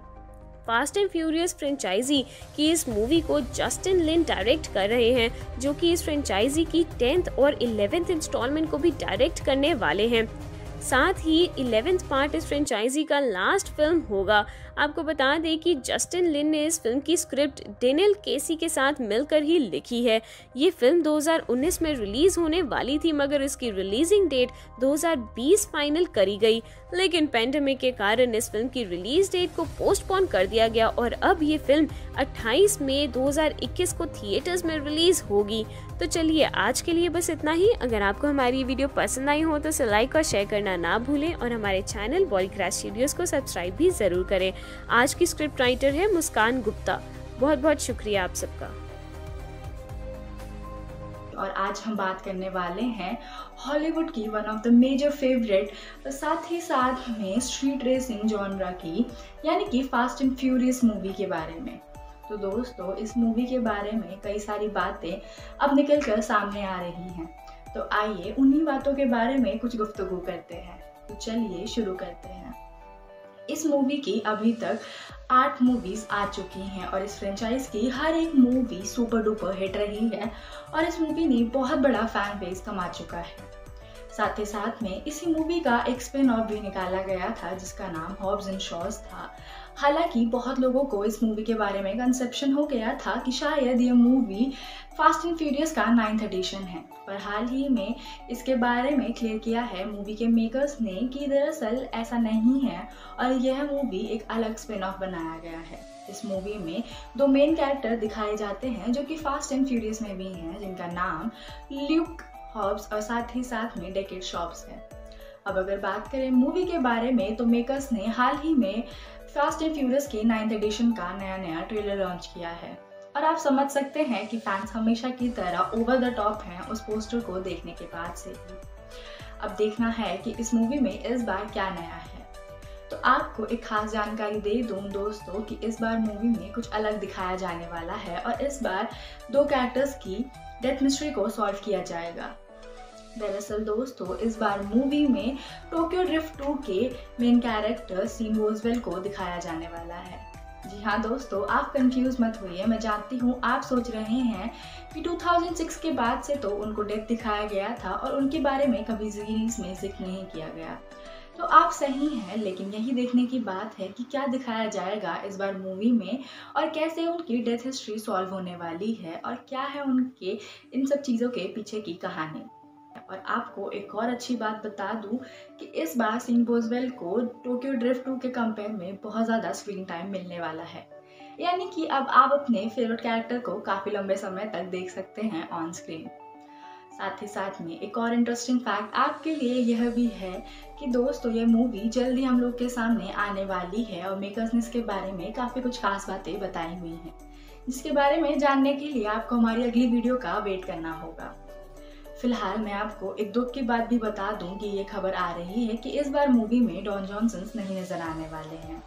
फास्ट एंड फ्यूरियस फ्रेंचाइजी की इस मूवी को जस्टिन लिन डायरेक्ट कर रहे हैं, जो कि इस फ्रेंचाइजी की टेंथ और इलेवेंथ इंस्टॉलमेंट को भी डायरेक्ट करने वाले हैं। साथ ही इलेवेंथ पार्ट इस फ्रेंचाइजी का लास्ट फ़िल्म होगा। आपको बता दें कि जस्टिन लिन ने इस फ़िल्म की स्क्रिप्ट डेनियल केसी के साथ मिलकर ही लिखी है। ये फ़िल्म 2019 में रिलीज़ होने वाली थी, मगर इसकी रिलीजिंग डेट 2020 फाइनल करी गई। लेकिन पेंडेमिक के कारण इस फ़िल्म की रिलीज़ डेट को पोस्टपोन कर दिया गया और अब ये फ़िल्म 28 मई 2021 को थिएटर्स में रिलीज़ होगी। तो चलिए आज के लिए बस इतना ही। अगर आपको हमारी वीडियो पसंद आई हो तो इसे लाइक और शेयर करना ना भूलें और हमारे चैनल बॉलीग्रास स्टूडियोज को सब्सक्राइब भी ज़रूर करें। आज की स्क्रिप्ट राइटर है मुस्कान गुप्ता। बहुत बहुत शुक्रिया आप सबका। और आज हम बात करने वाले हैं हॉलीवुड की one of the major favourite साथ ही साथ में स्ट्रीट रेसिंग जॉनरा की, यानी कि फास्ट एंड फ्यूरियस मूवी के बारे में। तो दोस्तों, इस मूवी के बारे में कई सारी बातें अब निकल कर सामने आ रही हैं। तो आइए, उन्हीं बातों के बारे में कुछ गुफ्तगू करते हैं। तो चलिए शुरू करते हैं। इस मूवी की अभी तक आठ मूवीज़ आ चुकी हैं और इस फ्रेंचाइज की हर एक मूवी सुपर डुपर हिट रही है और इस मूवी ने बहुत बड़ा फ़ैन बेस कमा चुका है। साथ ही साथ में इसी मूवी का एक स्पिन ऑफ़ भी निकाला गया था, जिसका नाम हॉब्स एंड शॉज था। हालाँकि बहुत लोगों को इस मूवी के बारे में कंसेप्शन हो गया था कि शायद ये मूवी फास्ट एंड फ्यूरियस का नाइन्थ एडिशन है। पर हाल ही में इसके बारे में क्लियर किया है मूवी के मेकर्स ने कि दरअसल ऐसा नहीं है और यह मूवी एक अलग स्पिन ऑफ़ बनाया गया है। इस मूवी में दो मेन कैरेक्टर दिखाए जाते हैं जो कि फास्ट एंड फ्यूरियस में भी हैं, जिनका नाम ल्यूक हॉब्स और साथ ही साथ में डेकेट शॉप्स है। अब अगर बात करें मूवी के बारे में तो मेकर्स ने हाल ही में फास्ट एंड फ्यूरियस के नाइन्थ एडिशन का नया नया ट्रेलर लॉन्च किया है। और आप समझ सकते हैं कि फैंस हमेशा की तरह ओवर द टॉप हैं उस पोस्टर को देखने के बाद से ही। अब देखना है कि इस मूवी में इस बार क्या नया है। तो आपको एक खास जानकारी दे दूँ दोस्तों कि इस बार मूवी में कुछ अलग दिखाया जाने वाला है और इस बार दो कैरेक्टर्स की डेथ मिस्ट्री को सॉल्व किया जाएगा। दरअसल दोस्तों, इस बार मूवी में टोक्यो ड्रिफ्ट 2 के मेन कैरेक्टर सीन वोजवेल को दिखाया जाने वाला है। जी हाँ दोस्तों, आप कंफ्यूज मत होइए। मैं जानती हूँ, आप सोच रहे हैं कि 2006 के बाद से तो उनको डेथ दिखाया गया था और उनके बारे में कभी सीरीज़ में ज़िक्र नहीं किया गया। तो आप सही हैं, लेकिन यही देखने की बात है कि क्या दिखाया जाएगा इस बार मूवी में और कैसे उनकी डेथ हिस्ट्री सॉल्व होने वाली है और क्या है उनके इन सब चीज़ों के पीछे की कहानी। और आपको एक और अच्छी बात बता दूँ कि इस बार सीन बोजवेल को टोक्यो ड्रिफ्ट टू के कंपेयर में बहुत ज़्यादा स्क्रीन टाइम मिलने वाला है। यानी कि अब आप अपने फेवरेट कैरेक्टर को काफ़ी लंबे समय तक देख सकते हैं ऑन स्क्रीन साथ ही साथ में एक और इंटरेस्टिंग फैक्ट आपके लिए यह भी है कि दोस्तों, ये मूवी जल्दी हम लोग के सामने आने वाली है और मेकर्स ने इसके बारे में काफ़ी कुछ खास बातें बताई हुई हैं। जिसके बारे में जानने के लिए आपको हमारी अगली वीडियो का वेट करना होगा। फ़िलहाल मैं आपको एक दुख की बात भी बता दूँ कि ये खबर आ रही है कि इस बार मूवी में डॉन जॉनसन नहीं नज़र आने वाले हैं।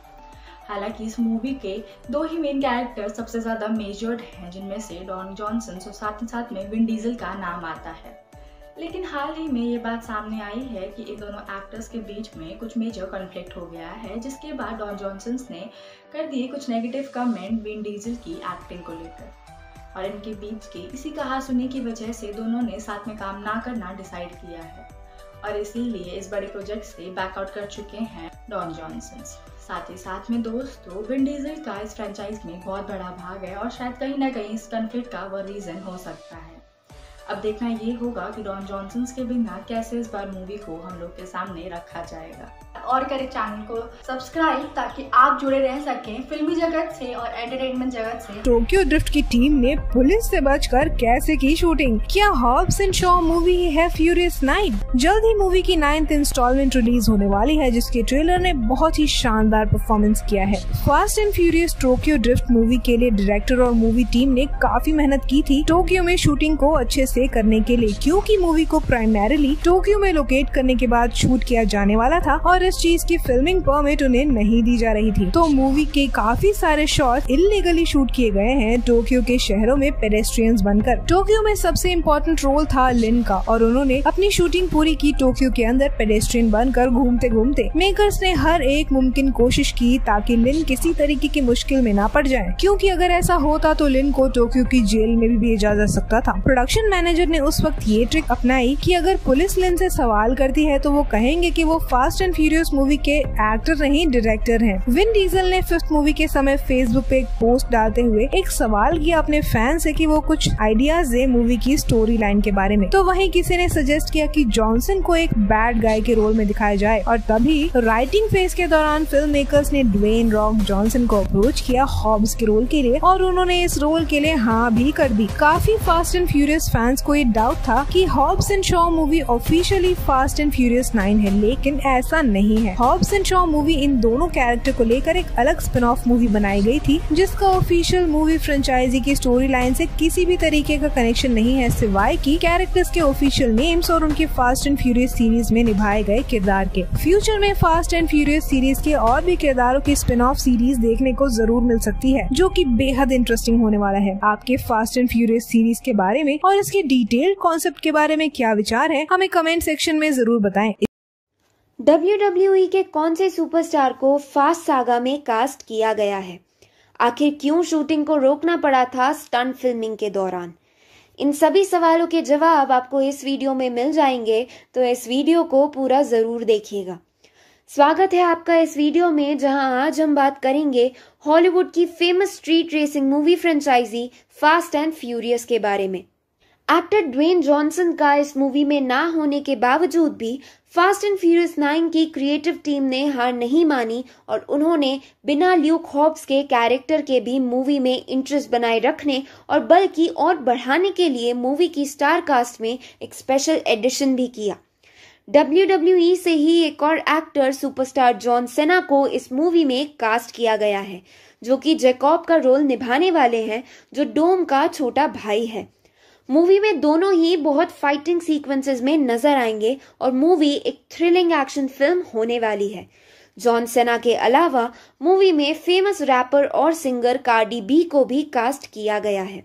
हालाँकि इस मूवी के दो ही मेन कैरेक्टर सबसे ज़्यादा मेजर्ड हैं, जिनमें से डॉन जॉनसन और साथ ही साथ में विन डीजल का नाम आता है। लेकिन हाल ही में ये बात सामने आई है कि इन दोनों एक्टर्स के बीच में कुछ मेजर कॉन्फ्लिक्ट हो गया है, जिसके बाद डॉन जॉनसन ने कर दिए कुछ नेगेटिव कमेंट विन डीजल की एक्टिंग को लेकर। और इनके बीच की इसी कहा सुनी की वजह से दोनों ने साथ में काम ना करना डिसाइड किया है। और इसीलिए इस बड़े प्रोजेक्ट से बैकआउट कर चुके हैं डॉन जॉनसन साथ ही साथ में दोस्तों विन डीजल का इस फ्रेंचाइज में बहुत बड़ा भाग है और शायद कहीं ना कहीं इस कन्फ्लिक्ट का वह रीजन हो सकता है। अब देखना ये होगा कि डॉन जॉनसन के बिना कैसे इस बार मूवी को हम लोग के सामने रखा जाएगा। और करें चैनल को सब्सक्राइब ताकि आप जुड़े रह सकें फिल्मी जगत से और एंटरटेनमेंट जगत से। टोक्यो ड्रिफ्ट की टीम ने पुलिस से बचकर कैसे की शूटिंग क्या हॉब्स एंड शॉ मूवी है फ्यूरियस नाइट जल्द ही मूवी की नाइन्थ इंस्टॉलमेंट रिलीज़ होने वाली है, जिसके ट्रेलर ने बहुत ही शानदार परफॉर्मेंस किया है। Fast and furious Tokyo drift movie के लिए डायरेक्टर और मूवी टीम ने काफ़ी मेहनत की थी टोक्यो में शूटिंग को अच्छे से करने के लिए, क्योंकि मूवी को प्राइमरीली टोक्यो में लोकेट करने के बाद शूट किया जाने वाला था और इस चीज़ की फिल्मिंग परमिट उन्हें नहीं दी जा रही थी। तो मूवी के काफ़ी सारे शॉट इलीगली शूट किए गए हैं टोक्यो के शहरों में पेडेस्ट्रियंस बनकर। टोक्यो में सबसे इम्पोर्टेंट रोल था लिन का और उन्होंने अपनी शूटिंग पूरी की टोक्यो के अंदर पेडेस्ट्रियन बनकर घूमते घूमते मेकर्स ने हर एक मुमकिन कोशिश की ताकि लिन किसी तरीके की मुश्किल में ना पड़ जाए। क्योंकि अगर ऐसा होता तो लिन को टोक्यो की जेल में भी भेजा जा सकता था। प्रोडक्शन मैनेजर ने उस वक्त ये ट्रिक अपनाई कि अगर पुलिस लिन से सवाल करती है तो वो कहेंगे कि वो फास्ट एंड फ्यूरियस मूवी के एक्टर नहीं डायरेक्टर हैं। विन डीजल ने फिफ्थ मूवी के समय फेसबुक पे एक पोस्ट डालते हुए एक सवाल किया अपने फ़ैन से कि वो कुछ आइडियाज़ दे मूवी की स्टोरी लाइन के बारे में तो वहीं किसी ने सजेस्ट किया कि जॉनसन को एक बैड गाय के रोल में दिखाया जाए और तभी राइटिंग फ़ेज़ के दौरान फ़िल्म मेकर्स ने ड्वेन रॉक जॉनसन को अप्रोच किया हॉब्स के रोल के लिए और उन्होंने इस रोल के लिए हाँ भी कर दी काफ़ी फास्ट एंड फ्यूरियस फैंस को ये डाउट था कि Hobbs and Shaw movie officially fast and furious nine है, लेकिन ऐसा नहीं है। हॉब्स एंड शॉ मूवी इन दोनों कैरेक्टर को लेकर एक अलग स्पिन ऑफ़ मूवी बनाई गई थी, जिसका ऑफिशियल मूवी फ्रेंचाइजी की स्टोरी लाइन से किसी भी तरीके का कनेक्शन नहीं है, सिवाय की कैरेक्टर्स के ऑफिशियल नेम्स और उनके फास्ट एंड फ्यूरियस सीरीज़ में निभाए गए किरदार के। फ्यूचर में फास्ट एंड फ्यूरियस सीरीज़ के और भी किरदारों की स्पिन ऑफ़ सीरीज़ देखने को ज़रूर मिल सकती है, जो की बेहद इंटरेस्टिंग होने वाला है। आपके फास्ट एंड फ्यूरियस सीरीज़ के बारे में और इसके डिटेल कॉन्सेप्ट के बारे में क्या विचार है, हमें कमेंट सेक्शन में ज़रूर बताएँ। डब्ल्यू e के कौन से सुपरस्टार को फास्ट सागा में कास्ट किया गया है? आखिर क्यों शूटिंग को रोकना पड़ा था स्टंट फिल्मिंग के दौरान? इन सभी सवालों के जवाब आपको इस वीडियो में मिल जाएँगे तो इस वीडियो को पूरा ज़रूर देखिएगा। स्वागत है आपका इस वीडियो में, जहाँ आज हम बात करेंगे हॉलीवुड की famous street racing movie franchise fast and furious के बारे में। एक्टर ड्वेन जॉनसन का इस मूवी में ना होने के बावजूद भी फास्ट एंड फ्यूरियस नाइन की क्रिएटिव टीम ने हार नहीं मानी और उन्होंने बिना ल्यूक हॉब्स के कैरेक्टर के भी मूवी में इंटरेस्ट बनाए रखने और बल्कि और बढ़ाने के लिए मूवी की स्टार कास्ट में एक स्पेशल एडिशन भी किया। डब्ल्यू से ही एक और एक्टर सुपरस्टार जॉन सेना को इस मूवी में कास्ट किया गया है, जो कि जैकॉब का रोल निभाने वाले हैं, जो डोम का छोटा भाई है। मूवी में दोनों ही बहुत फाइटिंग सीक्वेंसेस में नज़र आएँगे और मूवी एक थ्रिलिंग एक्शन फ़िल्म होने वाली है। जॉन सेना के अलावा मूवी में फ़ेमस रैपर और सिंगर कार्डी बी को भी कास्ट किया गया है।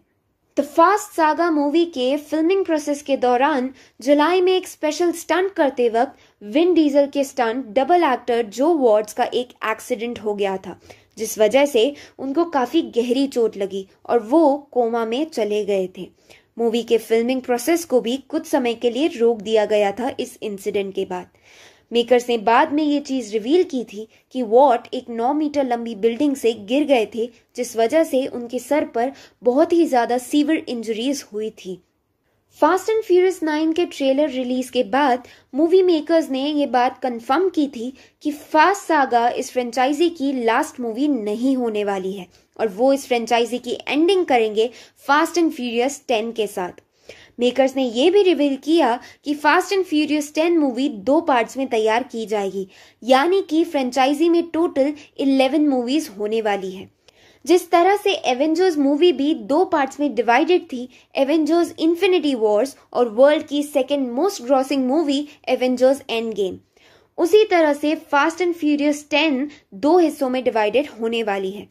द फास्ट सागा मूवी के फिल्मिंग प्रोसेस के दौरान जुलाई में एक स्पेशल स्टंट करते वक्त विन डीजल के stunt double actor Joe Watts का एक एक्सीडेंट हो गया था, जिस वजह से उनको काफ़ी गहरी चोट लगी और वो कोमा में चले गए थे। मूवी के फिल्मिंग प्रोसेस को भी कुछ समय के लिए रोक दिया गया था इस इंसिडेंट के बाद। मेकर्स ने बाद में ये चीज़ रिवील की थी कि वॉट एक 9 मीटर लंबी बिल्डिंग से गिर गए थे, जिस वजह से उनके सर पर बहुत ही ज़्यादा सीवियर इंजरीज हुई थी। फास्ट एंड फ्यूरियस 9 के ट्रेलर रिलीज़ के बाद मूवी मेकर्स ने ये बात कंफर्म की थी कि फास्ट सागा इस फ्रेंचाइजी की लास्ट मूवी नहीं होने वाली है। और वो इस फ्रेंचाइजी की एंडिंग करेंगे फास्ट एंड फ्यूरियस टेन के साथ। मेकर्स ने यह भी रिवील किया कि fast and furious ten movie दो पार्ट्स में तैयार की जाएगी, यानी कि फ्रेंचाइजी में टोटल 11 मूवीज़ होने वाली है। जिस तरह से एवेंजर्स मूवी भी दो पार्ट्स में डिवाइडेड थी एवेंजर्स इन्फिनिटी वॉर्स और वर्ल्ड की second most grossing movie Avengers end game उसी तरह से फास्ट एंड फ्यूरियस टेन दो हिस्सों में डिवाइडेड होने वाली है।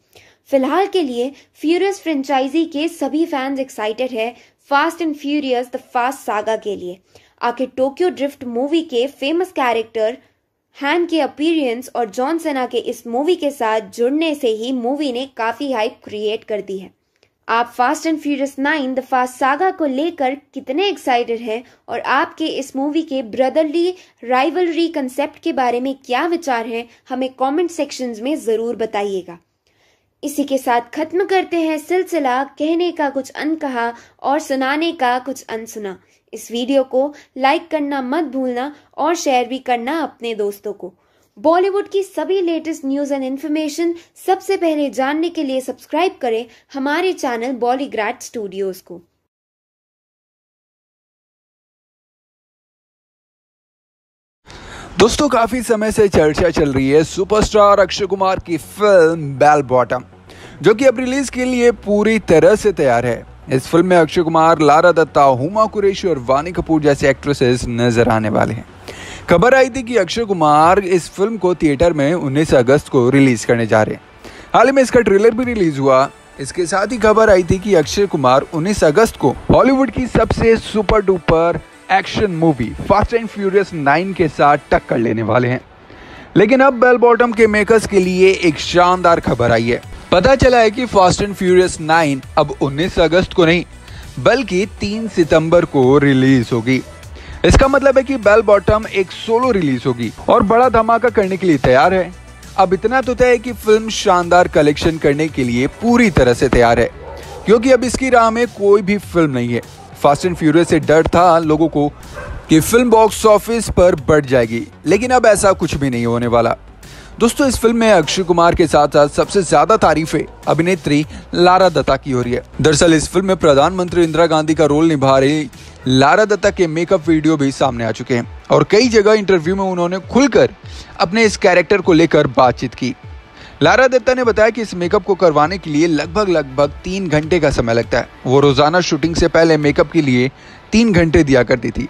फ़िलहाल के लिए फ्यूरियस फ्रेंचाइजी के सभी फैंस एक्साइटेड है fast and furious the fast saga के लिए। आखिर टोक्यो ड्रिफ्ट मूवी के फ़ेमस कैरेक्टर हैन के अपीरियंस और जॉन सेना के इस मूवी के साथ जुड़ने से ही मूवी ने काफ़ी हाइप क्रिएट कर दी है। आप fast and furious nine the fast saga को लेकर कितने एक्साइटेड हैं और आपके इस मूवी के ब्रदरली राइवलरी कंसेप्ट के बारे में क्या विचार हैं, हमें कमेंट सेक्शंस में ज़रूर बताइएगा। इसी के साथ खत्म करते हैं सिलसिला, कहने का कुछ अनकहा और सुनाने का कुछ अनसुना। इस वीडियो को लाइक करना मत भूलना और शेयर भी करना अपने दोस्तों को। बॉलीवुड की सभी लेटेस्ट न्यूज़ एंड इन्फॉर्मेशन सबसे पहले जानने के लिए सब्सक्राइब करें हमारे चैनल बॉलीग्राड स्टूडियोज को। दोस्तों, काफ़ी समय से चर्चा चल रही है सुपरस्टार अक्षय कुमार की फ़िल्म बेल बॉटम जो कि अब रिलीज़ के लिए पूरी तरह से तैयार है। इस फ़िल्म में अक्षय कुमार, लारा दत्ता, हुमा कुरेशी और वानी कपूर जैसे एक्ट्रेसेस नज़र आने वाले हैं। खबर आई थी कि अक्षय कुमार इस फ़िल्म को थिएटर में 19 अगस्त को रिलीज़ करने जा रहे हैं। हाल ही में इसका ट्रेलर भी रिलीज़ हुआ। इसके साथ ही खबर आई थी कि अक्षय कुमार 19 अगस्त को हॉलीवुड की सबसे super duper action movie, fast and furious 9 के साथ टक्कर लेने वाले हैं। लेकिन अब बेल बॉटम के मेकर्स के लिए एक शानदार खबर आई है। पता चला है कि फास्ट एंड फ्यूरियस 9 अब 19 अगस्त को नहीं, बल्कि 3 सितंबर को रिलीज़ होगी। इसका मतलब है कि बेल बॉटम एक सोलो रिलीज़ होगी और बड़ा धमाका करने के लिए तैयार है। अब इतना तो तय है कि फ़िल्म शानदार कलेक्शन करने के लिए पूरी तरह से तैयार है, क्योंकि अब इसकी राह में कोई भी फ़िल्म नहीं है। फास्ट एंड फ्यूरियस से डर था लोगों को कि फ़िल्म बॉक्स ऑफ़िस पर बढ़ जाएगी, लेकिन अब ऐसा कुछ भी नहीं होने वाला। दोस्तों, इस फ़िल्म में अक्षय कुमार के साथ साथ सबसे ज़्यादा तारीफें अभिनेत्री लारा दत्ता की हो रही है। दरअसल, इस फ़िल्म में प्रधानमंत्री इंदिरा गांधी का रोल निभा रही लारा दत्ता के मेकअप वीडियो भी सामने आ चुके हैं और कई जगह इंटरव्यू में उन्होंने खुलकर अपने इस कैरेक्टर को लेकर बातचीत की। लारा दत्ता ने बताया कि इस मेकअप को करवाने के लिए लगभग लगभग तीन घंटे का समय लगता है। वो रोज़ाना शूटिंग से पहले मेकअप के लिए तीन घंटे दिया करती थी।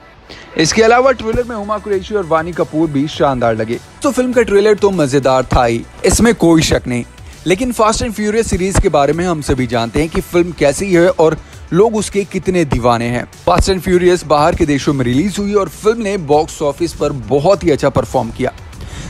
इसके अलावा ट्रेलर में हुमा कुरैशी और वानी कपूर भी शानदार लगे। तो फ़िल्म का ट्रेलर तो मज़ेदार था ही, इसमें कोई शक नहीं। लेकिन फास्ट एंड फ्यूरियस सीरीज़ के बारे में हम सभी जानते हैं कि फ़िल्म कैसी है और लोग उसके कितने दीवाने हैं। फास्ट एंड फ्यूरियस बाहर के देशों में रिलीज़ हुई और फ़िल्म ने बॉक्स ऑफ़िस पर बहुत ही अच्छा परफॉर्म किया।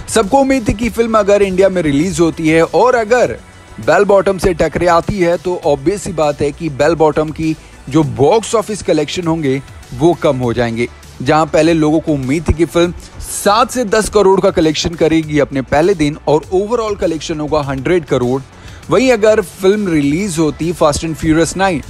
सबको उम्मीद थी कि फ़िल्म अगर इंडिया में रिलीज़ होती है और अगर बेल बॉटम से टकरे आती है तो ऑब्वियस ही बात है कि बेल बॉटम की जो बॉक्स ऑफ़िस कलेक्शन होंगे, वो कम हो जाएँगे। जहाँ पहले लोगों को उम्मीद थी कि फ़िल्म सात से दस करोड़ का कलेक्शन करेगी अपने पहले दिन और ओवरऑल कलेक्शन होगा हंड्रेड करोड़। वहीं अगर फ़िल्म रिलीज़ होती फास्ट एंड फ्यूरियस नाइन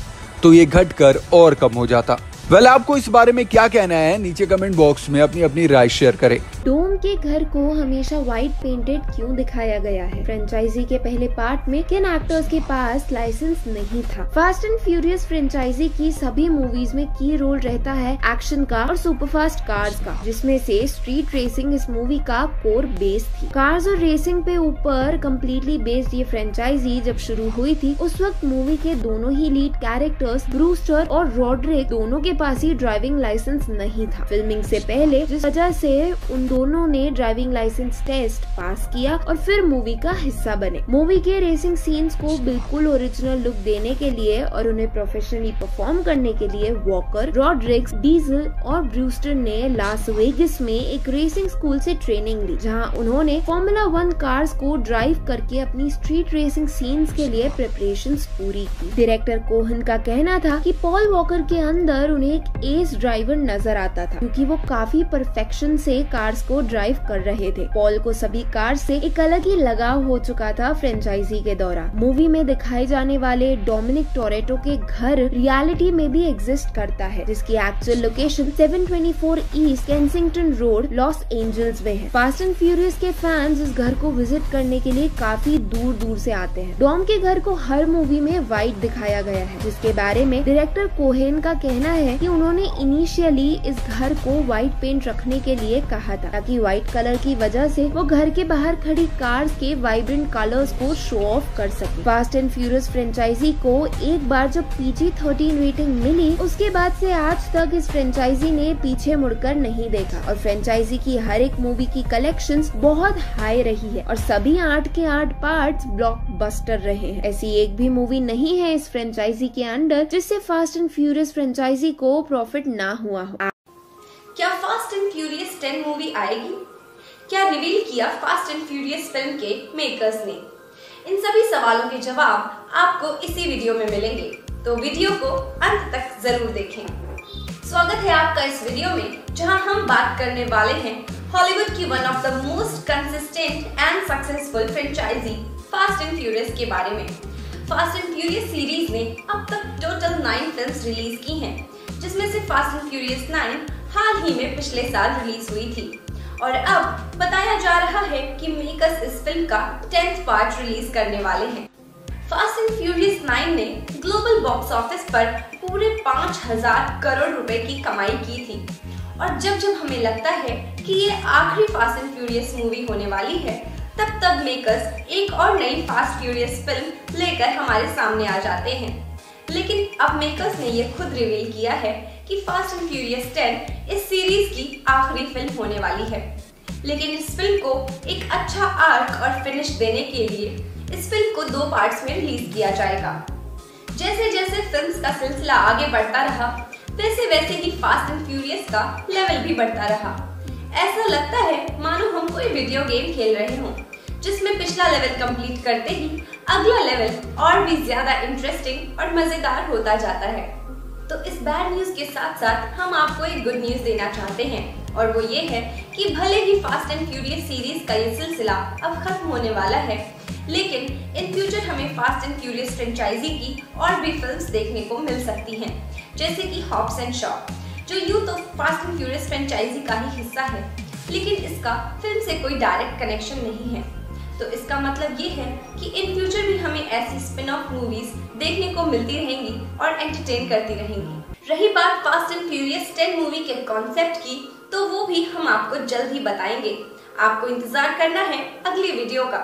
तो ये घटकर और कम हो जाता। वेल, आपको इस बारे में क्या कहना है? नीचे कमेंट बॉक्स में अपनी अपनी राय शेयर करें। डोम के घर को हमेशा व्हाइट पेंटेड क्यों दिखाया गया है? फ्रेंचाइजी के पहले पार्ट में किन एक्टर्स के पास लाइसेंस नहीं था? फास्ट एंड फ्यूरियस फ्रेंचाइजी की सभी मूवीज़ में की रोल रहता है एक्शन का और सुपरफास्ट कार्स का, जिसमें से स्ट्रीट रेसिंग इस मूवी का कोर बेस थी। कार्स और रेसिंग पे ऊपर कम्प्लीटली बेस्ड ये फ्रेंचाइजी जब शुरू हुई थी, उस वक्त मूवी के दोनों ही लीड कैरेक्टर्स ब्रूस्टर और रॉड्रिक दोनों के पास ही ड्राइविंग लाइसेंस नहीं था। फिल्मिंग से पहले जिस वजह से उन दोनों ने ड्राइविंग लाइसेंस टेस्ट पास किया और फिर मूवी का हिस्सा बने। मूवी के रेसिंग सीन्स को बिल्कुल ओरिजिनल लुक देने के लिए और उन्हें प्रोफेशनली परफॉर्म करने के लिए वॉकर रॉड्रिक्स डीजल और ब्रूस्टर ने लास वेगिस में एक रेसिंग स्कूल से ट्रेनिंग ली, जहाँ उन्होंने फॉर्मूला वन कार्स को ड्राइव करके अपनी स्ट्रीट रेसिंग सीन्स के लिए प्रिपरेशन पूरी की। डायरेक्टर कोहन का कहना था कि पॉल वॉकर के अंदर उन्हें एक एस ड्राइवर नज़र आता था, क्योंकि वो काफ़ी परफेक्शन से कार्स को ड्राइव कर रहे थे। पॉल को सभी कार से एक अलग ही लगाव हो चुका था फ्रेंचाइजी के दौरान मूवी में दिखाए जाने वाले डोमिनिक टोरेटो के घर रियलिटी में भी एग्जिस्ट करता है, जिसकी actual location 724 East Kensington Road Los Angeles में है। फास्ट एंड फ्यूरियस के फैंस इस घर को विज़िट करने के लिए काफ़ी दूर दूर से आते हैं। डॉम के घर को हर मूवी में व्हाइट दिखाया गया है, जिसके बारे में डायरेक्टर कोहेन का कहना है कि उन्होंने इनिशियली इस घर को व्हाइट पेंट रखने के लिए कहा था, ताकि व्हाइट कलर की वजह से वो घर के बाहर खड़ी कार्स के वाइब्रेंट कलर्स को शो ऑफ़ कर सके। फास्ट एंड फ्यूरियस फ्रेंचाइजी को एक बार जब पीजी थर्टीन रेटिंग मिली, उसके बाद से आज तक इस फ्रेंचाइजी ने पीछे मुड़कर नहीं देखा। और फ्रेंचाइजी की हर एक मूवी की कलेक्शन बहुत हाई रही है, और सभी आठ के आठ पार्ट्स ब्लॉकबस्टर रहे हैं। ऐसी एक भी मूवी नहीं है इस फ्रेंचाइजी के अंडर जिससे फास्ट एंड फ्यूरियस फ्रेंचाइजी को प्रॉफिट ना हुआ हो। क्या fast and furious ten movie आएगी? क्या रिवील किया फास्ट एंड फ्यूरियस फ़िल्म के मेकर्स ने? इन सभी सवालों के जवाब आपको इसी वीडियो में मिलेंगे। तो वीडियो को अंत तक ज़रूर देखें। स्वागत है आपका इस वीडियो में, जहाँ हम बात करने वाले हैं हॉलीवुड की one of the most consistent and successful franchise fast and furious के बारे में। फास्ट एंड फ्यूरियस सीरीज़ ने अब तक टोटल नाइन फ़िल्म रिलीज़ की हैं। जिसमें से फास्ट एंड फ्यूरियस नाइन हाल ही में पिछले साल रिलीज़ हुई थी। और अब बताया जा रहा है कि मेकर्स इस फ़िल्म का टेंथ पार्ट रिलीज़ करने वाले हैं। फास्ट एंड फ्यूरियस 9 ने ग्लोबल बॉक्स ऑफ़िस पर पूरे पाँच हज़ार करोड़ रुपए की कमाई की थी। और जब जब हमें लगता है कि ये आखिरी फास्ट एंड फ्यूरियस मूवी होने वाली है, तब तब मेकर्स एक और नई फास्ट फ्यूरियस फ़िल्म लेकर हमारे सामने आ जाते हैं। लेकिन अब मेकर्स ने ये खुद रिवील किया है कि फास्ट एंड फ्यूरियस 10 इस सीरीज़ की आखिरी फ़िल्म होने वाली है। लेकिन इस फ़िल्म को एक अच्छा आर्क और फिनिश देने के लिए इस फ़िल्म को दो पार्ट्स में रिलीज़ किया जाएगा। जैसे जैसे फिल्म्स का सिलसिला आगे बढ़ता रहा वैसे वैसे ही फास्ट एंड फ्यूरियस का लेवल भी बढ़ता रहा। ऐसा लगता है, मानो हम कोई वीडियो गेम खेल रहे हों। जिसमें पिछला लेवल कंप्लीट करते ही अगला लेवल और भी ज़्यादा इंटरेस्टिंग और मज़ेदार होता जाता है। तो इस बैड न्यूज़ के साथ साथ हम आपको एक गुड न्यूज़ देना चाहते हैं और वो ये है कि भले ही फास्ट एंड फ्यूरियस सीरीज़ का ये सिलसिला अब खत्म होने वाला है, लेकिन इन फ्यूचर हमें फास्ट एंड फ्यूरियस फ्रेंचाइजी की और भी फिल्म्स देखने को मिल सकती हैं, जैसे कि हॉप्स एंड शॉप जो यूँ तो फास्ट एंड फ्यूरियस फ्रेंचाइजी का ही हिस्सा है, लेकिन इसका फ़िल्म से कोई डायरेक्ट कनेक्शन नहीं है। तो इसका मतलब ये है कि इन फ्यूचर भी हमें ऐसी स्पिन ऑफ़ मूवीज़ देखने को मिलती रहेंगी और एंटरटेन करती रहेंगी। रही बात फास्ट एंड फ्यूरियस 10 मूवी के कॉन्सेप्ट की तो वो भी हम आपको जल्द ही बताएँगे। आपको इंतज़ार करना है अगली वीडियो का।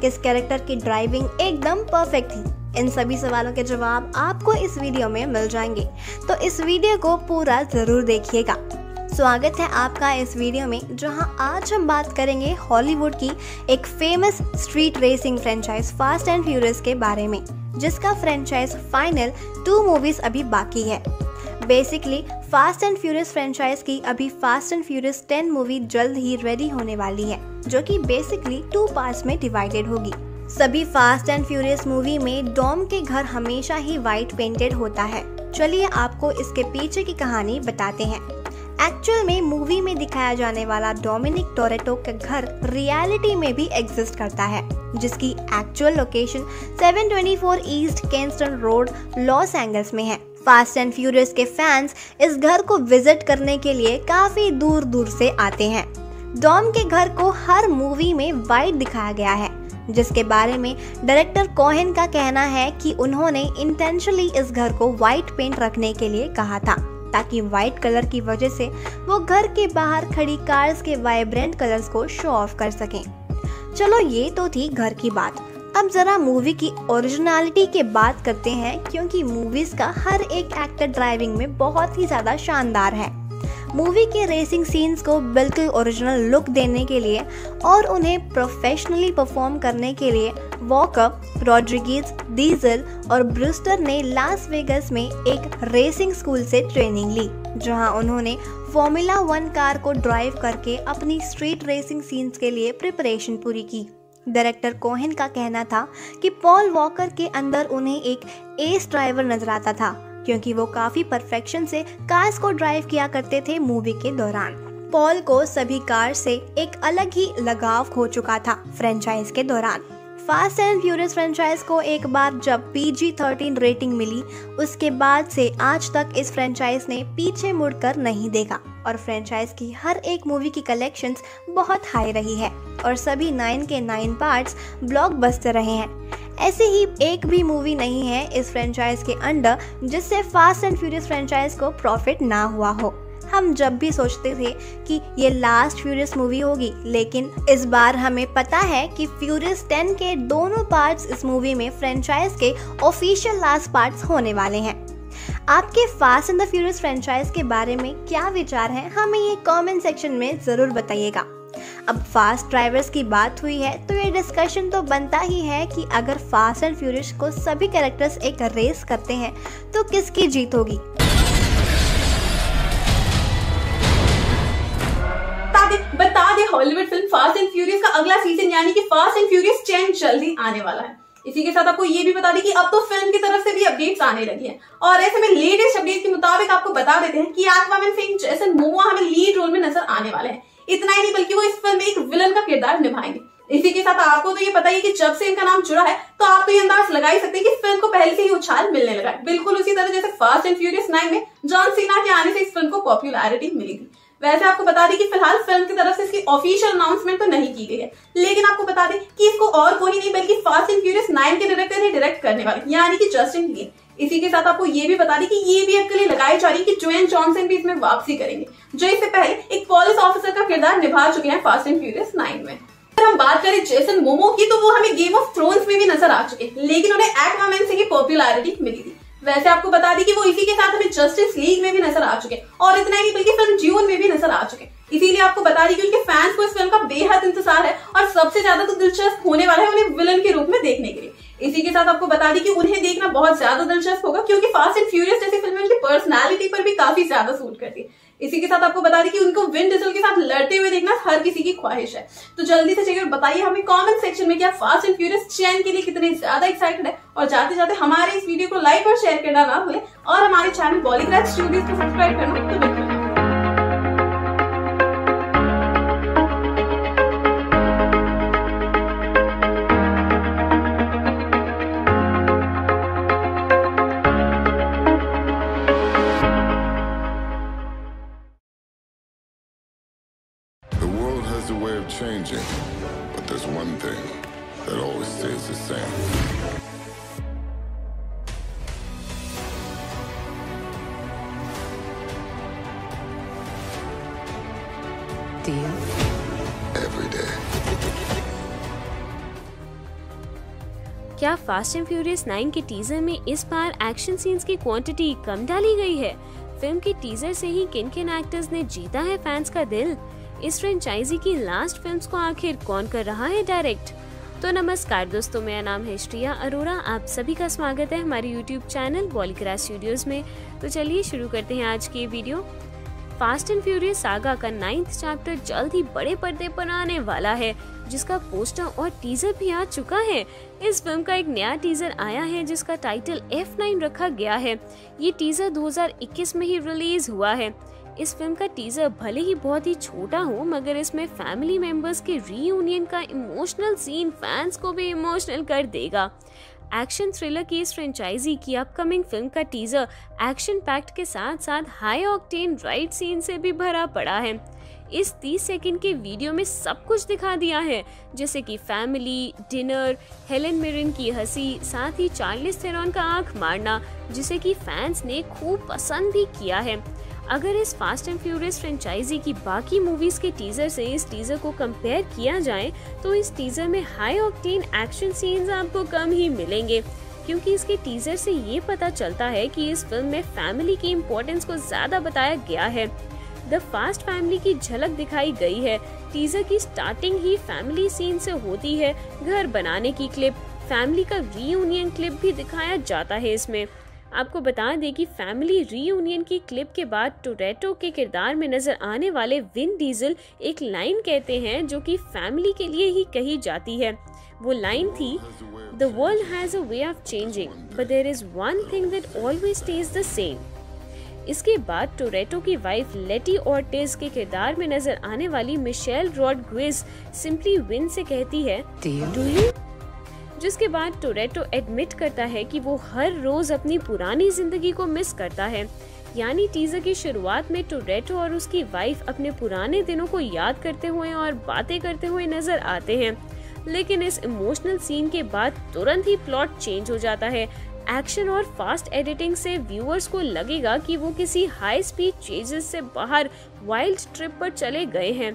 किस कैरेक्टर की ड्राइविंग एकदम परफेक्ट थी? इन सभी सवालों के जवाब आपको इस वीडियो में मिल जाएँगे। तो इस वीडियो को पूरा ज़रूर देखिएगा। स्वागत है आपका इस वीडियो में, जहाँ आज हम बात करेंगे हॉलीवुड की एक famous street racing franchise fast and furious के बारे में, जिसका फ्रेंचाइज फाइनल टू मूवीज़ अभी बाकी है। Basically fast and furious franchise की अभी फास्ट एंड फ्यूरियस 10 मूवी जल्द ही रेडी होने वाली है, जो कि बेसिकली टू पार्ट्स में डिवाइडेड होगी। सभी फास्ट एंड फ्यूरियस मूवी में डॉम के घर हमेशा ही व्हाइट पेंटेड होता है। चलिए आपको इसके पीछे की कहानी बताते हैं। एक्चुअल में मूवी में दिखाया जाने वाला डोमिनिक टोरेटो का घर रियलिटी में भी एग्जिस्ट करता है, जिसकी actual location 724 east Kensington road Los Angeles में है। फास्ट एंड फ्यूरियस के फैंस इस घर को विज़िट करने के लिए काफ़ी दूर दूर से आते हैं। डॉम के घर को हर मूवी में वाइट दिखाया गया है, जिसके बारे में डायरेक्टर कोहेन का कहना है कि उन्होंने इंटेंशनली इस घर को व्हाइट पेंट रखने के लिए कहा था। ताकि व्हाइट कलर की वजह से वो घर के बाहर खड़ी कार्स के वाइब्रेंट कलर्स को शो ऑफ़ कर सकें। चलो ये तो थी घर की बात। अब जरा मूवी की ओरिजिनलिटी के बात करते हैं, क्योंकि मूवीज़ का हर एक एक्टर ड्राइविंग में बहुत ही ज़्यादा शानदार है। मूवी के रेसिंग सीन्स को बिल्कुल ओरिजिनल लुक देने के लिए और उन्हें प्रोफेशनली परफॉर्म करने के लिए वॉकअप रॉड्रिगीज डीजल और ब्रूस्टर ने लास वेगस में एक रेसिंग स्कूल से ट्रेनिंग ली, जहाँ उन्होंने फॉर्मूला वन कार को ड्राइव करके अपनी स्ट्रीट रेसिंग सीन्स के लिए प्रिपरेशन पूरी की। डायरेक्टर कोहेन का कहना था कि पॉल वॉकर के अंदर उन्हें एक एस ड्राइवर नज़र आता था। क्योंकि वो काफ़ी परफेक्शन से कार्स को ड्राइव किया करते थे मूवी के दौरान। पॉल को सभी कार से एक अलग ही लगाव हो चुका था फ्रेंचाइज के दौरान। फास्ट एंड फ्यूरियस फ्रेंचाइज को एक बार जब पीजी थर्टीन रेटिंग मिली, उसके बाद से आज तक इस फ्रेंचाइज ने पीछे मुड़कर नहीं देखा और फ्रेंचाइज की हर एक मूवी की कलेक्शंस बहुत हाई रही है और सभी नाइन के नाइन पार्ट्स ब्लॉकबस्टर रहे हैं। ऐसे ही एक भी मूवी नहीं है इस फ्रेंचाइज के अंडर जिससे फास्ट एंड फ्यूरियस फ्रेंचाइज को प्रॉफिट ना हुआ हो। हम जब भी सोचते थे कि ये लास्ट फ्यूरियस मूवी होगी, लेकिन इस बार हमें पता है कि फ्यूरियस 10 के दोनों पार्ट्स इस मूवी में फ्रेंचाइज के ऑफिशियल लास्ट पार्ट्स होने वाले हैं। आपके fast and the furious franchise के बारे में क्या विचार है, हमें ये कमेंट सेक्शन में ज़रूर बताइएगा। अब फास्ट ड्राइवर्स की बात हुई है तो ये डिस्कशन तो बनता ही है कि अगर फास्ट एंड फ्यूरियस को सभी कैरेक्टर्स एक रेस करते हैं तो किसकी जीत होगी? बता दे Hollywood film fast and furious का अगला सीज़न यानी कि फास्ट एंड फ्यूरियस टेन जल्दी आने वाला है। इसी के साथ आपको ये भी बता दें कि अब तो फ़िल्म की तरफ़ से भी अपडेट्स आने लगी हैं। और ऐसे में लेटेस्ट अपडेट के मुताबिक आपको बता देते हैं कि एक्वामैन फ़िल्म जैसन मोआ हमें लीड रोल में नज़र आने वाले हैं। इतना ही नहीं, बल्कि वो इस फ़िल्म में एक विलन का किरदार निभाएँगे। इसी के साथ आपको तो ये पता ही कि जब से इनका नाम जुड़ा है तो आप तो ये अंदाज लगा ही सकते हैं कि फ़िल्म को पहले से ही उछाल मिलने लगा है। बिल्कुल उसी तरह जैसे फास्ट एंड फ्यूरियस नाइन में जॉन सीना के आने से इस फ़िल्म को पॉपुलैरिटी मिली थी वैसे आपको बता दें कि फ़िलहाल फ़िल्म की तरफ़ से इसकी ऑफिशियल अनाउंसमेंट तो नहीं की गई है। लेकिन आपको बता दें कि इसको और कोई नहीं, बल्कि फास्ट एंड फ्यूरियस नाइन के डायरेक्टर ही डायरेक्ट करने वाले। यानी कि जस्टिन लीन इसी के साथ आपको ये भी बता दें कि ये भी अब लिए लगाई जा रही है कि जोएन जॉनसन भी इसमें वापसी करेंगे। जो इससे पहले एक पुलिस ऑफिसर का किरदार निभा चुके हैं फास्ट एंड फ्यूरियस नाइन में। अगर हम बात करें जेसन मोमो की तो वो हमें गेम ऑफ़ थ्रोन्स में भी नज़र आ चुके हैं, लेकिन उन्हें एक्वामैन से ही पॉपुलैरिटी मिली थी। वैसे आपको बता दी कि वो इसी के साथ हमें जस्टिस लीग में भी नज़र आ चुके हैं, और इतना ही बल्कि फ़िल्म जून में भी नज़र आ चुके हैं। इसीलिए आपको बता दी कि उनके फैंस को इस फ़िल्म का बेहद इंतज़ार है, और सबसे ज़्यादा तो दिलचस्प होने वाला है उन्हें विलन के रूप में देखने के लिए। इसी के साथ आपको बता दी कि उन्हें देखना बहुत ज़्यादा दिलचस्प होगा, क्योंकि फास्ट एंड फ्यूरियस जैसी फ़िल्में उनकी पर्सनैलिटी पर भी काफ़ी ज़्यादा सूट करती है। इसी के साथ आपको बता दी कि उनको विन डिजल के साथ लड़ते हुए देखना हर किसी की ख्वाहिश है। तो जल्दी से चलिए बताइए हमें कमेंट सेक्शन में क्या फास्ट एंड फ्यूरियस चैन के लिए कितने ज़्यादा एक्साइटेड है। और जाते जाते हमारे इस वीडियो को लाइक और शेयर करना ना भूले। और हमारे चैनल बॉलीग्राज स्टूडियोज को सब्सक्राइब करना तो बिल्कुल फास्ट एंड फ्यूरियस 9 के टीजर में इस बार एक्शन सीन्स की क्वांटिटी कम डाली गई है। फ़िल्म के टीजर से ही किन किन एक्टर्स ने जीता है फैंस का दिल? इस फ्रेंचाइजी की लास्ट फिल्म्स को आखिर कौन कर रहा है डायरेक्ट तो नमस्कार दोस्तों, मेरा नाम है श्रिया अरोरा। आप सभी का स्वागत है हमारे यूट्यूब चैनल बॉलीग्रास स्टूडियोज में। तो चलिए शुरू करते हैं आज की video fast and furious saga का नाइन्थ चैप्टर जल्द ही बड़े पर्दे पर आने वाला है। जिसका पोस्टर और टीजर भी आ चुका है। इस फ़िल्म का एक नया टीजर आया है, जिसका टाइटल F9 रखा गया है। ये टीजर 2021 में ही रिलीज़ हुआ है। इस फ़िल्म का टीजर भले ही बहुत ही छोटा हो, मगर इसमें फैमिली मेंबर्स के रीयूनियन का इमोशनल सीन फैंस को भी इमोशनल कर देगा। एक्शन थ्रिलर की इस फ्रेंचाइजी की अपकमिंग फ़िल्म का टीजर एक्शन पैक्ट के साथ साथ हाई ऑक्टेन राइट सीन से भी भरा पड़ा है। इस 30 सेकंड के वीडियो में सब कुछ दिखा दिया है। जैसे कि फैमिली, डिनर, हेलन मिरन की हँसी, साथ ही चार्लिस थेरॉन का आँख मारना, जिसे कि फैंस ने खूब पसंद भी किया है। अगर इस फास्ट एंड फ्यूरियस फ्रेंचाइजी की बाकी मूवीज़ के टीजर से इस टीजर को कंपेयर किया जाए तो इस टीजर में हाई ऑक्टेन एक्शन सीन्स आपको कम ही मिलेंगे। क्योंकि इसके टीजर से ये पता चलता है कि इस फ़िल्म में फैमिली की इम्पोर्टेंस को ज़्यादा बताया गया है। द फास्ट फैमिली की झलक दिखाई गई है। टीजर की स्टार्टिंग ही फैमिली सीन से होती है। घर बनाने की क्लिप फैमिली का रीयूनियन क्लिप भी दिखाया जाता है इसमें। आपको बता दें कि फैमिली रीयूनियन की क्लिप के बाद टोरेटो के किरदार में नज़र आने वाले विन डीजल एक लाइन कहते हैं जो कि फैमिली के लिए ही कही जाती है। वो लाइन थी the world has a way of changing but there is one thing that always stays the same इसके बाद टोरेटो की वाइफ लेटी ऑर्टेज के किरदार में नज़र आने वाली मिशेल रॉडग्विज सिंपली विन से कहती है डू यू जिसके बाद टोरेटो एडमिट करता है कि वो हर रोज अपनी पुरानी ज़िंदगी को मिस करता है। यानी टीजर की शुरुआत में टोरेटो और उसकी वाइफ अपने पुराने दिनों को याद करते हुए और बातें करते हुए नज़र आते हैं। लेकिन इस इमोशनल सीन के बाद तुरंत ही प्लॉट चेंज हो जाता है। एक्शन और फास्ट एडिटिंग से व्यूअर्स को लगेगा कि वो किसी हाई स्पीड चेजेस से बाहर वाइल्ड ट्रिप पर चले गए हैं।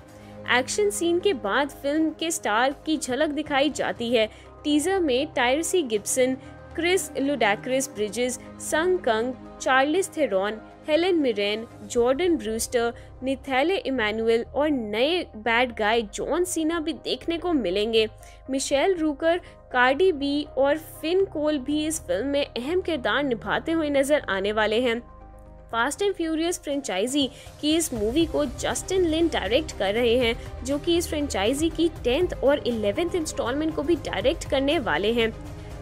एक्शन सीन के बाद फ़िल्म के स्टार की झलक दिखाई जाती है। टीजर में Tyrese Gibson Chris Ludacris Bridges Sung Kang Charlize Theron Helen Mirren Jordana Brewster Nathalie Emmanuel और नए बैड गाय जॉन सीना भी देखने को मिलेंगे। मिशेल रूकर कार्डी बी और फिन कोल भी इस फ़िल्म में अहम किरदार निभाते हुए नज़र आने वाले हैं। फास्ट एंड फ्यूरियस फ्रेंचाइजी की इस मूवी को जस्टिन लिन डायरेक्ट कर रहे हैं, जो कि इस फ्रेंचाइजी की टेंथ और इलेवेंथ इंस्टॉलमेंट को भी डायरेक्ट करने वाले हैं।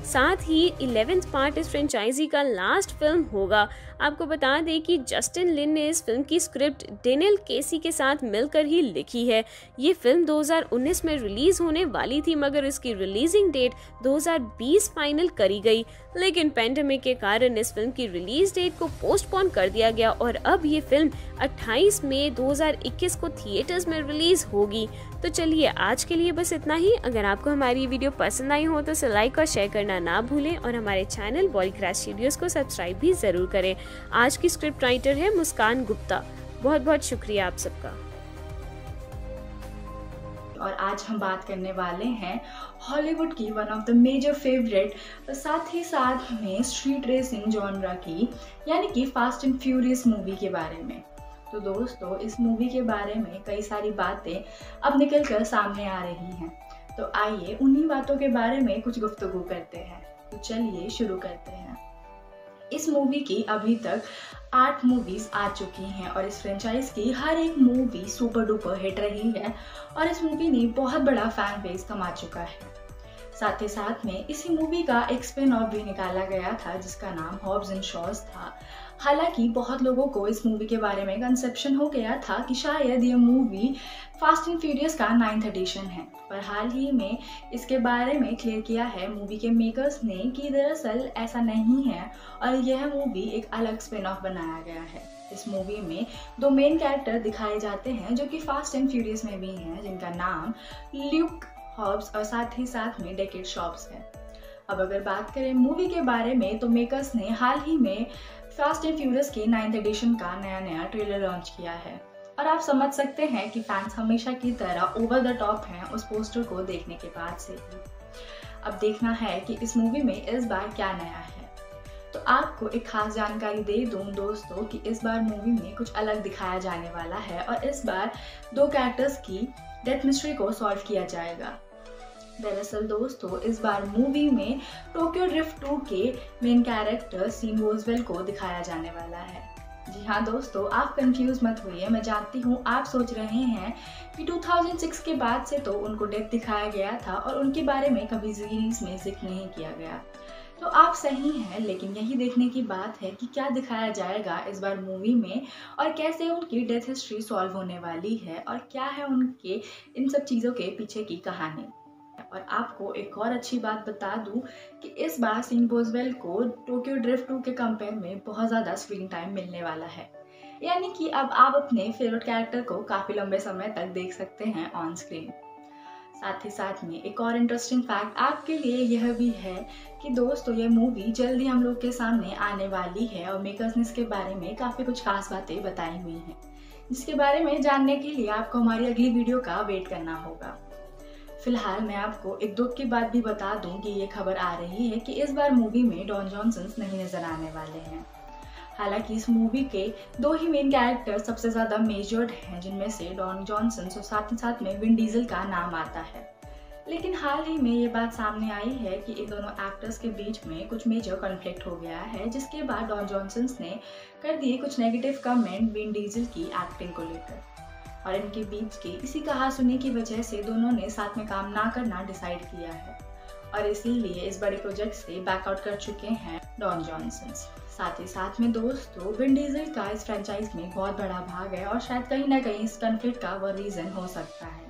साथ ही इलेवेंथ पार्ट इस फ्रेंचाइजी का लास्ट फ़िल्म होगा आपको बता दें कि जस्टिन लिन ने इस फ़िल्म की स्क्रिप्ट डेनियल केसी के साथ मिलकर ही लिखी है। ये फ़िल्म 2019 में रिलीज़ होने वाली थी, मगर इसकी रिलीजिंग डेट 2020 फाइनल करी गई। लेकिन पेंडेमिक के कारण इस फ़िल्म की रिलीज़ डेट को पोस्टपोन कर दिया गया और अब ये फ़िल्म 28 मई 2021 को थिएटर्स में रिलीज़ होगी। तो चलिए, आज के लिए बस इतना ही। अगर आपको हमारी वीडियो पसंद आई हो तो इसे लाइक और शेयर करना ना भूलें और हमारे चैनल बॉलीक्रास्ट स्टूडियोज को सब्सक्राइब भी ज़रूर करें। आज की स्क्रिप्ट राइटर है मुस्कान गुप्ता। बहुत बहुत शुक्रिया आप सबका। और आज हम बात करने वाले हैं हॉलीवुड की one of the major favourite साथ ही साथ में स्ट्रीट रेसिंग जॉनरा की, यानी कि फास्ट एंड फ्यूरियस मूवी के बारे में। तो दोस्तों, इस मूवी के बारे में कई सारी बातें अब निकल कर सामने आ रही हैं। तो आइए उन्हीं बातों के बारे में कुछ गुफ्तगु करते हैं। तो चलिए शुरू करते हैं। इस मूवी की अभी तक आठ मूवीज़ आ चुकी हैं और इस फ्रेंचाइज की हर एक मूवी सुपर डुपर हिट रही है और इस मूवी ने बहुत बड़ा फ़ैन बेस कमा चुका है। साथ ही साथ में इसी मूवी का एक स्पिन ऑफ़ भी निकाला गया था, जिसका नाम हॉब्स एंड शॉज था। हालाँकि बहुत लोगों को इस मूवी के बारे में कंसेप्शन हो गया था कि शायद ये मूवी फास्ट एंड फ्यूरियस का नाइन्थ एडिशन है। पर हाल ही में इसके बारे में क्लियर किया है मूवी के मेकर्स ने कि दरअसल ऐसा नहीं है और यह मूवी एक अलग स्पिन ऑफ़ बनाया गया है। इस मूवी में दो मेन कैरेक्टर दिखाए जाते हैं जो कि फास्ट एंड फ्यूरियस में भी हैं, जिनका नाम ल्यूक हॉब्स और साथ ही साथ में डेकेट शॉप्स है। अब अगर बात करें मूवी के बारे में तो मेकर्स ने हाल ही में फास्ट एंड फ्यूरियस के नाइन्थ एडिशन का नया नया ट्रेलर लॉन्च किया है। और आप समझ सकते हैं कि फैंस हमेशा की तरह ओवर द टॉप हैं उस पोस्टर को देखने के बाद से ही। अब देखना है कि इस मूवी में इस बार क्या नया है। तो आपको एक खास जानकारी दे दूँ दोस्तों कि इस बार मूवी में कुछ अलग दिखाया जाने वाला है और इस बार दो कैरेक्टर्स की डेथ मिस्ट्री को सॉल्व किया जाएगा। दरअसल दोस्तों, इस बार मूवी में टोक्यो ड्रिफ्ट 2 के मेन कैरेक्टर सीन वोजवेल को दिखाया जाने वाला है। जी हाँ दोस्तों, आप कंफ्यूज मत होइए। मैं जानती हूँ आप सोच रहे हैं कि 2006 के बाद से तो उनको डेथ दिखाया गया था और उनके बारे में कभी सीरीज़ में ज़िक्र नहीं किया गया। तो आप सही हैं, लेकिन यही देखने की बात है कि क्या दिखाया जाएगा इस बार मूवी में और कैसे उनकी डेथ हिस्ट्री सॉल्व होने वाली है और क्या है उनके इन सब चीज़ों के पीछे की कहानी। और आपको एक और अच्छी बात बता दूँ कि इस बार सीन बोजवेल को टोक्यो ड्रिफ्ट टू के कंपेयर में बहुत ज़्यादा स्क्रीन टाइम मिलने वाला है। यानी कि अब आप अपने फेवरेट कैरेक्टर को काफ़ी लंबे समय तक देख सकते हैं ऑन स्क्रीन साथ ही साथ में एक और इंटरेस्टिंग फैक्ट आपके लिए यह भी है कि दोस्तों, ये मूवी जल्दी हम लोग के सामने आने वाली है और मेकर्स ने इसके बारे में काफ़ी कुछ खास बातें बताई हुई हैं। जिसके बारे में जानने के लिए आपको हमारी अगली वीडियो का वेट करना होगा। फ़िलहाल मैं आपको एक दुख की बात भी बता दूँ कि ये खबर आ रही है कि इस बार मूवी में डॉन जॉनसन नहीं नज़र आने वाले हैं। हालाँकि इस मूवी के दो ही मेन कैरेक्टर सबसे ज़्यादा मेजर्ड हैं, जिनमें से डॉन जॉनसन और साथ ही साथ में विन डीजल का नाम आता है। लेकिन हाल ही में ये बात सामने आई है कि इन दोनों एक्टर्स के बीच में कुछ मेजर कॉन्फ्लिक्ट हो गया है, जिसके बाद डॉन जॉनसन ने कर दिए कुछ नेगेटिव कमेंट विन डीजल की एक्टिंग को लेकर। और इनके बीच की इसी कहा सुनी की वजह से दोनों ने साथ में काम ना करना डिसाइड किया है। और इसीलिए इस बड़े प्रोजेक्ट से बैकआउट कर चुके हैं डॉन जॉनसन साथ ही साथ में दोस्तों विन डीजल का इस फ्रेंचाइज में बहुत बड़ा भाग है और शायद कहीं ना कहीं इस कन्फ्लिक्ट का वो रीजन हो सकता है।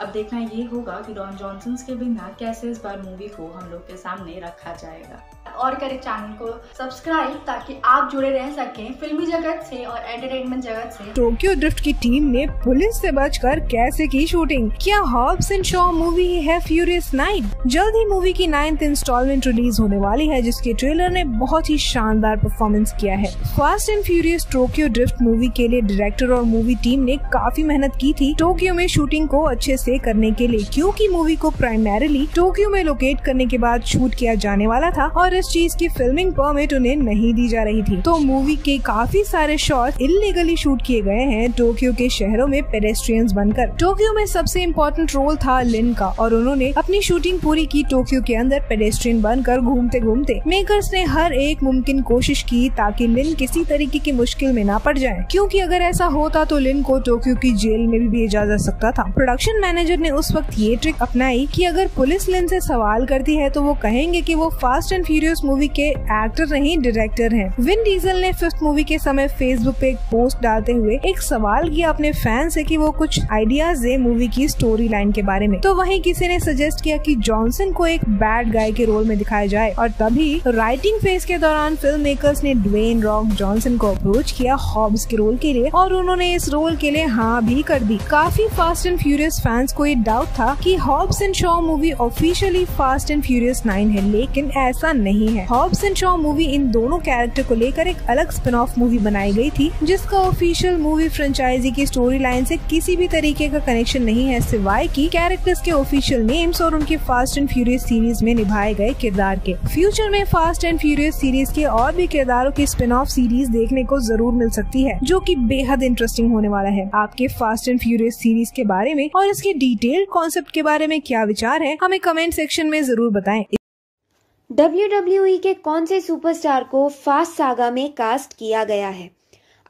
अब देखना ये होगा कि डॉन जॉनसन के बिना कैसे इस बार मूवी को हम लोग के सामने रखा जाएगा। और करें चैनल को सब्सक्राइब ताकि आप जुड़े रह सकें फिल्मी जगत से और एंटरटेनमेंट जगत से। टोक्यो ड्रिफ्ट की टीम ने पुलिस से बचकर कैसे की शूटिंग क्या हॉब्स एंड शॉ मूवी है फ्यूरियस नाइट जल्द ही मूवी की नाइन्थ इंस्टॉलमेंट रिलीज़ होने वाली है, जिसके ट्रेलर ने बहुत ही शानदार परफॉर्मेंस किया है। Fast and furious Tokyo drift movie के लिए डायरेक्टर और मूवी टीम ने काफ़ी मेहनत की थी टोक्यो में शूटिंग को अच्छे से करने के लिए, क्योंकि मूवी को प्राइमरीली टोक्यो में लोकेट करने के बाद शूट किया जाने वाला था और इस चीज़ की फिल्मिंग परमिट उन्हें नहीं दी जा रही थी। तो मूवी के काफ़ी सारे शॉट इलीगली शूट किए गए हैं टोक्यो के शहरों में पेडेस्ट्रियंस बनकर। टोक्यो में सबसे इम्पोर्टेंट रोल था लिन का और उन्होंने अपनी शूटिंग पूरी की टोक्यो के अंदर पेडेस्ट्रियन बनकर घूमते घूमते। मेकर्स ने हर एक मुमकिन कोशिश की ताकि लिन किसी तरीके की मुश्किल में ना पड़ जाए। क्योंकि अगर ऐसा होता तो लिन को टोक्यो की जेल में भी भेजा जा सकता था। प्रोडक्शन मैनेजर ने उस वक्त ये ट्रिक अपनाई कि अगर पुलिस लिन से सवाल करती है तो वो कहेंगे कि वो फास्ट एंड फ्यूरियस मूवी के एक्टर नहीं डायरेक्टर हैं। विन डीजल ने फिफ्थ मूवी के समय फेसबुक पे एक पोस्ट डालते हुए एक सवाल किया अपने फ़ैन से कि वो कुछ आइडियाज़ दे मूवी की स्टोरी लाइन के बारे में तो वहीं किसी ने सजेस्ट किया कि जॉनसन को एक बैड गाय के रोल में दिखाया जाए और तभी राइटिंग फ़ेज़ के दौरान फ़िल्म मेकर्स ने ड्वेन रॉक जॉनसन को अप्रोच किया हॉब्स के रोल के लिए और उन्होंने इस रोल के लिए हाँ भी कर दी काफ़ी फास्ट एंड फ्यूरियस फैंस को ये डाउट था कि Hobbs and Shaw movie officially fast and furious nine है, लेकिन ऐसा नहीं है। हॉब्स एंड शॉ मूवी इन दोनों कैरेक्टर को लेकर एक अलग स्पिन ऑफ़ मूवी बनाई गई थी, जिसका ऑफिशियल मूवी फ्रेंचाइजी की स्टोरी लाइन से किसी भी तरीके का कनेक्शन नहीं है, सिवाय की कैरेक्टर्स के ऑफिशियल नेम्स और उनके फास्ट एंड फ्यूरियस सीरीज़ में निभाए गए किरदार के। फ्यूचर में फास्ट एंड फ्यूरियस सीरीज़ के और भी किरदारों की स्पिन ऑफ़ सीरीज़ देखने को ज़रूर मिल सकती है, जो की बेहद इंटरेस्टिंग होने वाला है। आपके फास्ट एंड फ्यूरियस सीरीज़ के बारे में और इसके डिटेल कॉन्सेप्ट के बारे में क्या विचार है, हमें कमेंट सेक्शन में ज़रूर बताएँ। डब्ल्यूडब्ल्यूई के कौन से सुपरस्टार को फास्ट सागा में कास्ट किया गया है?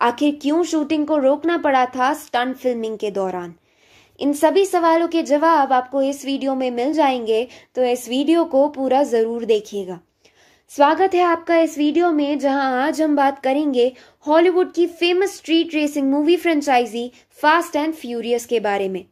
आखिर क्यों शूटिंग को रोकना पड़ा था स्टंट फिल्मिंग के दौरान? इन सभी सवालों के जवाब आपको इस वीडियो में मिल जाएँगे तो इस वीडियो को पूरा ज़रूर देखिएगा। स्वागत है आपका इस वीडियो में, जहाँ आज हम बात करेंगे हॉलीवुड की famous street racing movie franchise fast and furious के बारे में।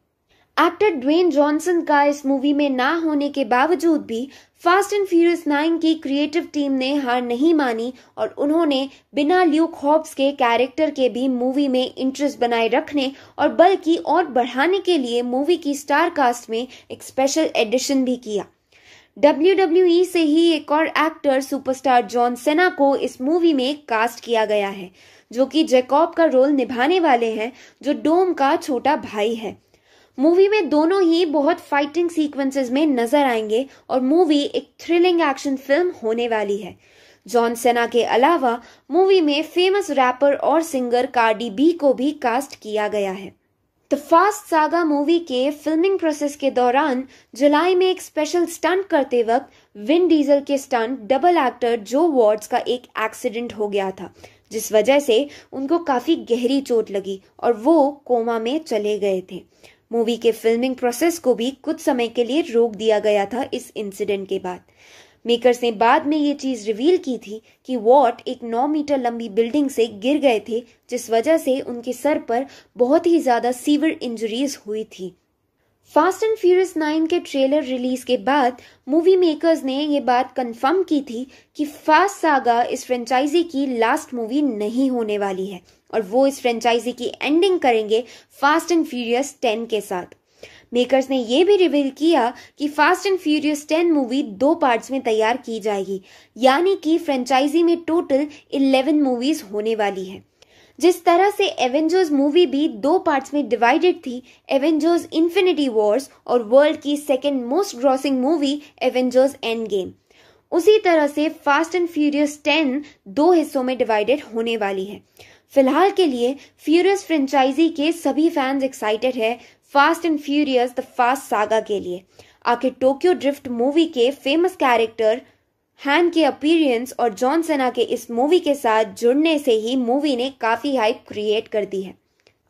एक्टर ड्वेन जॉनसन का इस मूवी में ना होने के बावजूद भी फास्ट एंड फ्यूरियस नाइन की क्रिएटिव टीम ने हार नहीं मानी और उन्होंने बिना ल्यूक हॉब्स के कैरेक्टर के भी मूवी में इंटरेस्ट बनाए रखने और बल्कि और बढ़ाने के लिए मूवी की स्टार कास्ट में एक स्पेशल एडिशन भी किया। डब्ल्यू से ही एक और एक्टर सुपरस्टार जॉन सेना को इस मूवी में कास्ट किया गया है, जो कि जैकॉब का रोल निभाने वाले हैं, जो डोम का छोटा भाई है। मूवी में दोनों ही बहुत फाइटिंग सीक्वेंसेस में नज़र आएँगे और मूवी एक थ्रिलिंग एक्शन फ़िल्म होने वाली है। जॉन सेना के अलावा मूवी में फ़ेमस रैपर और सिंगर कार्डी बी को भी कास्ट किया गया है। द फास्ट सागा मूवी के फिल्मिंग प्रोसेस के दौरान जुलाई में एक स्पेशल स्टंट करते वक्त विन डीजल के stunt double actor Joe Watts का एक एक्सीडेंट हो गया था, जिस वजह से उनको काफ़ी गहरी चोट लगी और वो कोमा में चले गए थे। मूवी के फिल्मिंग प्रोसेस को भी कुछ समय के लिए रोक दिया गया था इस इंसिडेंट के बाद। मेकर्स ने बाद में ये चीज़ रिवील की थी कि वॉट एक 9 मीटर लंबी बिल्डिंग से गिर गए थे, जिस वजह से उनके सर पर बहुत ही ज़्यादा सीवियर इंजरीज हुई थी। फास्ट एंड फ्यूरियस नाइन के ट्रेलर रिलीज़ के बाद मूवी मेकर्स ने ये बात कंफर्म की थी कि फास्ट सागा इस फ्रेंचाइजी की लास्ट मूवी नहीं होने वाली है। और वो इस फ्रेंचाइजी की एंडिंग करेंगे फास्ट एंड फ्यूरियस टेन के साथ। मेकर्स ने यह भी रिवील किया कि fast and furious ten movie दो पार्ट्स में तैयार की जाएगी। यानी कि फ्रेंचाइजी में टोटल इलेवन मूवीज़ होने वाली है। जिस तरह से एवेंजर्स मूवी भी दो पार्ट्स में डिवाइडेड थी एवेंजर्स इन्फिनिटी वॉर्स और वर्ल्ड की second most grossing movie Avengers Endgame उसी तरह से फास्ट एंड फ्यूरियस टेन दो हिस्सों में डिवाइडेड होने वाली है। फ़िलहाल के लिए फ्यूरियस फ्रेंचाइजी के सभी फैंस एक्साइटेड है fast and furious the fast saga के लिए। आखिर टोक्यो ड्रिफ्ट मूवी के फ़ेमस कैरेक्टर हैन के अपीरियंस और जॉन सेना के इस मूवी के साथ जुड़ने से ही मूवी ने काफ़ी हाइप क्रिएट कर दी है।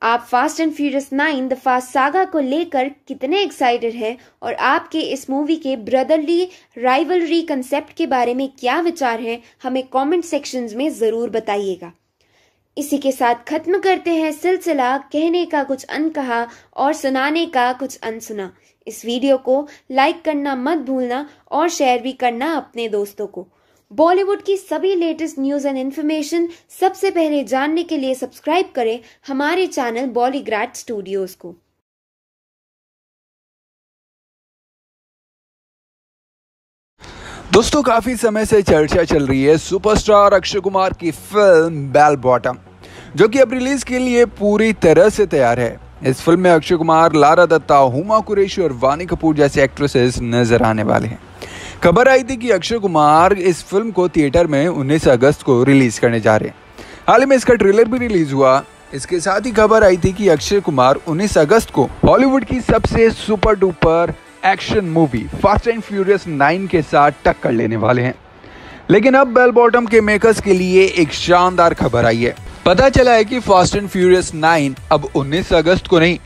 आप fast and furious nine the fast saga को लेकर कितने एक्साइटेड हैं और आपके इस मूवी के ब्रदरली राइवलरी कंसेप्ट के बारे में क्या विचार हैं, हमें कमेंट सेक्शंस में ज़रूर बताइएगा। इसी के साथ खत्म करते हैं सिलसिला, कहने का कुछ अन कहा और सुनाने का कुछ अन सुना इस वीडियो को लाइक करना मत भूलना और शेयर भी करना अपने दोस्तों को। बॉलीवुड की सभी लेटेस्ट न्यूज़ एंड इन्फॉर्मेशन सबसे पहले जानने के लिए सब्सक्राइब करें हमारे चैनल बॉलीग्राड स्टूडियोज को। दोस्तों, काफ़ी समय से चर्चा चल रही है सुपरस्टार अक्षय कुमार की फ़िल्म बेल बॉटम, जो कि अब रिलीज़ के लिए पूरी तरह से तैयार है। इस फ़िल्म में अक्षय कुमार, लारा दत्ता, हुमा कुरेशी और वानी कपूर जैसे एक्ट्रेसेस नज़र आने वाले हैं। खबर आई थी कि अक्षय कुमार इस फ़िल्म को थिएटर में 19 अगस्त को रिलीज़ करने जा रहे हैं। हाल ही में इसका ट्रेलर भी रिलीज़ हुआ। इसके साथ ही खबर आई थी कि अक्षय कुमार 19 अगस्त को हॉलीवुड की सबसे super duper action movie fast and furious 9 के साथ टक्कर लेने वाले हैं। लेकिन अब बेल बॉटम के मेकर्स के लिए एक शानदार खबर आई है। पता चला है कि फास्ट एंड फ्यूरियस 9 अब 19 अगस्त को नहीं,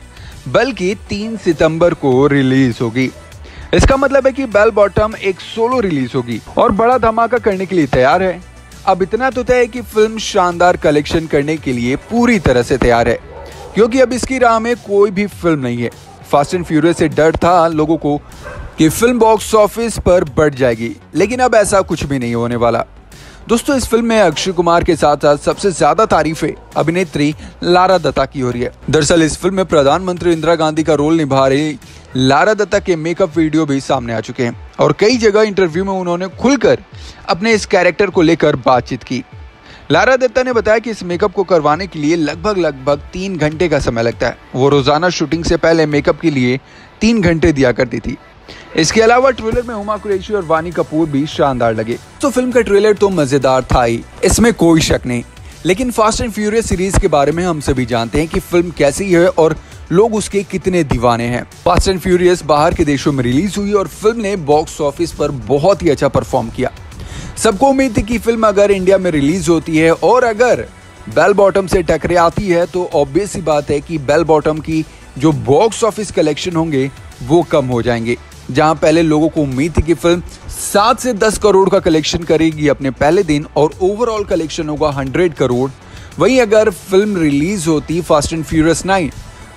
बल्कि 3 सितंबर को रिलीज़ होगी। इसका मतलब है कि बेल बॉटम एक सोलो रिलीज़ होगी और बड़ा धमाका करने के लिए तैयार है। अब इतना तो तय है कि फ़िल्म शानदार कलेक्शन करने के लिए पूरी तरह से तैयार है, क्योंकि अब इसकी राह में कोई भी फ़िल्म नहीं है। फास्ट एंड फ्यूरियस से डर था लोगों को कि फ़िल्म बॉक्स ऑफ़िस पर बढ़ जाएगी, लेकिन अब ऐसा कुछ भी नहीं होने वाला। दोस्तों, इस फ़िल्म में अक्षय कुमार के साथ साथ सबसे ज़्यादा तारीफें अभिनेत्री लारा दत्ता की हो रही है। दरअसल, इस फ़िल्म में प्रधानमंत्री इंदिरा गांधी का रोल निभा रही लारा दत्ता के मेकअप वीडियो भी सामने आ चुके हैं, और कई जगह इंटरव्यू में उन्होंने खुलकर अपने इस कैरेक्टर को लेकर बातचीत की। लारा दत्ता ने बताया कि इस मेकअप को करवाने के लिए लगभग लगभग तीन घंटे का समय लगता है। वो रोज़ाना शूटिंग से पहले मेकअप के लिए तीन घंटे दिया करती थी। इसके अलावा ट्रेलर में हुमा कुरैशी और वानी कपूर भी शानदार लगे। तो फ़िल्म का ट्रेलर तो मज़ेदार था ही, इसमें कोई शक नहीं। लेकिन फास्ट एंड फ्यूरियस सीरीज़ के बारे में हम सभी जानते हैं कि फ़िल्म कैसी है और लोग उसके कितने दीवाने हैं। फास्ट एंड फ्यूरियस बाहर के देशों में रिलीज़ हुई और फ़िल्म ने बॉक्स ऑफ़िस पर बहुत ही अच्छा परफॉर्म किया। सबको उम्मीद थी कि फ़िल्म अगर इंडिया में रिलीज़ होती है और अगर बेल बॉटम से टकरे आती है तो ऑब्वियस ही बात है कि बेल बॉटम की जो बॉक्स ऑफ़िस कलेक्शन होंगे, वो कम हो जाएँगे। जहाँ पहले लोगों को उम्मीद थी कि फ़िल्म सात से दस करोड़ का कलेक्शन करेगी अपने पहले दिन, और ओवरऑल कलेक्शन होगा हंड्रेड करोड़। वहीं अगर फ़िल्म रिलीज़ होती फास्ट एंड फ्यूरियस नाइन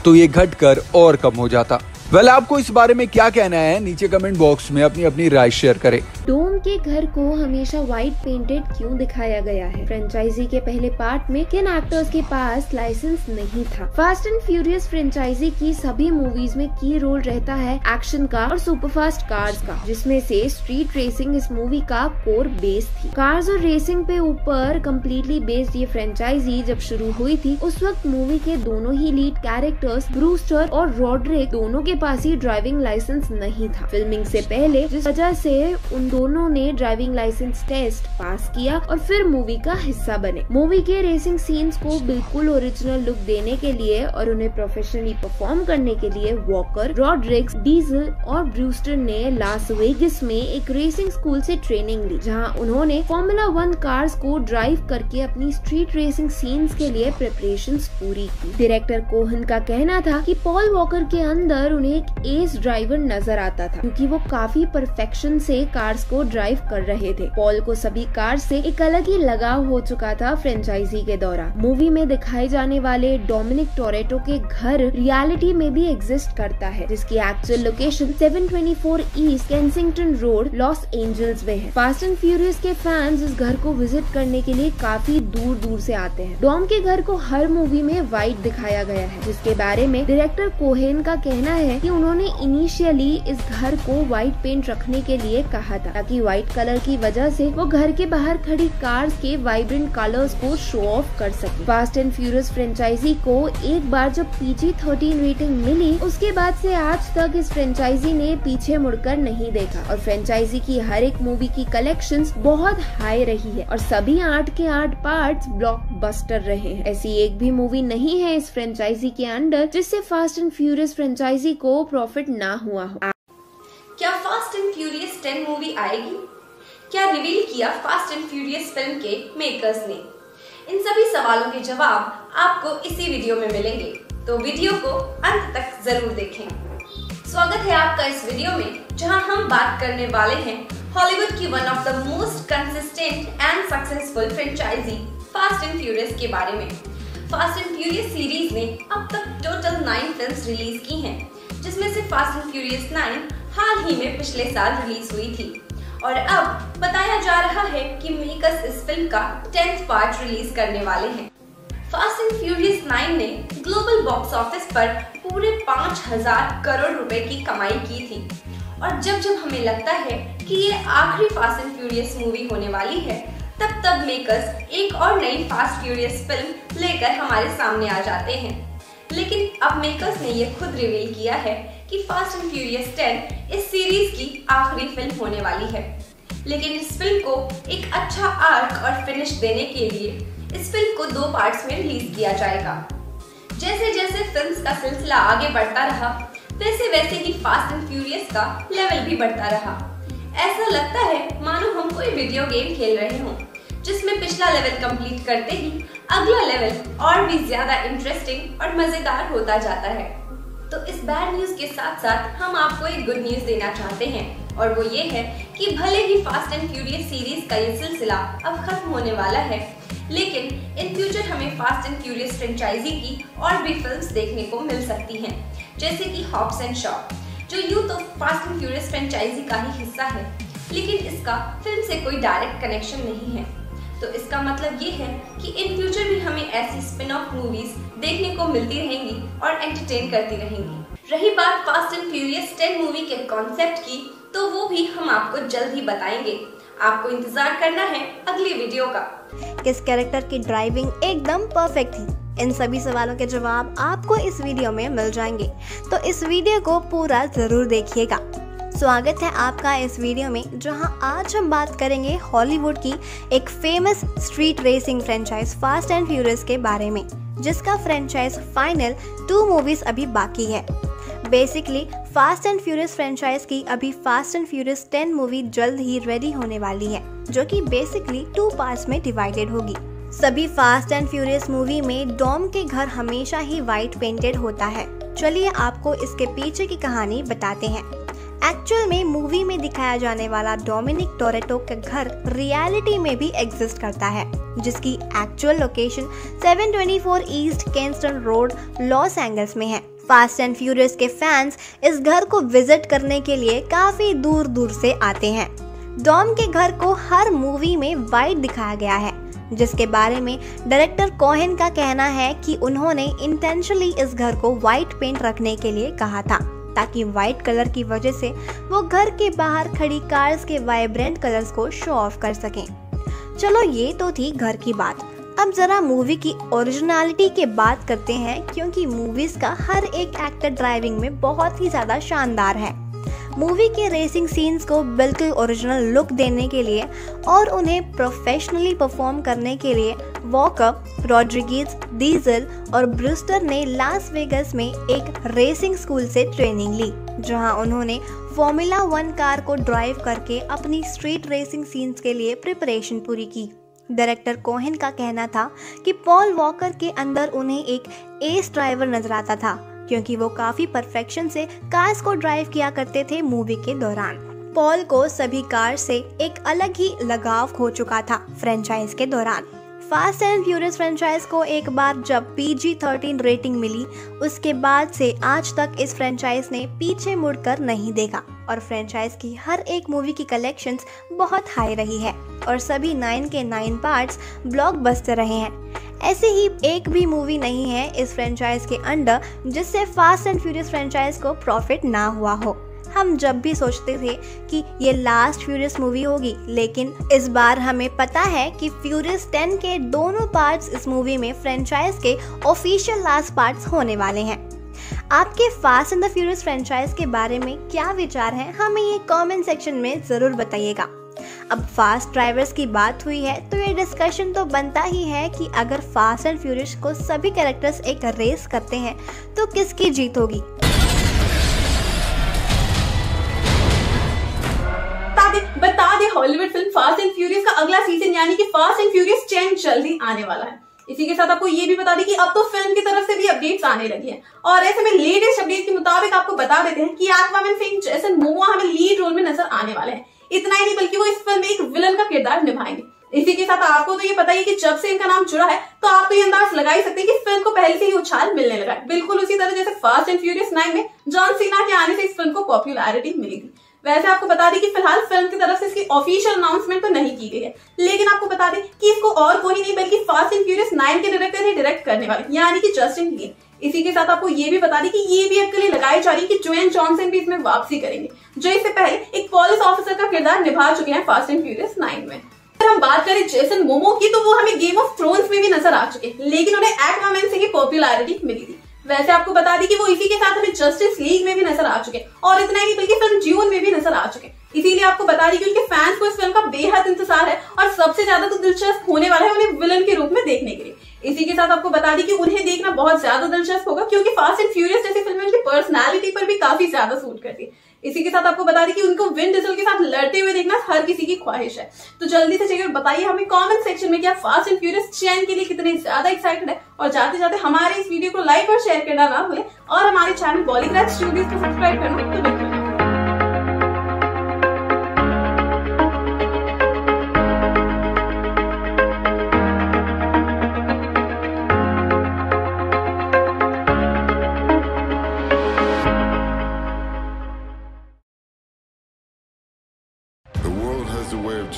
तो ये घटकर और कम हो जाता। वेल, आपको इस बारे में क्या कहना है? नीचे कमेंट बॉक्स में अपनी अपनी राय शेयर करें। डोम के घर को हमेशा व्हाइट पेंटेड क्यों दिखाया गया है? फ्रेंचाइजी के पहले पार्ट में किन एक्टर्स के पास लाइसेंस नहीं था? फास्ट एंड फ्यूरियस फ्रेंचाइजी की सभी मूवीज़ में की रोल रहता है एक्शन का और सुपरफास्ट कार्स का, जिसमें से स्ट्रीट रेसिंग इस मूवी का कोर बेस थी। कार्स और रेसिंग पे ऊपर कम्प्लीटली बेस्ड ये फ्रेंचाइजी जब शुरू हुई थी, उस वक्त मूवी के दोनों ही लीड कैरेक्टर्स ब्रूस्टर और रॉड्रिक दोनों के पास ही ड्राइविंग लाइसेंस नहीं था। फिल्मिंग से पहले, जिस वजह से उन दोनों ने ड्राइविंग लाइसेंस टेस्ट पास किया और फिर मूवी का हिस्सा बने। मूवी के रेसिंग सीन्स को बिल्कुल ओरिजिनल लुक देने के लिए और उन्हें प्रोफेशनली परफॉर्म करने के लिए वॉकर रॉड्रिक्स डीजल और ब्रूस्टर ने लास वेगस में एक रेसिंग स्कूल से ट्रेनिंग ली, जहाँ उन्होंने फॉर्मूला वन कार्स को ड्राइव करके अपनी स्ट्रीट रेसिंग सीन्स के लिए प्रिपरेशन पूरी की। डायरेक्टर कोहन का कहना था कि पॉल वॉकर के अंदर उन्हें एक एस ड्राइवर नज़र आता था, क्योंकि वो काफ़ी परफेक्शन से कार्स को ड्राइव कर रहे थे। पॉल को सभी कार से एक अलग ही लगाव हो चुका था फ्रेंचाइजी के दौरान मूवी में दिखाए जाने वाले डोमिनिक टोरेटो के घर रियलिटी में भी एग्जिस्ट करता है, जिसकी actual location 724 east Kensington road Los Angeles में है। फास्ट एंड फ्यूरियस के फैंस इस घर को विज़िट करने के लिए काफ़ी दूर दूर से आते हैं। डॉम के घर को हर मूवी में व्हाइट दिखाया गया है, जिसके बारे में डायरेक्टर कोहेन का कहना है कि उन्होंने इनिशियली इस घर को व्हाइट पेंट रखने के लिए कहा था। ताकि व्हाइट कलर की वजह से वो घर के बाहर खड़ी कार्स के वाइब्रेंट कलर्स को शो ऑफ़ कर सके। फास्ट एंड फ्यूरियस फ्रेंचाइजी को एक बार जब पीजी थर्टीन रेटिंग मिली, उसके बाद से आज तक इस फ्रेंचाइजी ने पीछे मुड़कर नहीं देखा और फ्रेंचाइजी की हर एक मूवी की कलेक्शन बहुत हाई रही है और सभी आठ के आठ पार्ट ब्लॉकबस्टर रहे हैं। ऐसी एक भी मूवी नहीं है इस फ्रेंचाइजी के अंडर जिससे फास्ट एंड फ्यूरियस फ्रेंचाइजी को प्रॉफिट ना हुआ हो। क्या फास्ट एंड फ्यूरियस 10 मूवी आएगी? क्या रिवील किया फास्ट एंड फ्यूरियस फ़िल्म के मेकर्स ने? इन सभी सवालों के जवाब आपको इसी वीडियो में मिलेंगे। तो वीडियो को अंत तक ज़रूर देखें। स्वागत है आपका इस वीडियो में जहाँ हम बात करने वाले हैं हॉलीवुड की one of the most consistent and successful franchise fast and furious के बारे में। फास्ट एंड फ्यूरियस सीरीज़ ने अब तक टोटल नाइन फ़िल्म रिलीज़ की हैं, जिसमें से फास्ट एंड फ्यूरियस नाइन हाल ही में पिछले साल रिलीज़ हुई थी। और अब बताया जा रहा है कि मेकर्स इस फ़िल्म का टेंथ पार्ट रिलीज़ करने वाले हैं। फास्ट एंड फ्यूरियस नाइन ने ग्लोबल बॉक्स ऑफ़िस पर पूरे पाँच हज़ार करोड़ रुपए की कमाई की थी। और जब जब हमें लगता है कि ये आखिरी फास्ट एंड फ्यूरियस मूवी होने वाली है, तब तब मेकर्स एक और नई फास्ट फ्यूरियस फ़िल्म लेकर हमारे सामने आ जाते हैं। लेकिन अब मेकर्स ने ये खुद रिवील किया है कि फास्ट एंड फ्यूरियस 10 इस सीरीज़ की आखिरी फ़िल्म होने वाली है। लेकिन इस फ़िल्म को एक अच्छा आर्क और फिनिश देने के लिए इस फ़िल्म को दो पार्ट्स में रिलीज़ किया जाएगा। जैसे जैसे फिल्म्स का सिलसिला आगे बढ़ता रहा वैसे वैसे ही फास्ट एंड फ्यूरियस का लेवल भी बढ़ता रहा। ऐसा लगता है मानो हम कोई वीडियो गेम खेल रहे हों, जिसमें पिछला लेवल कंप्लीट करते ही अगला लेवल और भी ज़्यादा इंटरेस्टिंग और मज़ेदार होता जाता है। तो इस बैड न्यूज़ के साथ साथ हम आपको एक गुड न्यूज़ देना चाहते हैं। और वो ये है कि भले ही फास्ट एंड फ्यूरियस सीरीज़ का ये सिलसिला अब खत्म होने वाला है, लेकिन इन फ्यूचर हमें फास्ट एंड फ्यूरियस फ्रेंचाइजी की और भी फिल्म्स देखने को मिल सकती हैं। जैसे कि हॉप्स एंड शॉप जो youth of Fast and furious franchise का ही हिस्सा है, लेकिन इसका फ़िल्म से कोई डायरेक्ट कनेक्शन नहीं है। तो इसका मतलब ये है कि इन फ्यूचर भी हमें ऐसी स्पिन ऑफ़ मूवीज़ देखने को मिलती रहेंगी और एंटरटेन करती रहेंगी। रही बात फास्ट एंड फ्यूरियस 10 मूवी के कॉन्सेप्ट की तो वो भी हम आपको जल्द ही बताएँगे। आपको इंतज़ार करना है अगली वीडियो का। किस कैरेक्टर की ड्राइविंग एकदम परफेक्ट थी? इन सभी सवालों के जवाब आपको इस वीडियो में मिल जाएँगे। तो इस वीडियो को पूरा ज़रूर देखिएगा। स्वागत है आपका इस वीडियो में, जहाँ आज हम बात करेंगे हॉलीवुड की एक famous street racing franchise Fast and Furious के बारे में। जिसका फ्रेंचाइज फाइनल टू मूवीज़ अभी बाकी है। Basically Fast and Furious franchise की अभी फास्ट एंड फ्यूरियस 10 मूवी जल्द ही रेडी होने वाली है, जो कि बेसिकली टू पार्ट्स में डिवाइडेड होगी। सभी फास्ट एंड फ्यूरियस मूवी में डॉम के घर हमेशा ही व्हाइट पेंटेड होता है। चलिए आपको इसके पीछे की कहानी बताते हैं। एक्चुअल में मूवी में दिखाया जाने वाला डोमिनिक टोरेटो का घर रियलिटी में भी एग्जिस्ट करता है, जिसकी actual location 724 east Kensington road Los Angeles में है। फास्ट एंड फ्यूरियस के फैंस इस घर को विज़िट करने के लिए काफ़ी दूर दूर से आते हैं। डॉम के घर को हर मूवी में वाइट दिखाया गया है, जिसके बारे में डायरेक्टर कोहेन का कहना है कि उन्होंने इंटेंशनली इस घर को व्हाइट पेंट रखने के लिए कहा था। ताकि व्हाइट कलर की वजह से वो घर के बाहर खड़ी कार्स के वाइब्रेंट कलर्स को शो ऑफ़ कर सकें। चलो ये तो थी घर की बात। अब जरा मूवी की ओरिजिनलिटी के बात करते हैं, क्योंकि मूवीज़ का हर एक एक्टर ड्राइविंग में बहुत ही ज़्यादा शानदार है। मूवी के रेसिंग सीन्स को बिल्कुल ओरिजिनल लुक देने के लिए और उन्हें प्रोफेशनली परफॉर्म करने के लिए वॉकअप रॉड्रिगीज डीजल और ब्रूस्टर ने लास वेगस में एक रेसिंग स्कूल से ट्रेनिंग ली, जहाँ उन्होंने फॉर्मूला वन कार को ड्राइव करके अपनी स्ट्रीट रेसिंग सीन्स के लिए प्रिपरेशन पूरी की। डायरेक्टर कोहेन का कहना था कि पॉल वॉकर के अंदर उन्हें एक एस ड्राइवर नज़र आता था। क्योंकि वो काफ़ी परफेक्शन से कार्स को ड्राइव किया करते थे मूवी के दौरान। पॉल को सभी कार से एक अलग ही लगाव हो चुका था फ्रेंचाइज के दौरान। फास्ट एंड फ्यूरियस फ्रेंचाइज को एक बार जब पीजी थर्टीन रेटिंग मिली, उसके बाद से आज तक इस फ्रेंचाइज ने पीछे मुड़कर नहीं देखा और फ्रेंचाइज की हर एक मूवी की कलेक्शंस बहुत हाई रही है और सभी नाइन के नाइन पार्ट्स ब्लॉकबस्टर रहे हैं। ऐसे ही एक भी मूवी नहीं है इस फ्रेंचाइज के अंडर जिससे फास्ट एंड फ्यूरियस फ्रेंचाइज को प्रॉफिट ना हुआ हो। हम जब भी सोचते थे कि ये लास्ट फ्यूरियस मूवी होगी, लेकिन इस बार हमें पता है कि फ्यूरियस 10 के दोनों पार्ट्स इस मूवी में फ्रेंचाइज के ऑफिशियल लास्ट पार्ट्स होने वाले हैं। आपके Fast and the Furious franchise के बारे में क्या विचार है, हमें ये कमेंट सेक्शन में ज़रूर बताइएगा। अब फास्ट ड्राइवर्स की बात हुई है तो ये डिस्कशन तो बनता ही है कि अगर फास्ट एंड फ्यूरियस को सभी कैरेक्टर्स एक रेस करते हैं तो किसकी जीत होगी? बता दे Hollywood film Fast and Furious का अगला सीज़न यानी कि फास्ट एंड फ्यूरियस टेन जल्दी आने वाला है। इसी के साथ आपको ये भी बता दें कि अब तो फ़िल्म की तरफ़ से भी अपडेट्स आने लगी हैं। और ऐसे में लेटेस्ट अपडेट के मुताबिक आपको बता देते हैं कि एक्वामैन फ़िल्म जैसन मोमो हमें लीड रोल में नज़र आने वाले हैं। इतना ही नहीं, बल्कि वो इस फ़िल्म में एक विलन का किरदार निभाएँगे। इसी के साथ आपको तो ये पता ही कि जब से इनका नाम जुड़ा है तो आप तो ये अंदाज लगा ही सकते हैं कि फ़िल्म को पहले से ही उछाल मिलने लगा है। बिल्कुल उसी तरह जैसे फास्ट एंड फ्यूरियस नाइन में जॉन सीना के आने से इस फ़िल्म को पॉपुलैरिटी मिली थी वैसे आपको बता दें कि फ़िलहाल फ़िल्म की तरफ़ से इसकी ऑफिशियल अनाउंसमेंट तो नहीं की गई है। लेकिन आपको बता दें कि इसको और कोई नहीं, बल्कि फास्ट एंड फ्यूरियस नाइन के डायरेक्टर ही डायरेक्ट करने वाले, यानी कि जस्टिन लीन इसी के साथ आपको ये भी बता दें कि ये भी आपके लिए लगाई जा रही है कि जोएन जॉनसन भी इसमें वापसी करेंगे, जो इससे पहले एक पुलिस ऑफिसर का किरदार निभा चुके हैं फास्ट एंड फ्यूरियस नाइन में। अगर हम बात करें जेसन मोमो की तो वो हमें गेम ऑफ़ थ्रोन्स में भी नज़र आ चुके हैं, लेकिन उन्हें एक्वामैन से ही पॉपुलैरिटी मिली थी। वैसे आपको बता दी कि वो इसी के साथ हमें जस्टिस लीग में भी नज़र आ चुके और इतना ही नहीं, बल्कि फ़िल्म जीवन में भी नज़र आ चुके इसीलिए आपको बता दी कि उनके फैंस को इस फ़िल्म का बेहद इंतज़ार है और सबसे ज़्यादा तो दिलचस्प होने वाला है उन्हें विलन के रूप में देखने के लिए। इसी के साथ आपको बता दी कि उन्हें देखना बहुत ज़्यादा दिलचस्प होगा, क्योंकि फास्ट एंड फ्यूरियस जैसी फ़िल्में उनकी पर्सनैलिटी पर भी काफ़ी ज़्यादा सूट करती है। इसी के साथ आपको बता दी कि उनको विन डिजल के साथ लड़ते हुए देखना हर किसी की ख्वाहिश है। तो जल्दी से चाहिए बताइए हमें कमेंट सेक्शन में क्या फास्ट एंड फ्यूरियस चैन के लिए कितने ज़्यादा एक्साइटेड है और जाते जाते हमारे इस वीडियो को लाइक और शेयर करना ना भूलें और हमारे चैनल बॉलीग्राफ स्टूडियो को सब्सक्राइब करना तो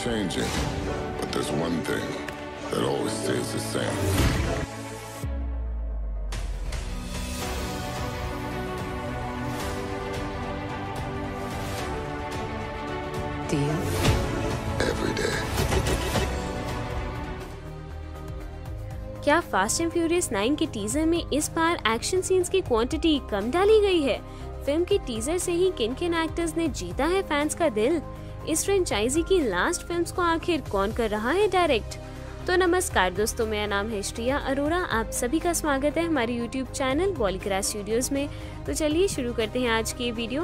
changing, but there's one thing that always stays the same. Deal? Every day. क्या फास्ट एंड फ्यूरियस 9 के टीजर में इस बार एक्शन सीन्स की क्वांटिटी कम डाली गई है फ़िल्म के टीजर से ही किन किन एक्टर्स ने जीता है फैंस का दिल इस फ्रेंचाइजी की लास्ट फिल्म्स को आखिर कौन कर रहा है डायरेक्ट तो नमस्कार दोस्तों, मेरा नाम है श्रिया अरोरा। आप सभी का स्वागत है हमारे यूट्यूब चैनल बॉलीग्रास स्टूडियोज में। तो चलिए शुरू करते हैं आज की video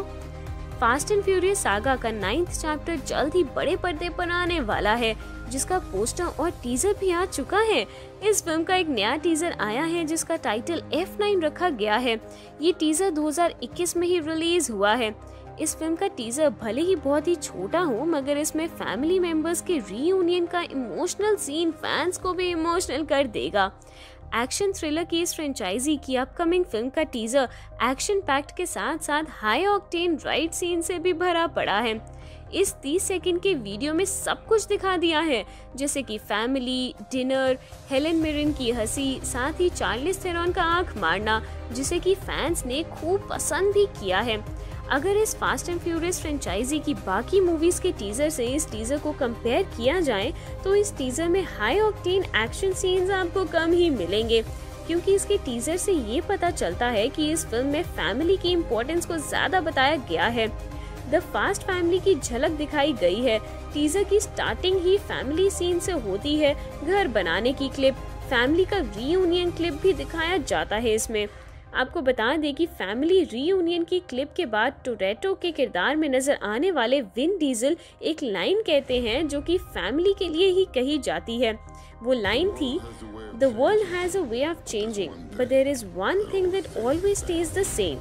Fast and Furious Saga का नाइन्थ चैप्टर जल्द ही बड़े पर्दे पर आने वाला है, जिसका पोस्टर और टीजर भी आ चुका है। इस फ़िल्म का एक नया टीजर आया है, जिसका टाइटल F9 रखा गया है। ये टीजर 2021 में ही रिलीज़ हुआ है। इस फ़िल्म का टीजर भले ही बहुत ही छोटा हो, मगर इसमें फैमिली मेंबर्स के रीयूनियन का इमोशनल सीन फैंस को भी इमोशनल कर देगा। एक्शन थ्रिलर की इस फ्रेंचाइजी की अपकमिंग फ़िल्म का टीजर एक्शन पैक्ट के साथ साथ हाई ऑक्टेन राइट सीन से भी भरा पड़ा है। इस 30 सेकंड के वीडियो में सब कुछ दिखा दिया है, जैसे कि फैमिली डिनर हेलेन मिरिन की हँसी, साथ ही चार्लिस थेरॉन का आँख मारना, जिसे कि फैंस ने खूब पसंद भी किया है। अगर इस फास्ट एंड फ्यूरियस फ्रेंचाइजी की बाकी मूवीज़ के टीजर से इस टीजर को कंपेयर किया जाए तो इस टीजर में हाई ऑक्टेन एक्शन सीन्स आपको कम ही मिलेंगे। क्योंकि इसके टीजर से ये पता चलता है कि इस फ़िल्म में फैमिली की इम्पोर्टेंस को ज़्यादा बताया गया है। द फास्ट फैमिली की झलक दिखाई गई है। टीजर की स्टार्टिंग ही फैमिली सीन से होती है, घर बनाने की क्लिप फैमिली का रीयूनियन क्लिप भी दिखाया जाता है इसमें। आपको बता दें कि फैमिली रीयूनियन की क्लिप के बाद टोरेटो के किरदार में नज़र आने वाले विन डीजल एक लाइन कहते हैं जो कि फैमिली के लिए ही कही जाती है। वो लाइन थी the world has a way of changing but there is one thing that always stays the same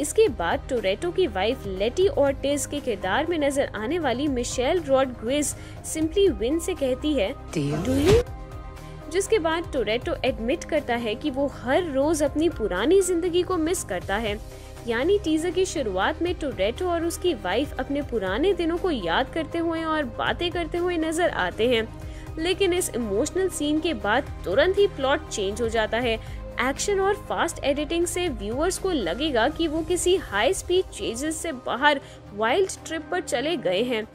इसके बाद टोरेटो की वाइफ लेटी ऑर्टिज के किरदार में नज़र आने वाली मिशेल रॉडग्विज सिंपली विन से कहती है डू यू जिसके बाद टोरेटो एडमिट करता है कि वो हर रोज अपनी पुरानी ज़िंदगी को मिस करता है। यानी टीजर की शुरुआत में टोरेटो और उसकी वाइफ अपने पुराने दिनों को याद करते हुए और बातें करते हुए नज़र आते हैं। लेकिन इस इमोशनल सीन के बाद तुरंत ही प्लॉट चेंज हो जाता है। एक्शन और फास्ट एडिटिंग से व्यूअर्स को लगेगा कि वो किसी हाई स्पीड चेजेस से बाहर वाइल्ड ट्रिप पर चले गए हैं।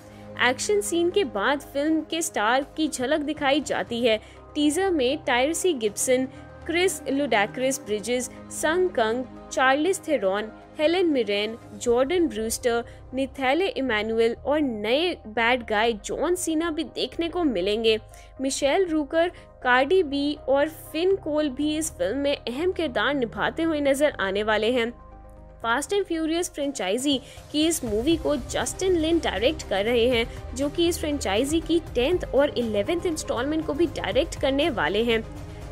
एक्शन सीन के बाद फ़िल्म के स्टार की झलक दिखाई जाती है। टीजर में Tyrese Gibson, Chris Ludacris Bridges, Sung Kang, Charlize Theron, Helen Mirren, Jordana Brewster, Nathalie Emmanuel और नए बैड गाय जॉन सीना भी देखने को मिलेंगे। मिशेल रूकर, कार्डी बी और फिन कोल भी इस फ़िल्म में अहम किरदार निभाते हुए नज़र आने वाले हैं। फास्ट एंड फ्यूरियस फ्रेंचाइजी की इस मूवी को जस्टिन लिन डायरेक्ट कर रहे हैं, जो कि इस फ्रेंचाइजी की टेंथ और इलेवेंथ इंस्टॉलमेंट को भी डायरेक्ट करने वाले हैं।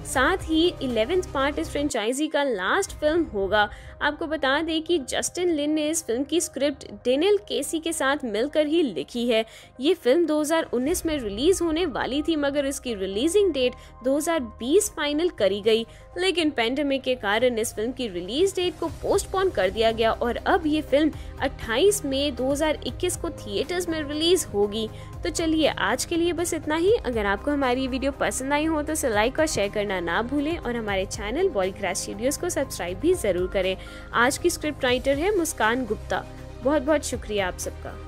साथ ही इलेवेंथ पार्ट इस फ्रेंचाइजी का लास्ट फ़िल्म होगा। आपको बता दें कि जस्टिन लिन ने इस फ़िल्म की स्क्रिप्ट डेनियल केसी के साथ मिलकर ही लिखी है। ये फ़िल्म 2019 में रिलीज़ होने वाली थी, मगर इसकी रिलीजिंग डेट 2020 फाइनल करी गई। लेकिन पेंडेमिक के कारण इस फ़िल्म की रिलीज़ डेट को पोस्टपोन कर दिया गया और अब ये फ़िल्म 28 मई 2021 को थिएटर्स में रिलीज़ होगी। तो चलिए आज के लिए बस इतना ही। अगर आपको हमारी वीडियो पसंद आई हो तो इसे लाइक और शेयर करना ना भूलें और हमारे चैनल बॉलीग्रास स्टूडियोज को सब्सक्राइब भी ज़रूर करें। आज की स्क्रिप्ट राइटर है मुस्कान गुप्ता। बहुत बहुत शुक्रिया आप सबका।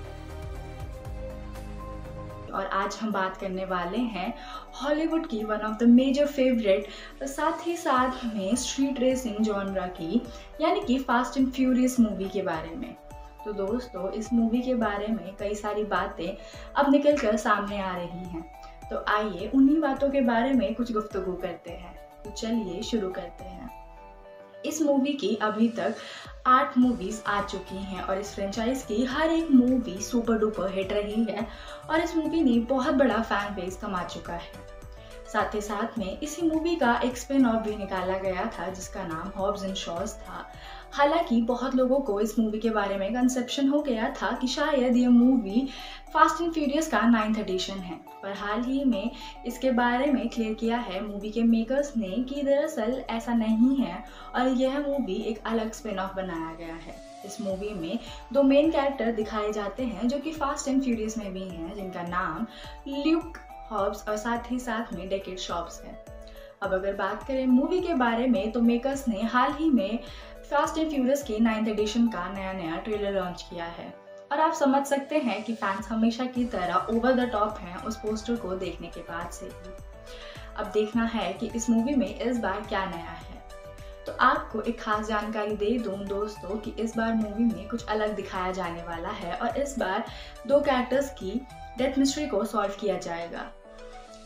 और आज हम बात करने वाले हैं हॉलीवुड की one of the major favourite साथ ही साथ में स्ट्रीट रेसिंग जॉनरा की, यानी कि फास्ट एंड फ्यूरियस मूवी के बारे में। तो दोस्तों, इस मूवी के बारे में कई सारी बातें अब निकल कर सामने आ रही हैं। तो आइए उन्हीं बातों के बारे में कुछ गुफ्तगु करते हैं। तो चलिए शुरू करते हैं। इस मूवी की अभी तक आठ मूवीज़ आ चुकी हैं और इस फ्रेंचाइज की हर एक मूवी सुपर डुपर हिट रही है और इस मूवी ने बहुत बड़ा फ़ैन बेस कमा चुका है। साथ ही साथ में इसी मूवी का एक स्पिन ऑफ़ भी निकाला गया था, जिसका नाम हॉब्स एंड शॉज था। हालाँकि बहुत लोगों को इस मूवी के बारे में कंसेप्शन हो गया था कि शायद ये मूवी फास्ट एंड फ्यूरियस का नाइन्थ एडिशन है। पर हाल ही में इसके बारे में क्लियर किया है मूवी के मेकर्स ने कि दरअसल ऐसा नहीं है और यह मूवी एक अलग स्पिन ऑफ़ बनाया गया है। इस मूवी में दो मेन कैरेक्टर दिखाए जाते हैं जो कि फास्ट एंड फ्यूरियस में भी हैं, जिनका नाम ल्यूक हॉब्स और साथ ही साथ में डेकेट शॉप्स है। अब अगर बात करें मूवी के बारे में तो मेकर्स ने हाल ही में फास्ट एंड फ्यूरियस के नाइन्थ एडिशन का नया नया ट्रेलर लॉन्च किया है। और आप समझ सकते हैं कि फैंस हमेशा की तरह ओवर द टॉप हैं उस पोस्टर को देखने के बाद से ही। अब देखना है कि इस मूवी में इस बार क्या नया है। तो आपको एक खास जानकारी दे दूँ दोस्तों कि इस बार मूवी में कुछ अलग दिखाया जाने वाला है, और इस बार दो कैरेक्टर्स की डेथ मिस्ट्री को सॉल्व किया जाएगा।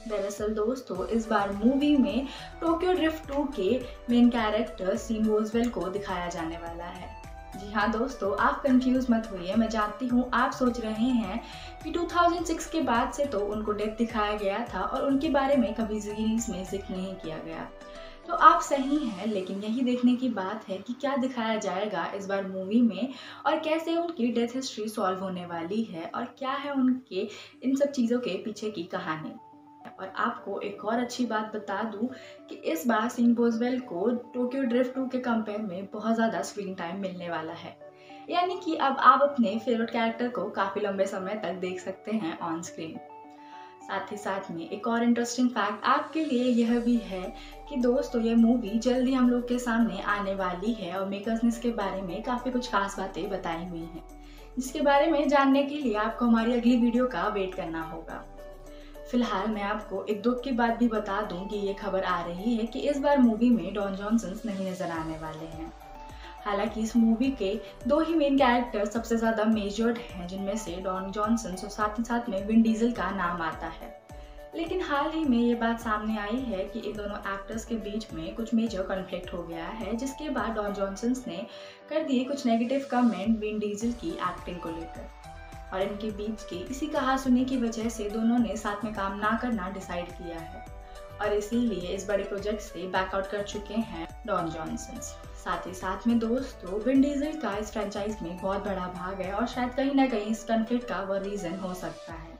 दरअसल दोस्तों, इस बार मूवी में टोक्यो ड्रिफ्ट टू के मेन कैरेक्टर सीन वोजवेल को दिखाया जाने वाला है। जी हाँ दोस्तों, आप कंफ्यूज मत होइए, मैं जानती हूँ आप सोच रहे हैं कि 2006 के बाद से तो उनको डेथ दिखाया गया था और उनके बारे में कभी सीरीज़ में ज़िक्र नहीं किया गया। तो आप सही हैं, लेकिन यही देखने की बात है कि क्या दिखाया जाएगा इस बार मूवी में और कैसे उनकी डेथ हिस्ट्री सॉल्व होने वाली है और क्या है उनके, इन सब चीज़ों के पीछे की कहानी। और आपको एक और अच्छी बात बता दूँ कि इस बार सिंह बोजवेल को टोक्यो ड्रिफ्ट टू के कंपेयर में बहुत ज़्यादा स्क्रीन टाइम मिलने वाला है। यानी कि अब आप अपने फेवरेट कैरेक्टर को काफ़ी लंबे समय तक देख सकते हैं ऑन स्क्रीन साथ ही साथ में एक और इंटरेस्टिंग फैक्ट आपके लिए यह भी है कि दोस्तों, ये मूवी जल्दी हम लोग के सामने आने वाली है और मेकर्स ने इसके बारे में काफ़ी कुछ खास बातें बताई हुई हैं। जिसके बारे में जानने के लिए आपको हमारी अगली वीडियो का वेट करना होगा। फ़िलहाल मैं आपको एक दुख की बात भी बता दूँ कि ये खबर आ रही है कि इस बार मूवी में डॉन जॉनसन नहीं नज़र आने वाले हैं। हालाँकि इस मूवी के दो ही मेन कैरेक्टर सबसे ज़्यादा मेजर्ड हैं, जिनमें से डॉन जॉनसन और साथ ही साथ में विन डीजल का नाम आता है। लेकिन हाल ही में ये बात सामने आई है कि इन दोनों एक्टर्स के बीच में कुछ मेजर कॉन्फ्लिक्ट हो गया है, जिसके बाद डॉन जॉनसन ने कर दिए कुछ नेगेटिव कमेंट विन डीजल की एक्टिंग को लेकर। और इनके बीच के इसी कहा सुनी की वजह से दोनों ने साथ में काम ना करना डिसाइड किया है। और इसीलिए इस बड़े प्रोजेक्ट से बैकआउट कर चुके हैं डॉन जॉनसन साथ ही साथ में दोस्तों विन डीजल का इस फ्रेंचाइज में बहुत बड़ा भाग है और शायद कहीं ना कहीं इस कन्फ्लिक्ट का वह रीजन हो सकता है।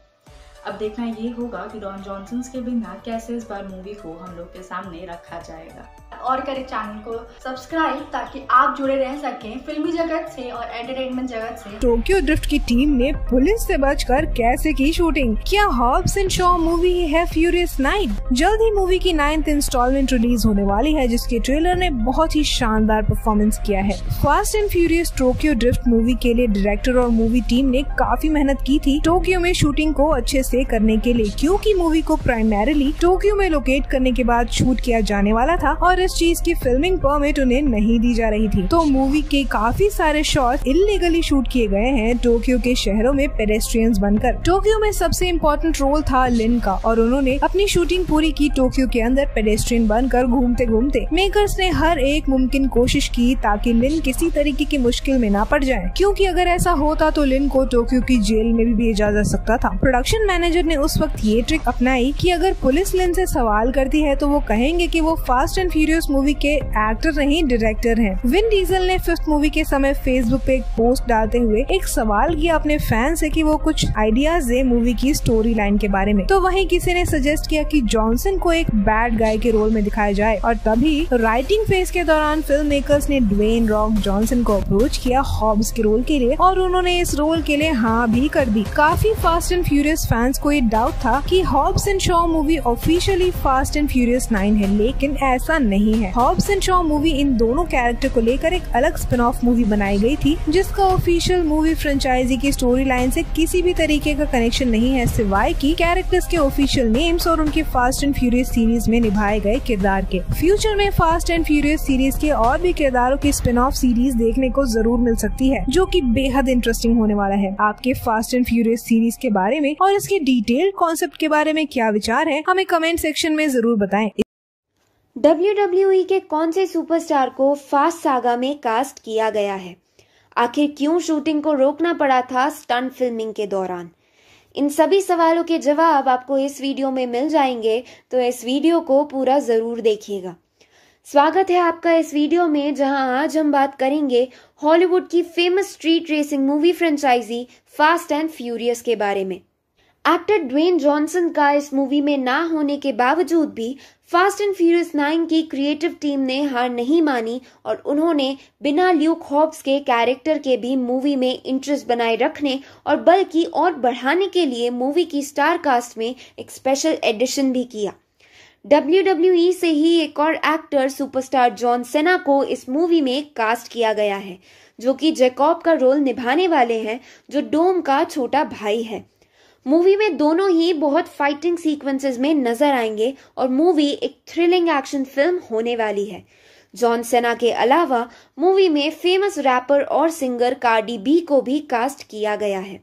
अब देखना ये होगा कि डॉन जॉनसन के बिना कैसे इस बार मूवी को हम लोग के सामने रखा जाएगा। और करें चैनल को सब्सक्राइब ताकि आप जुड़े रह सकें फिल्मी जगत से और एंटरटेनमेंट जगत से। टोक्यो ड्रिफ्ट की टीम ने पुलिस से बचकर कैसे की शूटिंग क्या हॉब्स एंड शॉ मूवी है फ्यूरियस नाइट जल्द ही मूवी की नाइन्थ इंस्टॉलमेंट रिलीज़ होने वाली है, जिसके ट्रेलर ने बहुत ही शानदार परफॉर्मेंस किया है। Fast and Furious Tokyo Drift movie के लिए डायरेक्टर और मूवी टीम ने काफ़ी मेहनत की थी टोक्यो में शूटिंग को अच्छे से करने के लिए, क्योंकि मूवी को प्राइमरीली टोक्यो में लोकेट करने के बाद शूट किया जाने वाला था और इस चीज़ की फिल्मिंग परमिट उन्हें नहीं दी जा रही थी। तो मूवी के काफ़ी सारे शॉट इलीगली शूट किए गए हैं टोक्यो के शहरों में पेडेस्ट्रियंस बनकर। टोक्यो में सबसे इम्पोर्टेंट रोल था लिन का और उन्होंने अपनी शूटिंग पूरी की टोक्यो के अंदर पेडेस्ट्रियन बनकर घूमते घूमते मेकर्स ने हर एक मुमकिन कोशिश की ताकि लिन किसी तरीके की मुश्किल में ना पड़ जाए। क्योंकि अगर ऐसा होता तो लिन को टोक्यो की जेल में भी भेजा जा सकता था। प्रोडक्शन मैनेजर ने उस वक्त ये ट्रिक अपनाई कि अगर पुलिस लिन से सवाल करती है तो वो कहेंगे कि वो फास्ट एंड फ्यूरियस मूवी के एक्टर नहीं डायरेक्टर हैं। विन डीजल ने फिफ्थ मूवी के समय फेसबुक पे एक पोस्ट डालते हुए एक सवाल किया अपने फ़ैन से कि वो कुछ आइडियाज़ दे मूवी की स्टोरी लाइन के बारे में। तो वहीं किसी ने सजेस्ट किया कि जॉनसन को एक बैड गाय के रोल में दिखाया जाए। और तभी राइटिंग फ़ेज़ के दौरान फ़िल्म मेकर्स ने ड्वेन रॉक जॉनसन को अप्रोच किया हॉब्स के रोल के लिए और उन्होंने इस रोल के लिए हाँ भी कर दी। काफ़ी फास्ट एंड फ्यूरियस फैंस को ये डाउट था कि Hobbs and Shaw movie officially Fast and Furious Nine है, लेकिन ऐसा नहीं है। हॉब्स एंड शॉ मूवी इन दोनों कैरेक्टर को लेकर एक अलग स्पिन ऑफ़ मूवी बनाई गई थी, जिसका ऑफिशियल मूवी फ्रेंचाइजी की स्टोरी लाइन से किसी भी तरीके का कनेक्शन नहीं है, सिवाय की कैरेक्टर्स के ऑफिशियल नेम्स और उनके फास्ट एंड फ्यूरियस सीरीज़ में निभाए गए किरदार के। फ्यूचर में फास्ट एंड फ्यूरियस सीरीज़ के और भी किरदारों की स्पिन ऑफ़ सीरीज़ देखने को ज़रूर मिल सकती है, जो की बेहद इंटरेस्टिंग होने वाला है। आपके फास्ट एंड फ्यूरियस सीरीज़ के बारे में और इसके डिटेल कॉन्सेप्ट के बारे में क्या विचार है, हमें कमेंट सेक्शन में ज़रूर बताएँ। डब्ल्यू के कौन से सुपरस्टार को फास्ट सागा में कास्ट किया गया है? आखिर क्यों शूटिंग को रोकना पड़ा था स्टंट फिल्मिंग के दौरान? इन सभी सवालों के जवाब आपको इस वीडियो में मिल जाएँगे तो इस वीडियो को पूरा ज़रूर देखिएगा। स्वागत है आपका इस वीडियो में, जहाँ आज हम बात करेंगे हॉलीवुड की famous street racing movie franchise Fast and Furious के बारे में। एक्टर ड्वेन जॉनसन का इस मूवी में ना होने के बावजूद भी फास्ट एंड फ्यूरियस नाइन की क्रिएटिव टीम ने हार नहीं मानी और उन्होंने बिना ल्यूक हॉब्स के कैरेक्टर के भी मूवी में इंटरेस्ट बनाए रखने और बल्कि और बढ़ाने के लिए मूवी की स्टार कास्ट में एक स्पेशल एडिशन भी किया। डब्ल्यू से ही एक और एक्टर सुपरस्टार जॉन सेना को इस मूवी में कास्ट किया गया है, जो कि जैकॉब का रोल निभाने वाले हैं, जो डोम का छोटा भाई है। मूवी में दोनों ही बहुत फाइटिंग सीक्वेंसेस में नज़र आएँगे और मूवी एक थ्रिलिंग एक्शन फ़िल्म होने वाली है। जॉन सेना के अलावा मूवी में फ़ेमस रैपर और सिंगर कार्डी बी को भी कास्ट किया गया है।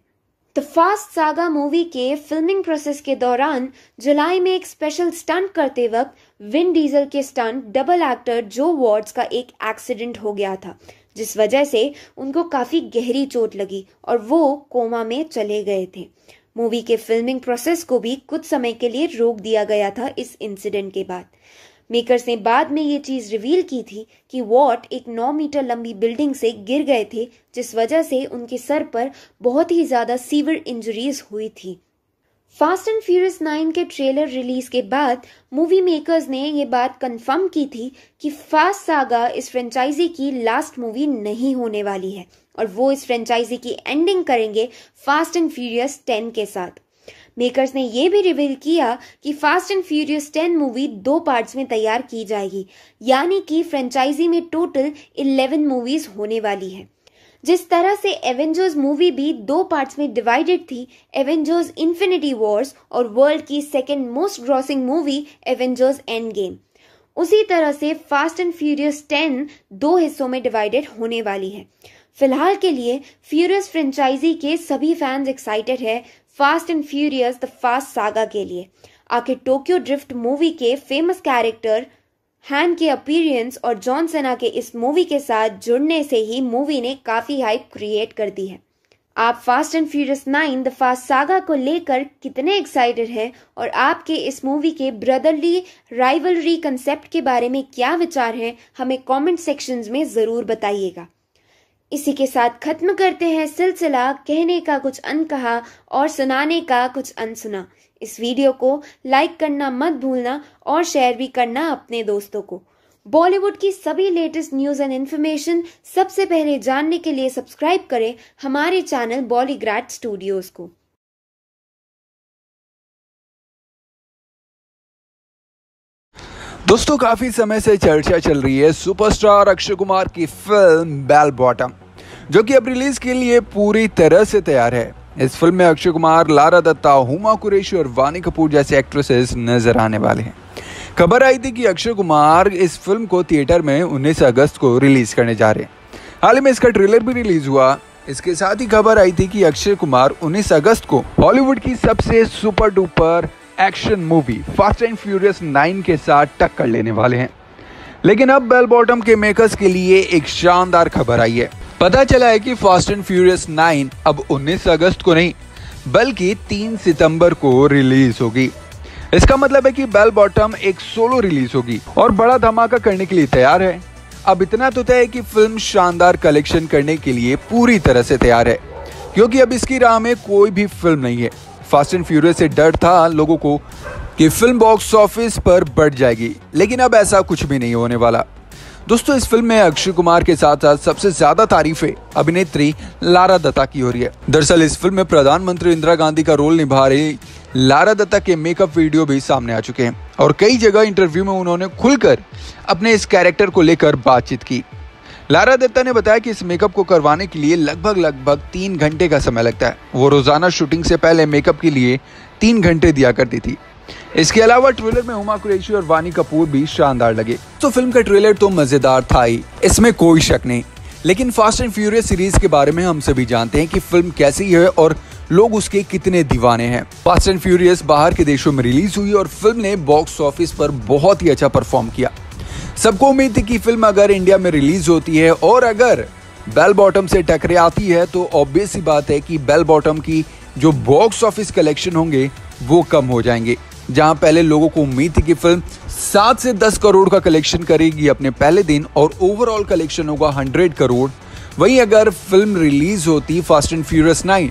द फास्ट सागा मूवी के फिल्मिंग प्रोसेस के दौरान जुलाई में एक स्पेशल स्टंट करते वक्त विन डीजल के stunt double actor Joe Watts का एक एक्सीडेंट हो गया था, जिस वजह से उनको काफ़ी गहरी चोट लगी और वो कोमा में चले गए थे। मूवी के फिल्मिंग प्रोसेस को भी कुछ समय के लिए रोक दिया गया था इस इंसिडेंट के बाद। मेकर्स ने बाद में ये चीज़ रिवील की थी कि वॉट एक 9 मीटर लंबी बिल्डिंग से गिर गए थे, जिस वजह से उनके सर पर बहुत ही ज़्यादा सीवियर इंजरीज हुई थी। फास्ट एंड फ्यूरियस नाइन के ट्रेलर रिलीज़ के बाद मूवी मेकर्स ने ये बात कंफर्म की थी कि फास्ट सागा इस फ्रेंचाइजी की लास्ट मूवी नहीं होने वाली है। और वो इस फ्रेंचाइजी की एंडिंग करेंगे फास्ट एंड फ्यूरियस टेन के साथ। मेकर्स ने यह भी रिवील किया कि Fast and Furious Ten movie दो पार्ट्स में तैयार की जाएगी। यानी कि फ्रेंचाइजी में टोटल इलेवन मूवीज़ होने वाली है। जिस तरह से एवेंजर्स मूवी भी दो पार्ट्स में डिवाइडेड थी एवेंजर्स इन्फिनिटी वॉर्स और वर्ल्ड की second most grossing movie Avengers Endgame उसी तरह से फास्ट एंड फ्यूरियस टेन दो हिस्सों में डिवाइडेड होने वाली है। फ़िलहाल के लिए फ्यूरियस फ्रेंचाइजी के सभी फैंस एक्साइटेड है Fast and Furious the Fast Saga के लिए। आखिर टोक्यो ड्रिफ्ट मूवी के फ़ेमस कैरेक्टर हैन के अपीरियंस और जॉन सेना के इस मूवी के साथ जुड़ने से ही मूवी ने काफ़ी हाइप क्रिएट कर दी है। आप Fast and Furious Nine the Fast Saga को लेकर कितने एक्साइटेड हैं और आपके इस मूवी के ब्रदरली राइवलरी कंसेप्ट के बारे में क्या विचार हैं, हमें कमेंट सेक्शंस में ज़रूर बताइएगा। इसी के साथ खत्म करते हैं सिलसिला, कहने का कुछ अन कहा और सुनाने का कुछ अन सुना इस वीडियो को लाइक करना मत भूलना और शेयर भी करना अपने दोस्तों को। बॉलीवुड की सभी लेटेस्ट न्यूज़ एंड इन्फॉर्मेशन सबसे पहले जानने के लिए सब्सक्राइब करें हमारे चैनल बॉलीग्राड स्टूडियोज को। दोस्तों, काफ़ी समय से चर्चा चल रही है सुपरस्टार अक्षय कुमार की फ़िल्म बेल बॉटम, जो कि अब रिलीज़ के लिए पूरी तरह से तैयार है। इस फ़िल्म में अक्षय कुमार, लारा दत्ता, हुमा कुरेशी और वानी कपूर जैसे एक्ट्रेसेस नज़र आने वाले हैं। खबर आई थी कि अक्षय कुमार इस फ़िल्म को थिएटर में 19 अगस्त को रिलीज़ करने जा रहे हैं। हाल ही में इसका ट्रेलर भी रिलीज़ हुआ। इसके साथ ही खबर आई थी कि अक्षय कुमार 19 अगस्त को हॉलीवुड की सबसे super duper action movie Fast and Furious 9 के साथ टक्कर लेने वाले हैं। लेकिन अब बेल बॉटम के मेकर्स के लिए एक शानदार खबर आई है। पता चला है कि फास्ट एंड फ्यूरियस 9 अब 19 अगस्त को नहीं, बल्कि 3 सितंबर को रिलीज़ होगी। इसका मतलब है कि बेल बॉटम एक सोलो रिलीज़ होगी और बड़ा धमाका करने के लिए तैयार है। अब इतना तो तय है कि फ़िल्म शानदार कलेक्शन करने के लिए पूरी तरह से तैयार है, क्योंकि अब इसकी राह में कोई भी फ़िल्म नहीं है। फास्ट एंड फ्यूरियस से डर था लोगों को कि फ़िल्म बॉक्स ऑफ़िस पर बढ़ जाएगी, लेकिन अब ऐसा कुछ भी नहीं होने वाला। दोस्तों, इस फ़िल्म में अक्षय कुमार के साथ साथ सबसे ज़्यादा तारीफें अभिनेत्री लारा दत्ता की हो रही है। दरअसल, इस फ़िल्म में प्रधानमंत्री इंदिरा गांधी का रोल निभा रही लारा दत्ता के मेकअप वीडियो भी सामने आ चुके हैं, और कई जगह इंटरव्यू में उन्होंने खुलकर अपने इस कैरेक्टर को लेकर बातचीत की। लारा दत्ता ने बताया कि इस मेकअप को करवाने के लिए लगभग लगभग तीन घंटे का समय लगता है। वो रोज़ाना शूटिंग से पहले मेकअप के लिए तीन घंटे दिया करती थी। इसके अलावा ट्रेलर में हुमा कुरैशी और वानी कपूर भी शानदार लगे। तो फ़िल्म का ट्रेलर तो मज़ेदार था ही, इसमें कोई शक नहीं। लेकिन फास्ट एंड फ्यूरियस सीरीज़ के बारे में हम सभी जानते हैं कि फ़िल्म कैसी है और लोग उसके कितने दीवाने हैं। फास्ट एंड फ्यूरियस बाहर के देशों में रिलीज़ हुई और फ़िल्म ने बॉक्स ऑफ़िस पर बहुत ही अच्छा परफॉर्म किया। सबको उम्मीद थी कि फ़िल्म अगर इंडिया में रिलीज़ होती है और अगर बेल बॉटम से टकरे आती है तो ऑब्वियस ही बात है कि बेल बॉटम की जो बॉक्स ऑफ़िस कलेक्शन होंगे, वो कम हो जाएँगे। जहाँ पहले लोगों को उम्मीद थी कि फ़िल्म सात से दस करोड़ का कलेक्शन करेगी अपने पहले दिन, और ओवरऑल कलेक्शन होगा हंड्रेड करोड़। वहीं अगर फ़िल्म रिलीज़ होती फास्ट एंड फ्यूरियस नाइन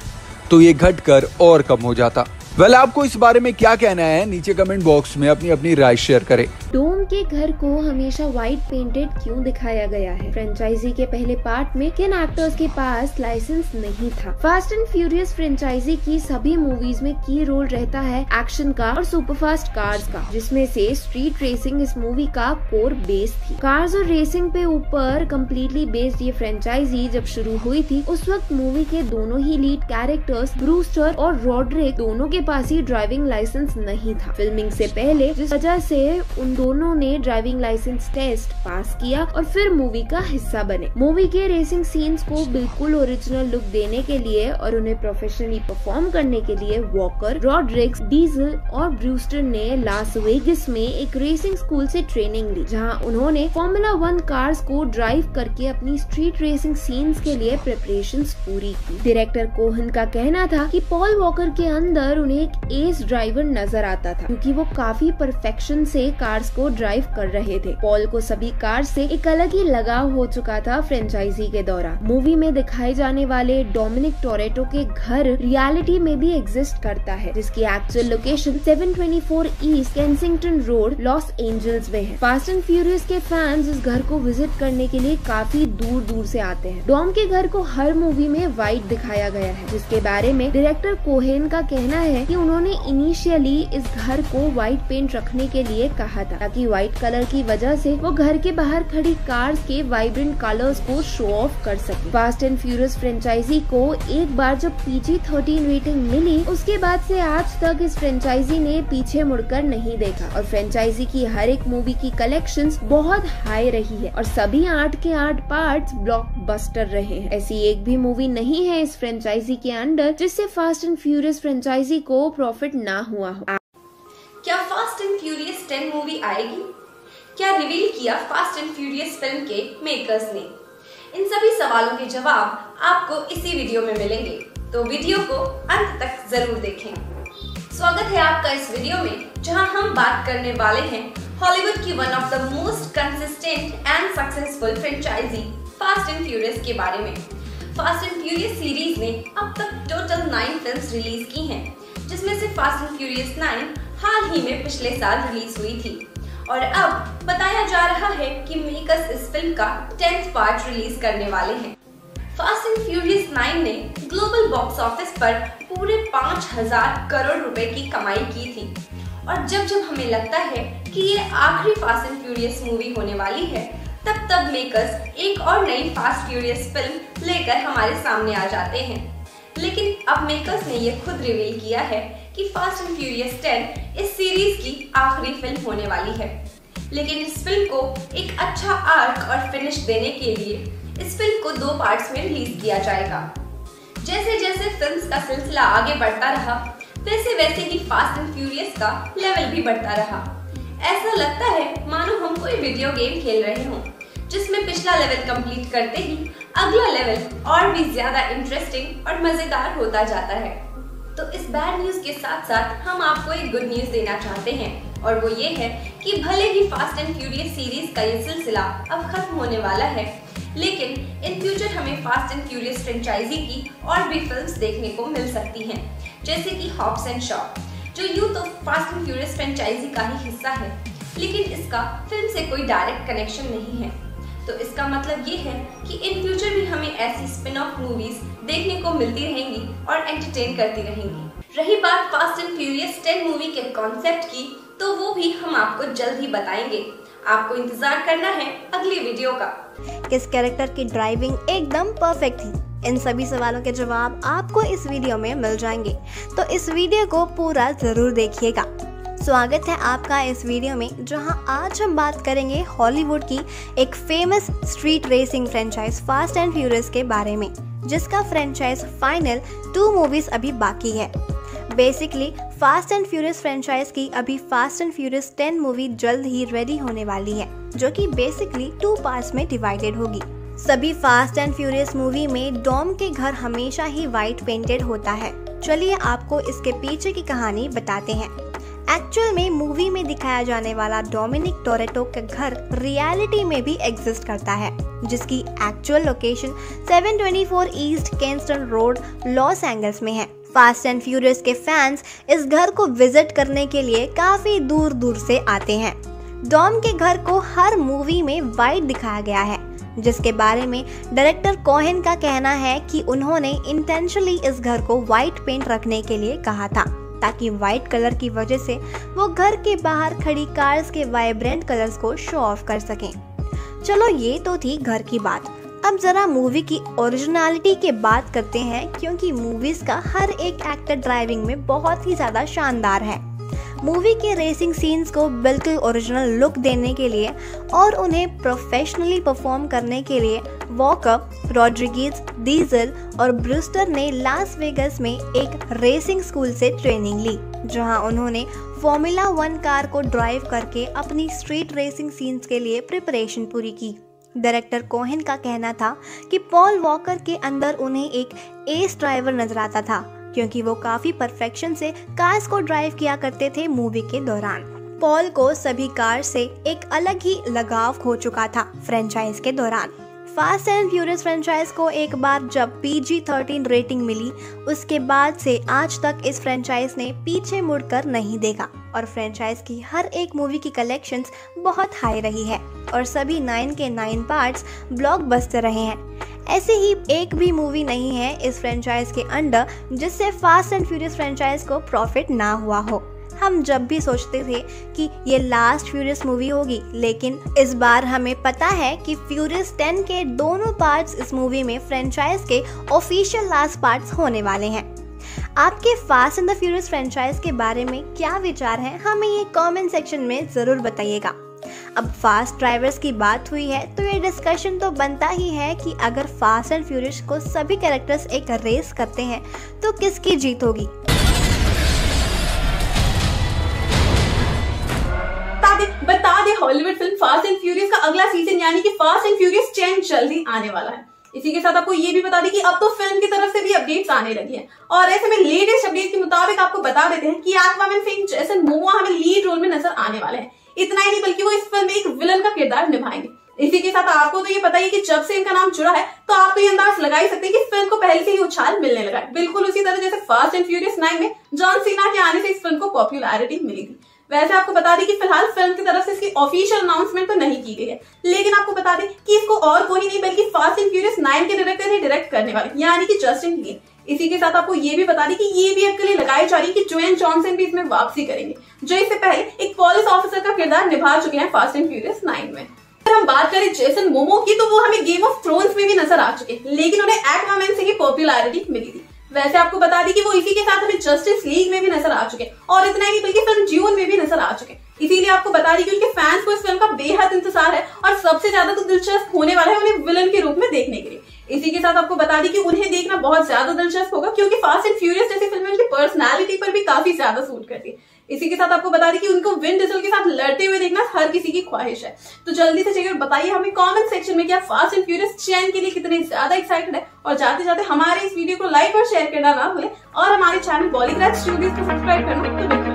तो ये घटकर और कम हो जाता। वेल well, आपको इस बारे में क्या कहना है? नीचे कमेंट बॉक्स में अपनी अपनी राय शेयर करें। डोम के घर को हमेशा व्हाइट पेंटेड क्यों दिखाया गया है? फ्रेंचाइजी के पहले पार्ट में किन एक्टर्स के पास लाइसेंस नहीं था? फास्ट एंड फ्यूरियस फ्रेंचाइजी की सभी मूवीज़ में की रोल रहता है एक्शन का और सुपरफास्ट कार्स का जिसमें से स्ट्रीट रेसिंग इस मूवी का कोर बेस थी। कार्स और रेसिंग पे ऊपर कम्प्लीटली बेस्ड ये फ्रेंचाइजी जब शुरू हुई थी उस वक्त मूवी के दोनों ही लीड कैरेक्टर्स ब्रूस्टर और रॉड्रिक दोनों के पास ही ड्राइविंग लाइसेंस नहीं था। फिल्मिंग से पहले जिस वजह से उन दोनों ने ड्राइविंग लाइसेंस टेस्ट पास किया और फिर मूवी का हिस्सा बने। मूवी के रेसिंग सीन्स को बिल्कुल ओरिजिनल लुक देने के लिए और उन्हें प्रोफेशनली परफॉर्म करने के लिए वॉकर रॉड्रिक्स डीजल और ब्रूस्टर ने लास वेगस में एक रेसिंग स्कूल से ट्रेनिंग ली, जहाँ उन्होंने फॉर्मूला वन कार्स को ड्राइव करके अपनी स्ट्रीट रेसिंग सीन्स के लिए प्रिपरेशन पूरी की। डायरेक्टर कोहन का कहना था कि पॉल वॉकर के अंदर उन्हें एक एस ड्राइवर नज़र आता था, क्योंकि वो काफ़ी परफेक्शन से कार्स को ड्राइव कर रहे थे। पॉल को सभी कार से एक अलग ही लगाव हो चुका था फ्रेंचाइजी के दौरान मूवी में दिखाए जाने वाले डोमिनिक टोरेटो के घर रियलिटी में भी एग्जिस्ट करता है, जिसकी actual location 724 east Kensington road Los Angeles में है। फास्ट एंड फ्यूरियस के फैंस इस घर को विज़िट करने के लिए काफ़ी दूर दूर से आते हैं। डॉम के घर को हर मूवी में व्हाइट दिखाया गया है, जिसके बारे में डायरेक्टर कोहेन का कहना है कि उन्होंने इनिशियली इस घर को व्हाइट पेंट रखने के लिए कहा था, ताकि व्हाइट कलर की वजह से वो घर के बाहर खड़ी कार्स के वाइब्रेंट कलर्स को शो ऑफ़ कर सके। फास्ट एंड फ्यूरियस फ्रेंचाइजी को एक बार जब पीजी थर्टीन रेटिंग मिली, उसके बाद से आज तक इस फ्रेंचाइजी ने पीछे मुड़कर नहीं देखा और फ्रेंचाइजी की हर एक मूवी की कलेक्शन बहुत हाई रही है और सभी आठ के आठ पार्ट ब्लॉकबस्टर रहे हैं। ऐसी एक भी मूवी नहीं है इस फ्रेंचाइजी के अंडर जिससे फास्ट एंड फ्यूरियस फ्रेंचाइजी को प्रॉफिट ना हुआ हो। क्या फास्ट एंड फ्यूरियस 10 मूवी आएगी? क्या रिवील किया फास्ट एंड फ्यूरियस फ़िल्म के मेकर्स ने? इन सभी सवालों के जवाब आपको इसी वीडियो में मिलेंगे। तो वीडियो को अंत तक ज़रूर देखें। स्वागत है आपका इस वीडियो में, जहाँ हम बात करने वाले हैं हॉलीवुड की one of the most consistent and successful franchise Fast and Furious के बारे में। फास्ट एंड फ्यूरियस सीरीज़ ने अब तक टोटल नाइन फ़िल्म रिलीज़ की हैं। जिसमें से फास्ट एंड फ्यूरियस नाइन हाल ही में पिछले साल रिलीज़ हुई थी। और अब बताया जा रहा है कि मेकर्स इस फ़िल्म का टेंथ पार्ट रिलीज़ करने वाले हैं। फास्ट एंड फ्यूरियस नाइन ने ग्लोबल बॉक्स ऑफ़िस पर पूरे पाँच हज़ार करोड़ रुपए की कमाई की थी। और जब जब हमें लगता है कि ये आखिरी फास्ट एंड फ्यूरियस मूवी होने वाली है, तब तब मेकर्स एक और नई फास्ट फ्यूरियस फ़िल्म लेकर हमारे सामने आ जाते हैं। लेकिन अब मेकर्स ने यह खुद रिवील किया है कि फास्ट एंड फ्यूरियस 10 इस सीरीज़ की आखिरी फ़िल्म होने वाली है। लेकिन इस फ़िल्म को एक अच्छा आर्क और फिनिश देने के लिए इस फ़िल्म को दो पार्ट्स में रिलीज़ किया जाएगा। जैसे जैसे फ़िल्म का सिलसिला आगे बढ़ता रहा वैसे वैसे ही फास्ट एंड फ्यूरियस का लेवल भी बढ़ता रहा। ऐसा लगता है, मानो हम कोई वीडियो गेम खेल रहे हों, जिसमें पिछला लेवल कंप्लीट करते ही अगला लेवल और भी ज़्यादा इंटरेस्टिंग और मज़ेदार होता जाता है। तो इस बैड न्यूज़ के साथ साथ हम आपको एक गुड न्यूज़ देना चाहते हैं, और वो ये है कि भले ही फास्ट एंड फ्यूरियस सीरीज़ का ये सिलसिला अब खत्म होने वाला है, लेकिन इन फ्यूचर हमें फास्ट एंड फ्यूरियस फ्रेंचाइजी की और भी फिल्म्स देखने को मिल सकती हैं, जैसे कि हॉप्स एंड शॉप जो यूथ तो फास्ट एंड फ्यूरियस फ्रेंचाइजी का ही हिस्सा है, लेकिन इसका फ़िल्म से कोई डायरेक्ट कनेक्शन नहीं है। तो इसका मतलब ये है कि इन फ्यूचर भी हमें ऐसी स्पिन ऑफ़ मूवीज़ देखने को मिलती रहेंगी और एंटरटेन करती रहेंगी। रही बात फास्ट एंड फ्यूरियस 10 मूवी के कॉन्सेप्ट की तो वो भी हम आपको जल्द ही बताएँगे। आपको इंतज़ार करना है अगली वीडियो का। किस कैरेक्टर की ड्राइविंग एकदम परफेक्ट थी? इन सभी सवालों के जवाब आपको इस वीडियो में मिल जाएँगे। तो इस वीडियो को पूरा ज़रूर देखिएगा। स्वागत है आपका इस वीडियो में, जहाँ आज हम बात करेंगे हॉलीवुड की एक famous street racing franchise Fast and Furious के बारे में, जिसका फ्रेंचाइज फाइनल टू मूवीज़ अभी बाकी है। Basically Fast and Furious franchise की अभी फास्ट एंड फ्यूरियस 10 मूवी जल्द ही रेडी होने वाली है, जो कि बेसिकली टू पार्ट्स में डिवाइडेड होगी। सभी फास्ट एंड फ्यूरियस मूवी में डॉम के घर हमेशा ही व्हाइट पेंटेड होता है। चलिए आपको इसके पीछे की कहानी बताते हैं। एक्चुअल में मूवी में दिखाया जाने वाला डोमिनिक टोरेटो का घर रियलिटी में भी एग्जिस्ट करता है, जिसकी actual location 724 East Kensington Road Los Angeles में है। फास्ट एंड फ्यूरियस के फैंस इस घर को विज़िट करने के लिए काफ़ी दूर दूर से आते हैं। डॉम के घर को हर मूवी में वाइट दिखाया गया है, जिसके बारे में डायरेक्टर कोहेन का कहना है कि उन्होंने इंटेंशनली इस घर को व्हाइट पेंट रखने के लिए कहा था। ताकि व्हाइट कलर की वजह से वो घर के बाहर खड़ी कार्स के वाइब्रेंट कलर्स को शो ऑफ़ कर सकें। चलो ये तो थी घर की बात। अब जरा मूवी की ओरिजिनलिटी के बात करते हैं, क्योंकि मूवीज़ का हर एक एक्टर ड्राइविंग में बहुत ही ज़्यादा शानदार है। मूवी के रेसिंग सीन्स को बिल्कुल ओरिजिनल लुक देने के लिए और उन्हें प्रोफेशनली परफॉर्म करने के लिए वॉकअप रॉड्रिगीज डीजल और ब्रूस्टर ने लास वेगस में एक रेसिंग स्कूल से ट्रेनिंग ली, जहाँ उन्होंने फॉर्मूला वन कार को ड्राइव करके अपनी स्ट्रीट रेसिंग सीन्स के लिए प्रिपरेशन पूरी की। डायरेक्टर कोहेन का कहना था कि पॉल वॉकर के अंदर उन्हें एक एस ड्राइवर नज़र आता था। क्योंकि वो काफ़ी परफेक्शन से कार्स को ड्राइव किया करते थे मूवी के दौरान। पॉल को सभी कार से एक अलग ही लगाव हो चुका था फ्रेंचाइज के दौरान। फास्ट एंड फ्यूरियस फ्रेंचाइज को एक बार जब पीजी थर्टीन रेटिंग मिली, उसके बाद से आज तक इस फ्रेंचाइज ने पीछे मुड़कर नहीं देखा और फ्रेंचाइज की हर एक मूवी की कलेक्शंस बहुत हाई रही है और सभी नाइन के नाइन पार्ट्स ब्लॉकबस्टर रहे हैं। ऐसे ही एक भी मूवी नहीं है इस फ्रेंचाइज के अंडर जिससे फास्ट एंड फ्यूरियस फ्रेंचाइज को प्रॉफिट ना हुआ हो। हम जब भी सोचते थे कि ये लास्ट फ्यूरियस मूवी होगी, लेकिन इस बार हमें पता है कि फ्यूरियस 10 के दोनों पार्ट्स इस मूवी में फ्रेंचाइज के ऑफिशियल लास्ट पार्ट्स होने वाले हैं। आपके Fast and the Furious franchise के बारे में क्या विचार है, हमें ये कमेंट सेक्शन में ज़रूर बताइएगा। अब फास्ट ड्राइवर्स की बात हुई है तो ये डिस्कशन तो बनता ही है कि अगर फास्ट एंड फ्यूरियस को सभी कैरेक्टर्स एक रेस करते हैं तो किसकी जीत होगी? Hollywood film Fast and Furious का अगला सीज़न यानी कि फास्ट एंड फ्यूरियस चैन जल्दी आने वाला है। इसी के साथ आपको ये भी बता दें कि अब तो फ़िल्म की तरफ़ से भी अपडेट्स आने लगी हैं। और ऐसे में लेटेस्ट अपडेट के मुताबिक आपको बता देते हैं कि एक्वामैन फ़िल्म जैसन मोमोआ हमें लीड रोल में नज़र आने वाले हैं। इतना ही नहीं, बल्कि वो इस फ़िल्म में एक विलन का किरदार निभाएँगे। इसी के साथ आपको तो ये पता ही कि जब से इनका नाम जुड़ा है तो आप तो ये अंदाज लगा ही सकते हैं कि फ़िल्म को पहले से ही उछाल मिलने लगा है। बिल्कुल उसी तरह जैसे फास्ट एंड फ्यूरियस नाइन में जॉन सीना के आने से इस फ़िल्म को पॉपुलैरिटी मिली थी। वैसे आपको बता दें कि फ़िलहाल फ़िल्म की तरफ़ से इसकी ऑफिशियल अनाउंसमेंट तो नहीं की गई है। लेकिन आपको बता दें कि इसको और कोई नहीं, बल्कि फास्ट एंड फ्यूरियस नाइन के डायरेक्टर ही डायरेक्ट करने वाले, यानी कि जस्टिन लीन इसी के साथ आपको ये भी बता दें कि ये भी आपके लिए लगाई जा रही है कि जोएन जॉनसन भी इसमें वापसी करेंगे, जो इससे पहले एक पुलिस ऑफिसर का किरदार निभा चुके हैं फास्ट एंड फ्यूरियस नाइन में। अगर हम बात करें जेसन मोमो की तो वो हमें गेम ऑफ़ थ्रोन्स में भी नज़र आ चुके हैं, लेकिन उन्हें एक्वामैन से ही पॉपुलैरिटी मिली थी। वैसे आपको बता दी कि वो इसी के साथ हमें जस्टिस लीग में भी नज़र आ चुके और इतना ही बल्कि फ़िल्म जून में भी नज़र आ चुके इसीलिए आपको बता दी कि उनके फैंस को इस फ़िल्म का बेहद इंतज़ार है और सबसे ज़्यादा तो दिलचस्प होने वाला है उन्हें विलन के रूप में देखने के लिए। इसी के साथ आपको बता दी कि उन्हें देखना बहुत ज़्यादा दिलचस्प होगा, क्योंकि फास्ट एंड फ्यूरियस जैसी फ़िल्म उनकी पर्सनैलिटी पर भी काफ़ी ज़्यादा सूट करती है। इसी के साथ आपको बता दें कि उनको विंड डिजल के साथ लड़ते हुए देखना हर किसी की ख्वाहिश है। तो जल्दी से चलिए बताइए हमें कमेंट सेक्शन में क्या फास्ट एंड फ्यूरियस चैन के लिए कितने ज़्यादा एक्साइटेड है। और जाते जाते हमारे इस वीडियो को लाइक और शेयर करना ना भूलें। और हमारे चैनल बॉलीग्राज स्टूडियो को सब्सक्राइब करना तो बिल्कुल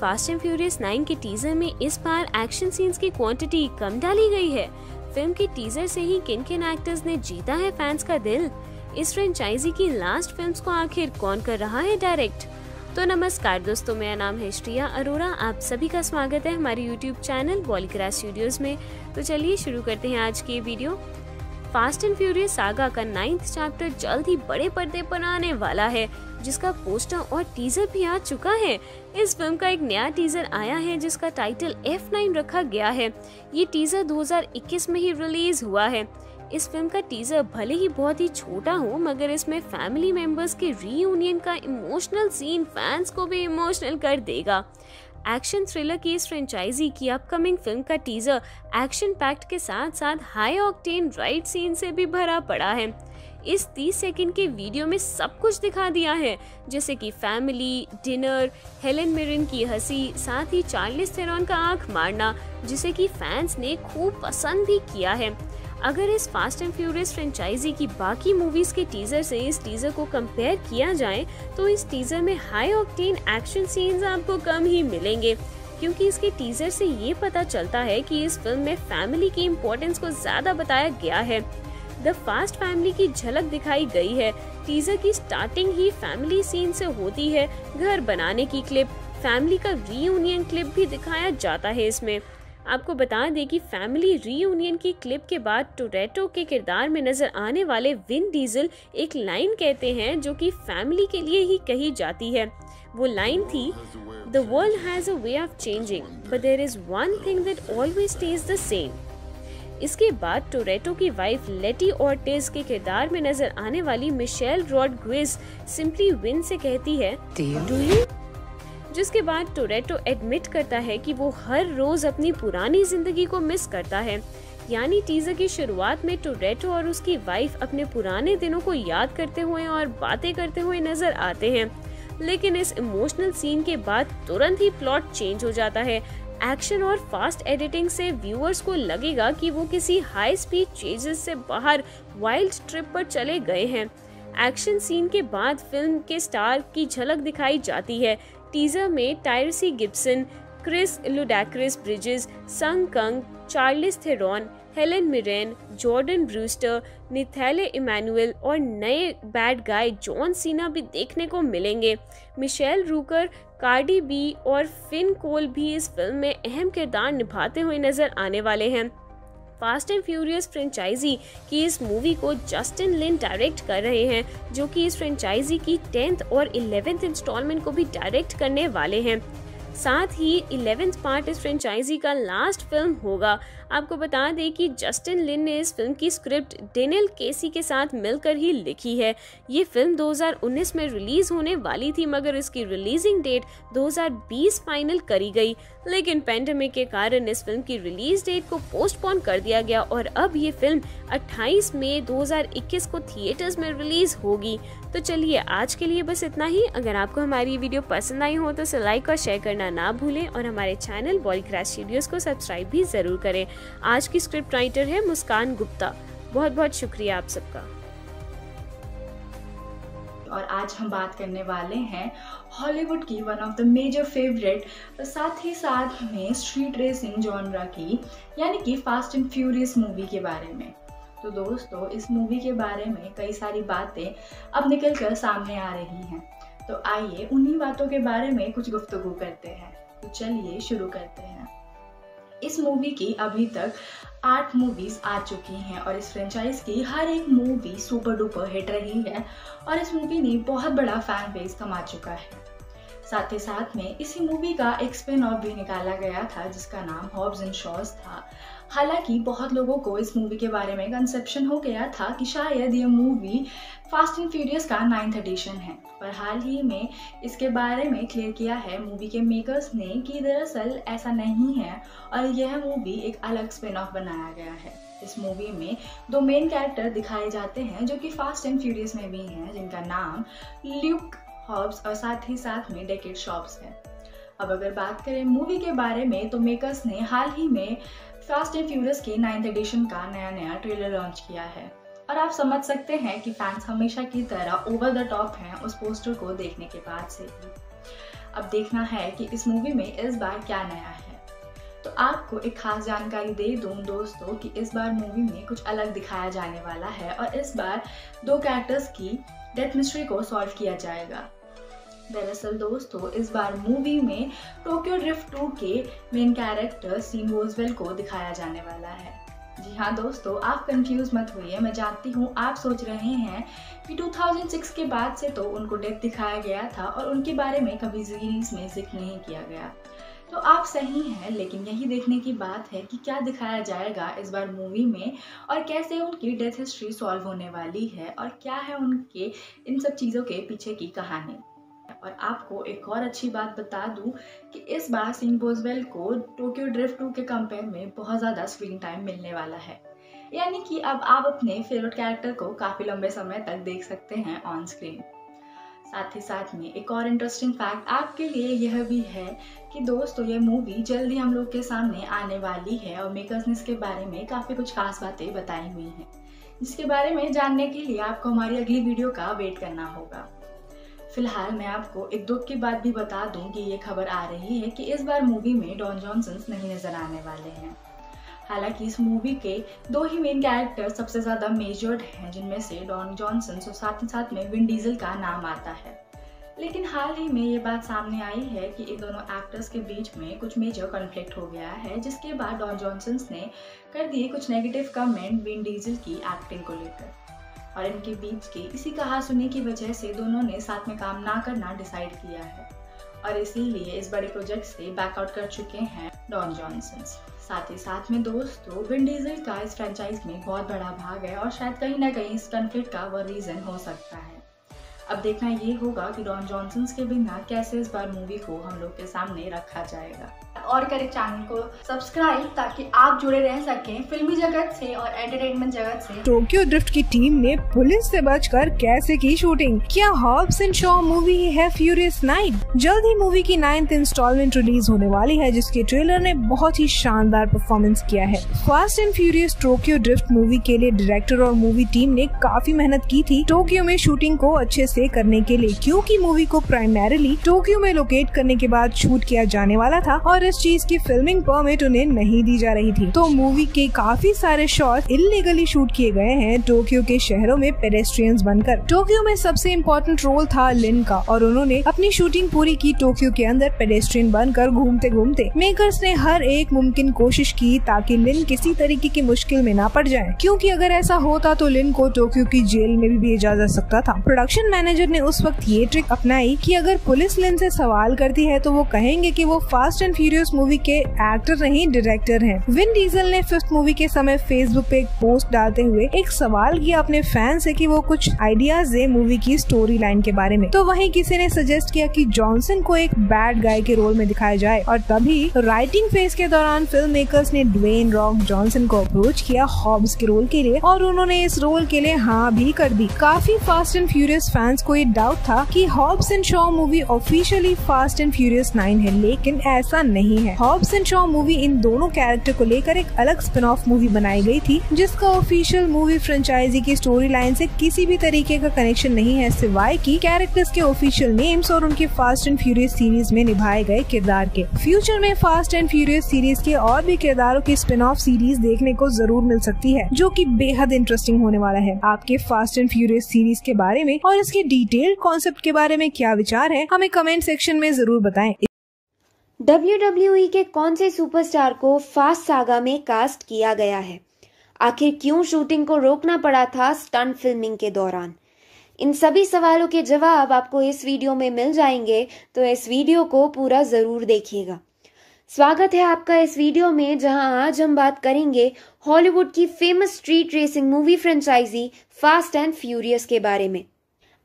फास्ट एंड फ्यूरियस 9 के टीजर में इस बार एक्शन सीन्स की क्वांटिटी कम डाली गई है। फ़िल्म के टीजर से ही किन किन एक्टर्स ने जीता है फैंस का दिल? इस फ्रेंचाइजी की लास्ट फिल्म्स को आखिर कौन कर रहा है डायरेक्ट तो नमस्कार दोस्तों, मेरा नाम है श्रिया अरोरा। आप सभी का स्वागत है हमारे यूट्यूब चैनल बॉलीग्रास स्टूडियोज में। तो चलिए शुरू करते हैं आज की video Fast and Furious saga का नाइन्थ चैप्टर जल्द ही बड़े पर्दे पर आने वाला है। जिसका पोस्टर और टीजर भी आ चुका है। इस फ़िल्म का एक नया टीजर आया है, जिसका टाइटल F9 रखा गया है। ये टीजर 2021 में ही रिलीज़ हुआ है। इस फ़िल्म का टीजर भले ही बहुत ही छोटा हो, मगर इसमें फैमिली मेंबर्स के रीयूनियन का इमोशनल सीन फैंस को भी इमोशनल कर देगा। एक्शन थ्रिलर की इस फ्रेंचाइजी की अपकमिंग फ़िल्म का टीजर एक्शन पैक्ट के साथ साथ हाई ऑक्टेन राइट सीन से भी भरा पड़ा है। इस 30 सेकंड के वीडियो में सब कुछ दिखा दिया है। जैसे कि फैमिली, डिनर, हेलेन मिरन की हँसी, साथ ही चार्लिस थेरॉन का आँख मारना, जिसे कि फैंस ने खूब पसंद भी किया है। अगर इस फास्ट एंड फ्यूरियस फ्रेंचाइजी की बाकी मूवीज़ के टीजर से इस टीजर को कंपेयर किया जाए तो इस टीजर में हाई ऑक्टेन एक्शन सीन्स आपको कम ही मिलेंगे। क्योंकि इसके टीजर से ये पता चलता है कि इस फ़िल्म में फैमिली की इम्पोर्टेंस को ज़्यादा बताया गया है। द फास्ट फैमिली की झलक दिखाई गई है। टीजर की स्टार्टिंग ही फैमिली सीन से होती है। घर बनाने की क्लिप फैमिली का रीयूनियन क्लिप भी दिखाया जाता है इसमें। आपको बता दें कि फैमिली रीयूनियन की क्लिप के बाद टोरेटो के किरदार में नज़र आने वाले विन डीजल एक लाइन कहते हैं जो कि फैमिली के लिए ही कही जाती है। वो लाइन थी the world has a way of changing but there is one thing that always stays the same इसके बाद टोरेटो की वाइफ लेटी ऑर्टिज के किरदार में नज़र आने वाली Michelle Rod Rodriguez simply Vin से कहती है डू यू जिसके बाद टोरेटो एडमिट करता है कि वो हर रोज अपनी पुरानी ज़िंदगी को मिस करता है। यानी टीजर की शुरुआत में टोरेटो और उसकी वाइफ अपने पुराने दिनों को याद करते हुए और बातें करते हुए नज़र आते हैं। लेकिन इस इमोशनल सीन के बाद तुरंत ही प्लॉट चेंज हो जाता है। एक्शन और फास्ट एडिटिंग से व्यूअर्स को लगेगा कि वो किसी हाई स्पीड चेजेस से बाहर वाइल्ड ट्रिप पर चले गए हैं। एक्शन सीन के बाद फ़िल्म के स्टार की झलक दिखाई जाती है। टीजर में Tyrese Gibson Chris Ludacris Bridges Sung Kang Charlize Theron Helen Mirren Jordana Brewster Nathalie Emmanuel और नए बैड गाय जॉन सीना भी देखने को मिलेंगे। मिशेल रूकर कार्डी बी और फिन कोल भी इस फ़िल्म में अहम किरदार निभाते हुए नज़र आने वाले हैं। फास्ट एंड फ्यूरियस फ्रेंचाइजी की इस मूवी को जस्टिन लिन डायरेक्ट कर रहे हैं, जो कि इस फ्रेंचाइजी की टेंथ और इलेवेंथ इंस्टॉलमेंट को भी डायरेक्ट करने वाले हैं। साथ ही इलेवेंथ पार्ट इस फ्रेंचाइजी का लास्ट फ़िल्म होगा आपको बता दें कि जस्टिन लिन ने इस फ़िल्म की स्क्रिप्ट डेनियल केसी के साथ मिलकर ही लिखी है। ये फ़िल्म 2019 में रिलीज़ होने वाली थी, मगर इसकी रिलीजिंग डेट 2020 फाइनल करी गई। लेकिन पेंडेमिक के कारण इस फ़िल्म की रिलीज़ डेट को पोस्टपोन कर दिया गया और अब ये फ़िल्म 28 मई 2021 को थिएटर्स में रिलीज़ होगी। तो चलिए, आज के लिए बस इतना ही। अगर आपको हमारी वीडियो पसंद आई हो तो लाइक और शेयर करना ना भूलें और हमारे चैनल बॉलीग्रास स्टूडियोज को सब्सक्राइब भी ज़रूर करें। आज की स्क्रिप्ट राइटर है मुस्कान गुप्ता। बहुत बहुत शुक्रिया आप सबका। और आज हम बात करने वाले हैं हॉलीवुड की one of the major favourite साथ ही साथ में स्ट्रीट रेसिंग जॉनरा की, यानी कि फास्ट एंड फ्यूरियस मूवी के बारे में। तो दोस्तों, इस मूवी के बारे में कई सारी बातें अब निकल कर सामने आ रही हैं। तो आइए उन्हीं बातों के बारे में कुछ गुफ्तगु करते हैं। तो चलिए शुरू करते हैं। इस मूवी की अभी तक आठ मूवीज़ आ चुकी हैं और इस फ्रेंचाइज की हर एक मूवी सुपर डुपर हिट रही है और इस मूवी ने बहुत बड़ा फ़ैन बेस कमा चुका है। साथ ही साथ में इसी मूवी का एक स्पिन ऑफ़ भी निकाला गया था, जिसका नाम हॉब्स एंड शॉज था। हालाँकि बहुत लोगों को इस मूवी के बारे में कंसेप्शन हो गया था कि शायद ये मूवी फास्ट एंड फ्यूरियस का नाइन्थ एडिशन है। पर हाल ही में इसके बारे में क्लियर किया है मूवी के मेकर्स ने कि दरअसल ऐसा नहीं है और यह मूवी एक अलग स्पिन ऑफ़ बनाया गया है। इस मूवी में दो मेन कैरेक्टर दिखाए जाते हैं जो कि फास्ट एंड फ्यूरियस में भी हैं, जिनका नाम ल्यूक हॉब्स और साथ ही साथ में डेकेट शॉप्स है। अब अगर बात करें मूवी के बारे में तो मेकर्स ने हाल ही में फास्ट एंड फ्यूरियस के नाइन्थ एडिशन का नया नया ट्रेलर लॉन्च किया है। और आप समझ सकते हैं कि फैंस हमेशा की तरह ओवर द टॉप हैं उस पोस्टर को देखने के बाद से ही अब देखना है कि इस मूवी में इस बार क्या नया है। तो आपको एक खास जानकारी दे दूँ दोस्तों कि इस बार मूवी में कुछ अलग दिखाया जाने वाला है और इस बार दो कैरेक्टर्स की डेथ मिस्ट्री को सॉल्व किया जाएगा। दरअसल दोस्तों, इस बार मूवी में टोक्यो ड्रिफ्ट 2 के मेन कैरेक्टर सीन वोजवेल को दिखाया जाने वाला है। जी हाँ दोस्तों, आप कंफ्यूज मत होइए। मैं जानती हूँ आप सोच रहे हैं कि 2006 के बाद से तो उनको डेथ दिखाया गया था और उनके बारे में कभी सीरीज़ में ज़िक्र नहीं किया गया। तो आप सही हैं, लेकिन यही देखने की बात है कि क्या दिखाया जाएगा इस बार मूवी में और कैसे उनकी डेथ हिस्ट्री सॉल्व होने वाली है और क्या है उनके इन सब चीज़ों के पीछे की कहानी। और आपको एक और अच्छी बात बता दूँ कि इस बार सिंह बोजवेल को टोक्यो ड्रिफ्ट टू के कंपेयर में बहुत ज़्यादा स्क्रीन टाइम मिलने वाला है। यानी कि अब आप अपने फेवरेट कैरेक्टर को काफ़ी लंबे समय तक देख सकते हैं ऑन स्क्रीन साथ ही साथ में एक और इंटरेस्टिंग फैक्ट आपके लिए यह भी है कि दोस्तों ये मूवी जल्दी हम लोग के सामने आने वाली है और मेकर्स ने इसके बारे में काफ़ी कुछ खास बातें बताई हुई हैं। जिसके बारे में जानने के लिए आपको हमारी अगली वीडियो का वेट करना होगा। फ़िलहाल मैं आपको एक दुख की बात भी बता दूँ कि ये खबर आ रही है कि इस बार मूवी में डॉन जॉनसन नहीं नज़र आने वाले हैं। हालाँकि इस मूवी के दो ही मेन कैरेक्टर सबसे ज़्यादा मेजर्ड हैं, जिनमें से डॉन जॉनसन और साथ ही साथ में विन डीजल का नाम आता है। लेकिन हाल ही में ये बात सामने आई है कि इन दोनों एक्टर्स के बीच में कुछ मेजर कॉन्फ्लिक्ट हो गया है, जिसके बाद डॉन जॉनसन ने कर दिए कुछ नेगेटिव कमेंट विन डीजल की एक्टिंग को लेकर। और इनके बीच की इसी कहा सुनी की वजह से दोनों ने साथ में काम ना करना डिसाइड किया है। और इसीलिए इस बड़े प्रोजेक्ट से बैकआउट कर चुके हैं डॉन जॉनसन साथ ही साथ में दोस्तों विन डीजल का इस फ्रेंचाइज में बहुत बड़ा भाग है और शायद कहीं ना कहीं इस कन्फ्लिक्ट का वह रीजन हो सकता है। अब देखना ये होगा कि डॉन जॉनसन के बिना कैसे इस बार मूवी को हम लोग के सामने रखा जाएगा। और करें चैनल को सब्सक्राइब ताकि आप जुड़े रह सकें फिल्मी जगत से और एंटरटेनमेंट जगत से। टोक्यो ड्रिफ्ट की टीम ने पुलिस से बचकर कैसे की शूटिंग क्या हॉब्स एंड शॉ मूवी है फ्यूरियस नाइट जल्द ही मूवी की नाइन्थ इंस्टॉलमेंट रिलीज़ होने वाली है, जिसके ट्रेलर ने बहुत ही शानदार परफॉर्मेंस किया है। Fast and Furious Tokyo Drift movie के लिए डायरेक्टर और मूवी टीम ने काफ़ी मेहनत की थी टोक्यो में शूटिंग को अच्छे से करने के लिए, क्योंकि मूवी को प्राइमरीली टोक्यो में लोकेट करने के बाद शूट किया जाने वाला था, और इस चीज़ की फिल्मिंग परमिट उन्हें नहीं दी जा रही थी। तो मूवी के काफ़ी सारे शॉट इलीगली शूट किए गए हैं टोक्यो के शहरों में पेडेस्ट्रियंस बनकर। टोक्यो में सबसे इम्पोर्टेंट रोल था लिन का और उन्होंने अपनी शूटिंग पूरी की टोक्यो के अंदर पेडेस्ट्रियन बनकर घूमते घूमते मेकर्स ने हर एक मुमकिन कोशिश की ताकि लिन किसी तरीके की मुश्किल में ना पड़ जाए। क्योंकि अगर ऐसा होता तो लिन को टोक्यो की जेल में भी भेजा जा सकता था। प्रोडक्शन मैनेजर ने उस वक्त ये ट्रिक अपनाई कि अगर पुलिस लिन से सवाल करती है तो वो कहेंगे कि वो फास्ट एंड फ्यूरियस मूवी के एक्टर नहीं डायरेक्टर हैं। विन डीजल ने फिफ्थ मूवी के समय फेसबुक पे एक पोस्ट डालते हुए एक सवाल किया अपने फ़ैन से कि वो कुछ आइडियाज़ दे मूवी की स्टोरी लाइन के बारे में। तो वहीं किसी ने सजेस्ट किया कि जॉनसन को एक बैड गाय के रोल में दिखाया जाए। और तभी राइटिंग फ़ेज़ के दौरान फ़िल्म मेकर्स ने ड्वेन रॉक जॉनसन को अप्रोच किया हॉब्स के रोल के लिए और उन्होंने इस रोल के लिए हाँ भी कर दी। काफ़ी फास्ट एंड फ्यूरियस फैंस को ये डाउट था कि Hobbs and Shaw movie officially Fast and Furious nine है, लेकिन ऐसा नहीं नहीं है। हॉब्स एंड शॉ मूवी इन दोनों कैरेक्टर को लेकर एक अलग स्पिन ऑफ़ मूवी बनाई गई थी, जिसका ऑफिशियल मूवी फ्रेंचाइजी की स्टोरी लाइन से किसी भी तरीके का कनेक्शन नहीं है, सिवाय की कैरेक्टर्स के ऑफिशियल नेम्स और उनके फास्ट एंड फ्यूरियस सीरीज़ में निभाए गए किरदार के। फ्यूचर में फास्ट एंड फ्यूरियस सीरीज़ के और भी किरदारों की स्पिन ऑफ़ सीरीज़ देखने को ज़रूर मिल सकती है, जो की बेहद इंटरेस्टिंग होने वाला है। आपके फास्ट एंड फ्यूरियस सीरीज़ के बारे में और इसके डिटेल कॉन्सेप्ट के बारे में क्या विचार है, हमें कमेंट सेक्शन में ज़रूर बताएँ। डब्ल्यू e के कौन से सुपरस्टार को फास्ट सागा में कास्ट किया गया है? आखिर क्यों शूटिंग को रोकना पड़ा था स्टंट फिल्मिंग के दौरान? इन सभी सवालों के जवाब आपको इस वीडियो में मिल जाएँगे तो इस वीडियो को पूरा ज़रूर देखिएगा। स्वागत है आपका इस वीडियो में, जहाँ आज हम बात करेंगे हॉलीवुड की famous street racing movie franchise Fast and Furious के बारे में।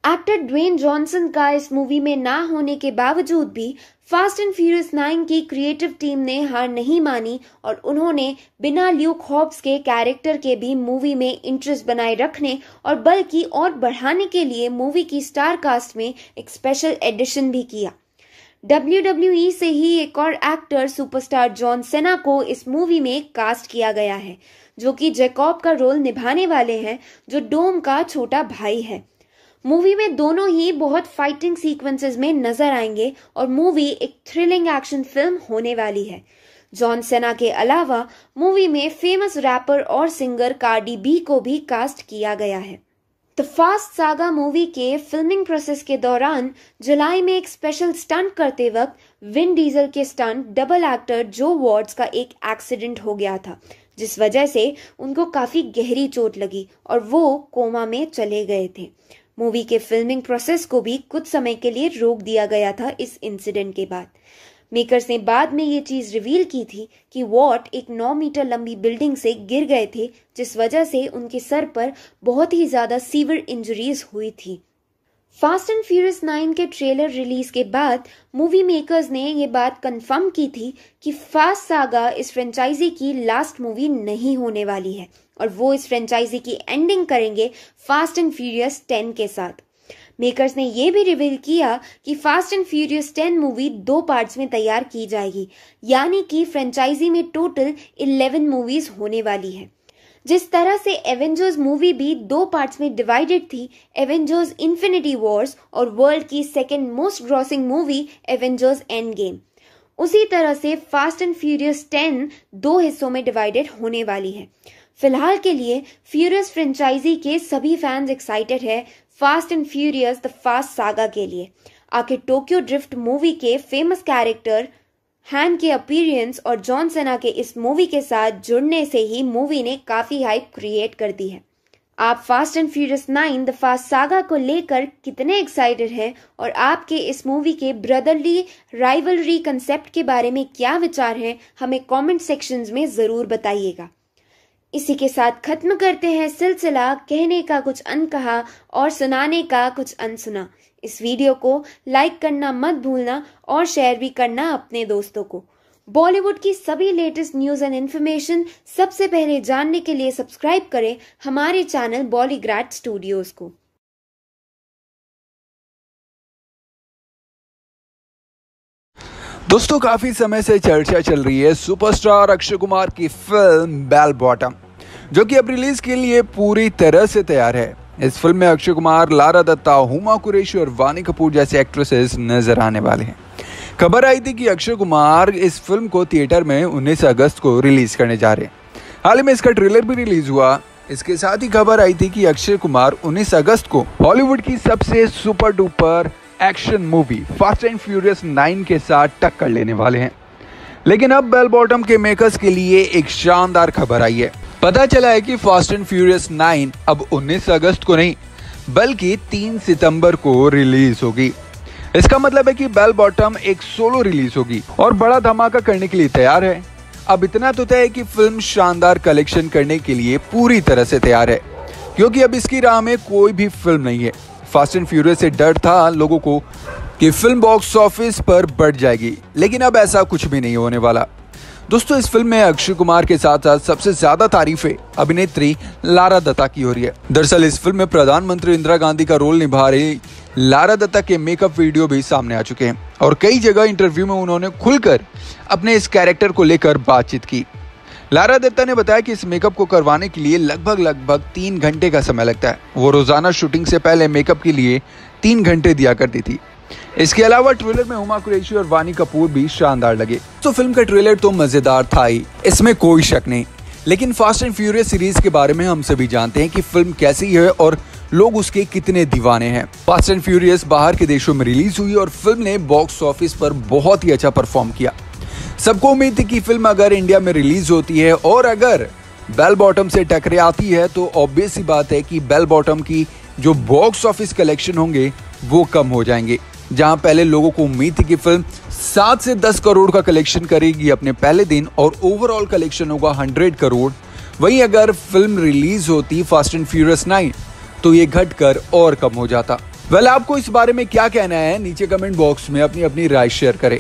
एक्टर ड्वेन जॉनसन का इस मूवी में ना होने के बावजूद भी फास्ट एंड फ्यूरियस नाइन की क्रिएटिव टीम ने हार नहीं मानी और उन्होंने बिना ल्यूक हॉब्स के कैरेक्टर के भी मूवी में इंटरेस्ट बनाए रखने और बल्कि और बढ़ाने के लिए मूवी की स्टार कास्ट में एक स्पेशल एडिशन भी किया। डब्ल्यू e से ही एक और एक्टर सुपरस्टार जॉन सेना को इस मूवी में कास्ट किया गया है, जो कि जैकॉब का रोल निभाने वाले हैं, जो डोम का छोटा भाई है। मूवी में दोनों ही बहुत फाइटिंग सीक्वेंसेस में नज़र आएँगे और मूवी एक थ्रिलिंग एक्शन फ़िल्म होने वाली है। जॉन सेना के अलावा मूवी में फ़ेमस रैपर और सिंगर कार्डी बी को भी कास्ट किया गया है। द फास्ट सागा मूवी के फिल्मिंग प्रोसेस के दौरान जुलाई में एक स्पेशल स्टंट करते वक्त विन डीजल के stunt double actor Joe Watts का एक एक्सीडेंट हो गया था, जिस वजह से उनको काफ़ी गहरी चोट लगी और वो कोमा में चले गए थे। मूवी के फिल्मिंग प्रोसेस को भी कुछ समय के लिए रोक दिया गया था इस इंसिडेंट के बाद। मेकर्स ने बाद में ये चीज़ रिवील की थी कि वॉट एक 9 मीटर लंबी बिल्डिंग से गिर गए थे, जिस वजह से उनके सर पर बहुत ही ज़्यादा सीवियर इंजरीज हुई थी। फास्ट एंड फ्यूरियस नाइन के ट्रेलर रिलीज़ के बाद मूवी मेकर्स ने ये बात कंफर्म की थी कि फास्ट सागा इस फ्रेंचाइजी की लास्ट मूवी नहीं होने वाली है और वो इस फ्रेंचाइजी की एंडिंग करेंगे फास्ट एंड फ्यूरियस टेन के साथ। मेकर्स ने यह भी रिवील किया कि Fast and Furious ten movie दो पार्ट्स में तैयार की जाएगी, यानी कि फ्रेंचाइजी में टोटल इलेवन मूवीज़ होने वाली है। जिस तरह से एवेंजर्स मूवी भी दो पार्ट्स में डिवाइडेड थी एवेंजर्स इन्फिनिटी वॉर्स और वर्ल्ड की second most grossing movie Avengers Endgame उसी तरह से फास्ट एंड फ्यूरियस टेन दो हिस्सों में डिवाइडेड होने वाली है। फ़िलहाल के लिए फ्यूरियस फ्रेंचाइजी के सभी फैंस एक्साइटेड है Fast and Furious the Fast Saga के लिए। आखिर टोक्यो ड्रिफ्ट मूवी के फ़ेमस कैरेक्टर हैन के अपीरियंस और जॉन सेना के इस मूवी के साथ जुड़ने से ही मूवी ने काफ़ी हाइप क्रिएट कर दी है। आप Fast and Furious nine the Fast Saga को लेकर कितने एक्साइटेड हैं और आपके इस मूवी के ब्रदरली राइवलरी कंसेप्ट के बारे में क्या विचार हैं, हमें कमेंट सेक्शंस में ज़रूर बताइएगा। इसी के साथ खत्म करते हैं सिलसिला, कहने का कुछ अनकहा और सुनाने का कुछ अनसुना। इस वीडियो को लाइक करना मत भूलना और शेयर भी करना अपने दोस्तों को। बॉलीवुड की सभी लेटेस्ट न्यूज़ एंड इन्फॉर्मेशन सबसे पहले जानने के लिए सब्सक्राइब करें हमारे चैनल बॉलीग्राड स्टूडियोज को। दोस्तों, काफ़ी समय से चर्चा चल रही है सुपरस्टार अक्षय कुमार की फ़िल्म बेल बॉटम, जो कि अब रिलीज़ के लिए पूरी तरह से तैयार है। इस फ़िल्म में अक्षय कुमार, लारा दत्ता, हुमा कुरेशी और वानी कपूर जैसे एक्ट्रेसेस नज़र आने वाले हैं। खबर आई थी कि अक्षय कुमार इस फ़िल्म को थिएटर में 19 अगस्त को रिलीज़ करने जा रहे हैं। हाल ही में इसका ट्रेलर भी रिलीज़ हुआ। इसके साथ ही खबर आई थी कि अक्षय कुमार 19 अगस्त को हॉलीवुड की सबसे super duper action movie, Fast and Furious 9 के साथ टक्कर लेने वाले हैं। लेकिन अब बेल बॉटम के मेकर्स के लिए एक शानदार खबर आई है। पता चला है कि फास्ट एंड फ्यूरियस 9 अब 19 अगस्त को नहीं, बल्कि 3 सितंबर को रिलीज़ होगी। इसका मतलब है कि बेल बॉटम एक सोलो रिलीज़ होगी और बड़ा धमाका करने के लिए तैयार है। अब इतना तो तय है कि फ़िल्म शानदार कलेक्शन करने के लिए पूरी तरह से तैयार है, क्योंकि अब इसकी राह में कोई भी फ़िल्म नहीं है। फास्ट एंड फ्यूरियस से डर था लोगों को कि फ़िल्म बॉक्स ऑफ़िस पर बढ़ जाएगी, लेकिन अब ऐसा कुछ भी नहीं होने वाला। दोस्तों, इस फ़िल्म में अक्षय कुमार के साथ साथ सबसे ज़्यादा तारीफें अभिनेत्री लारा दत्ता की हो रही है। दरअसल, इस फ़िल्म में प्रधानमंत्री इंदिरा गांधी का रोल निभा रही लारा दत्ता के मेकअप वीडियो भी सामने आ चुके हैं और कई जगह इंटरव्यू में उन्होंने खुलकर अपने इस कैरेक्टर को लेकर बातचीत की। लारा दत्ता ने बताया कि इस मेकअप को करवाने के लिए लगभग लगभग तीन घंटे का समय लगता है। वो रोज़ाना शूटिंग से पहले मेकअप के लिए तीन घंटे दिया करती थी। इसके अलावा ट्रेलर में हुमा कुरैशी और वानी कपूर भी शानदार लगे। तो फ़िल्म का ट्रेलर तो मज़ेदार था ही, इसमें कोई शक नहीं। लेकिन फास्ट एंड फ्यूरियस सीरीज़ के बारे में हम सभी जानते हैं कि फ़िल्म कैसी है और लोग उसके कितने दीवाने हैं। फास्ट एंड फ्यूरियस बाहर के देशों में रिलीज़ हुई और फ़िल्म ने बॉक्स ऑफ़िस पर बहुत ही अच्छा परफॉर्म किया। सबको उम्मीद थी कि फ़िल्म अगर इंडिया में रिलीज़ होती है और अगर बेल बॉटम से टकरे आती है तो ऑब्वियस ही बात है कि बेल बॉटम की जो बॉक्स ऑफ़िस कलेक्शन होंगे, वो कम हो जाएँगे। जहाँ पहले लोगों को उम्मीद थी कि फ़िल्म सात से दस करोड़ का कलेक्शन करेगी अपने पहले दिन और ओवरऑल कलेक्शन होगा हंड्रेड करोड़। वहीं अगर फ़िल्म रिलीज़ होती फास्ट एंड फ्यूरियस नाइन तो ये घटकर और कम हो जाता। वेल आपको इस बारे में क्या कहना है? नीचे कमेंट बॉक्स में अपनी अपनी राय शेयर करें।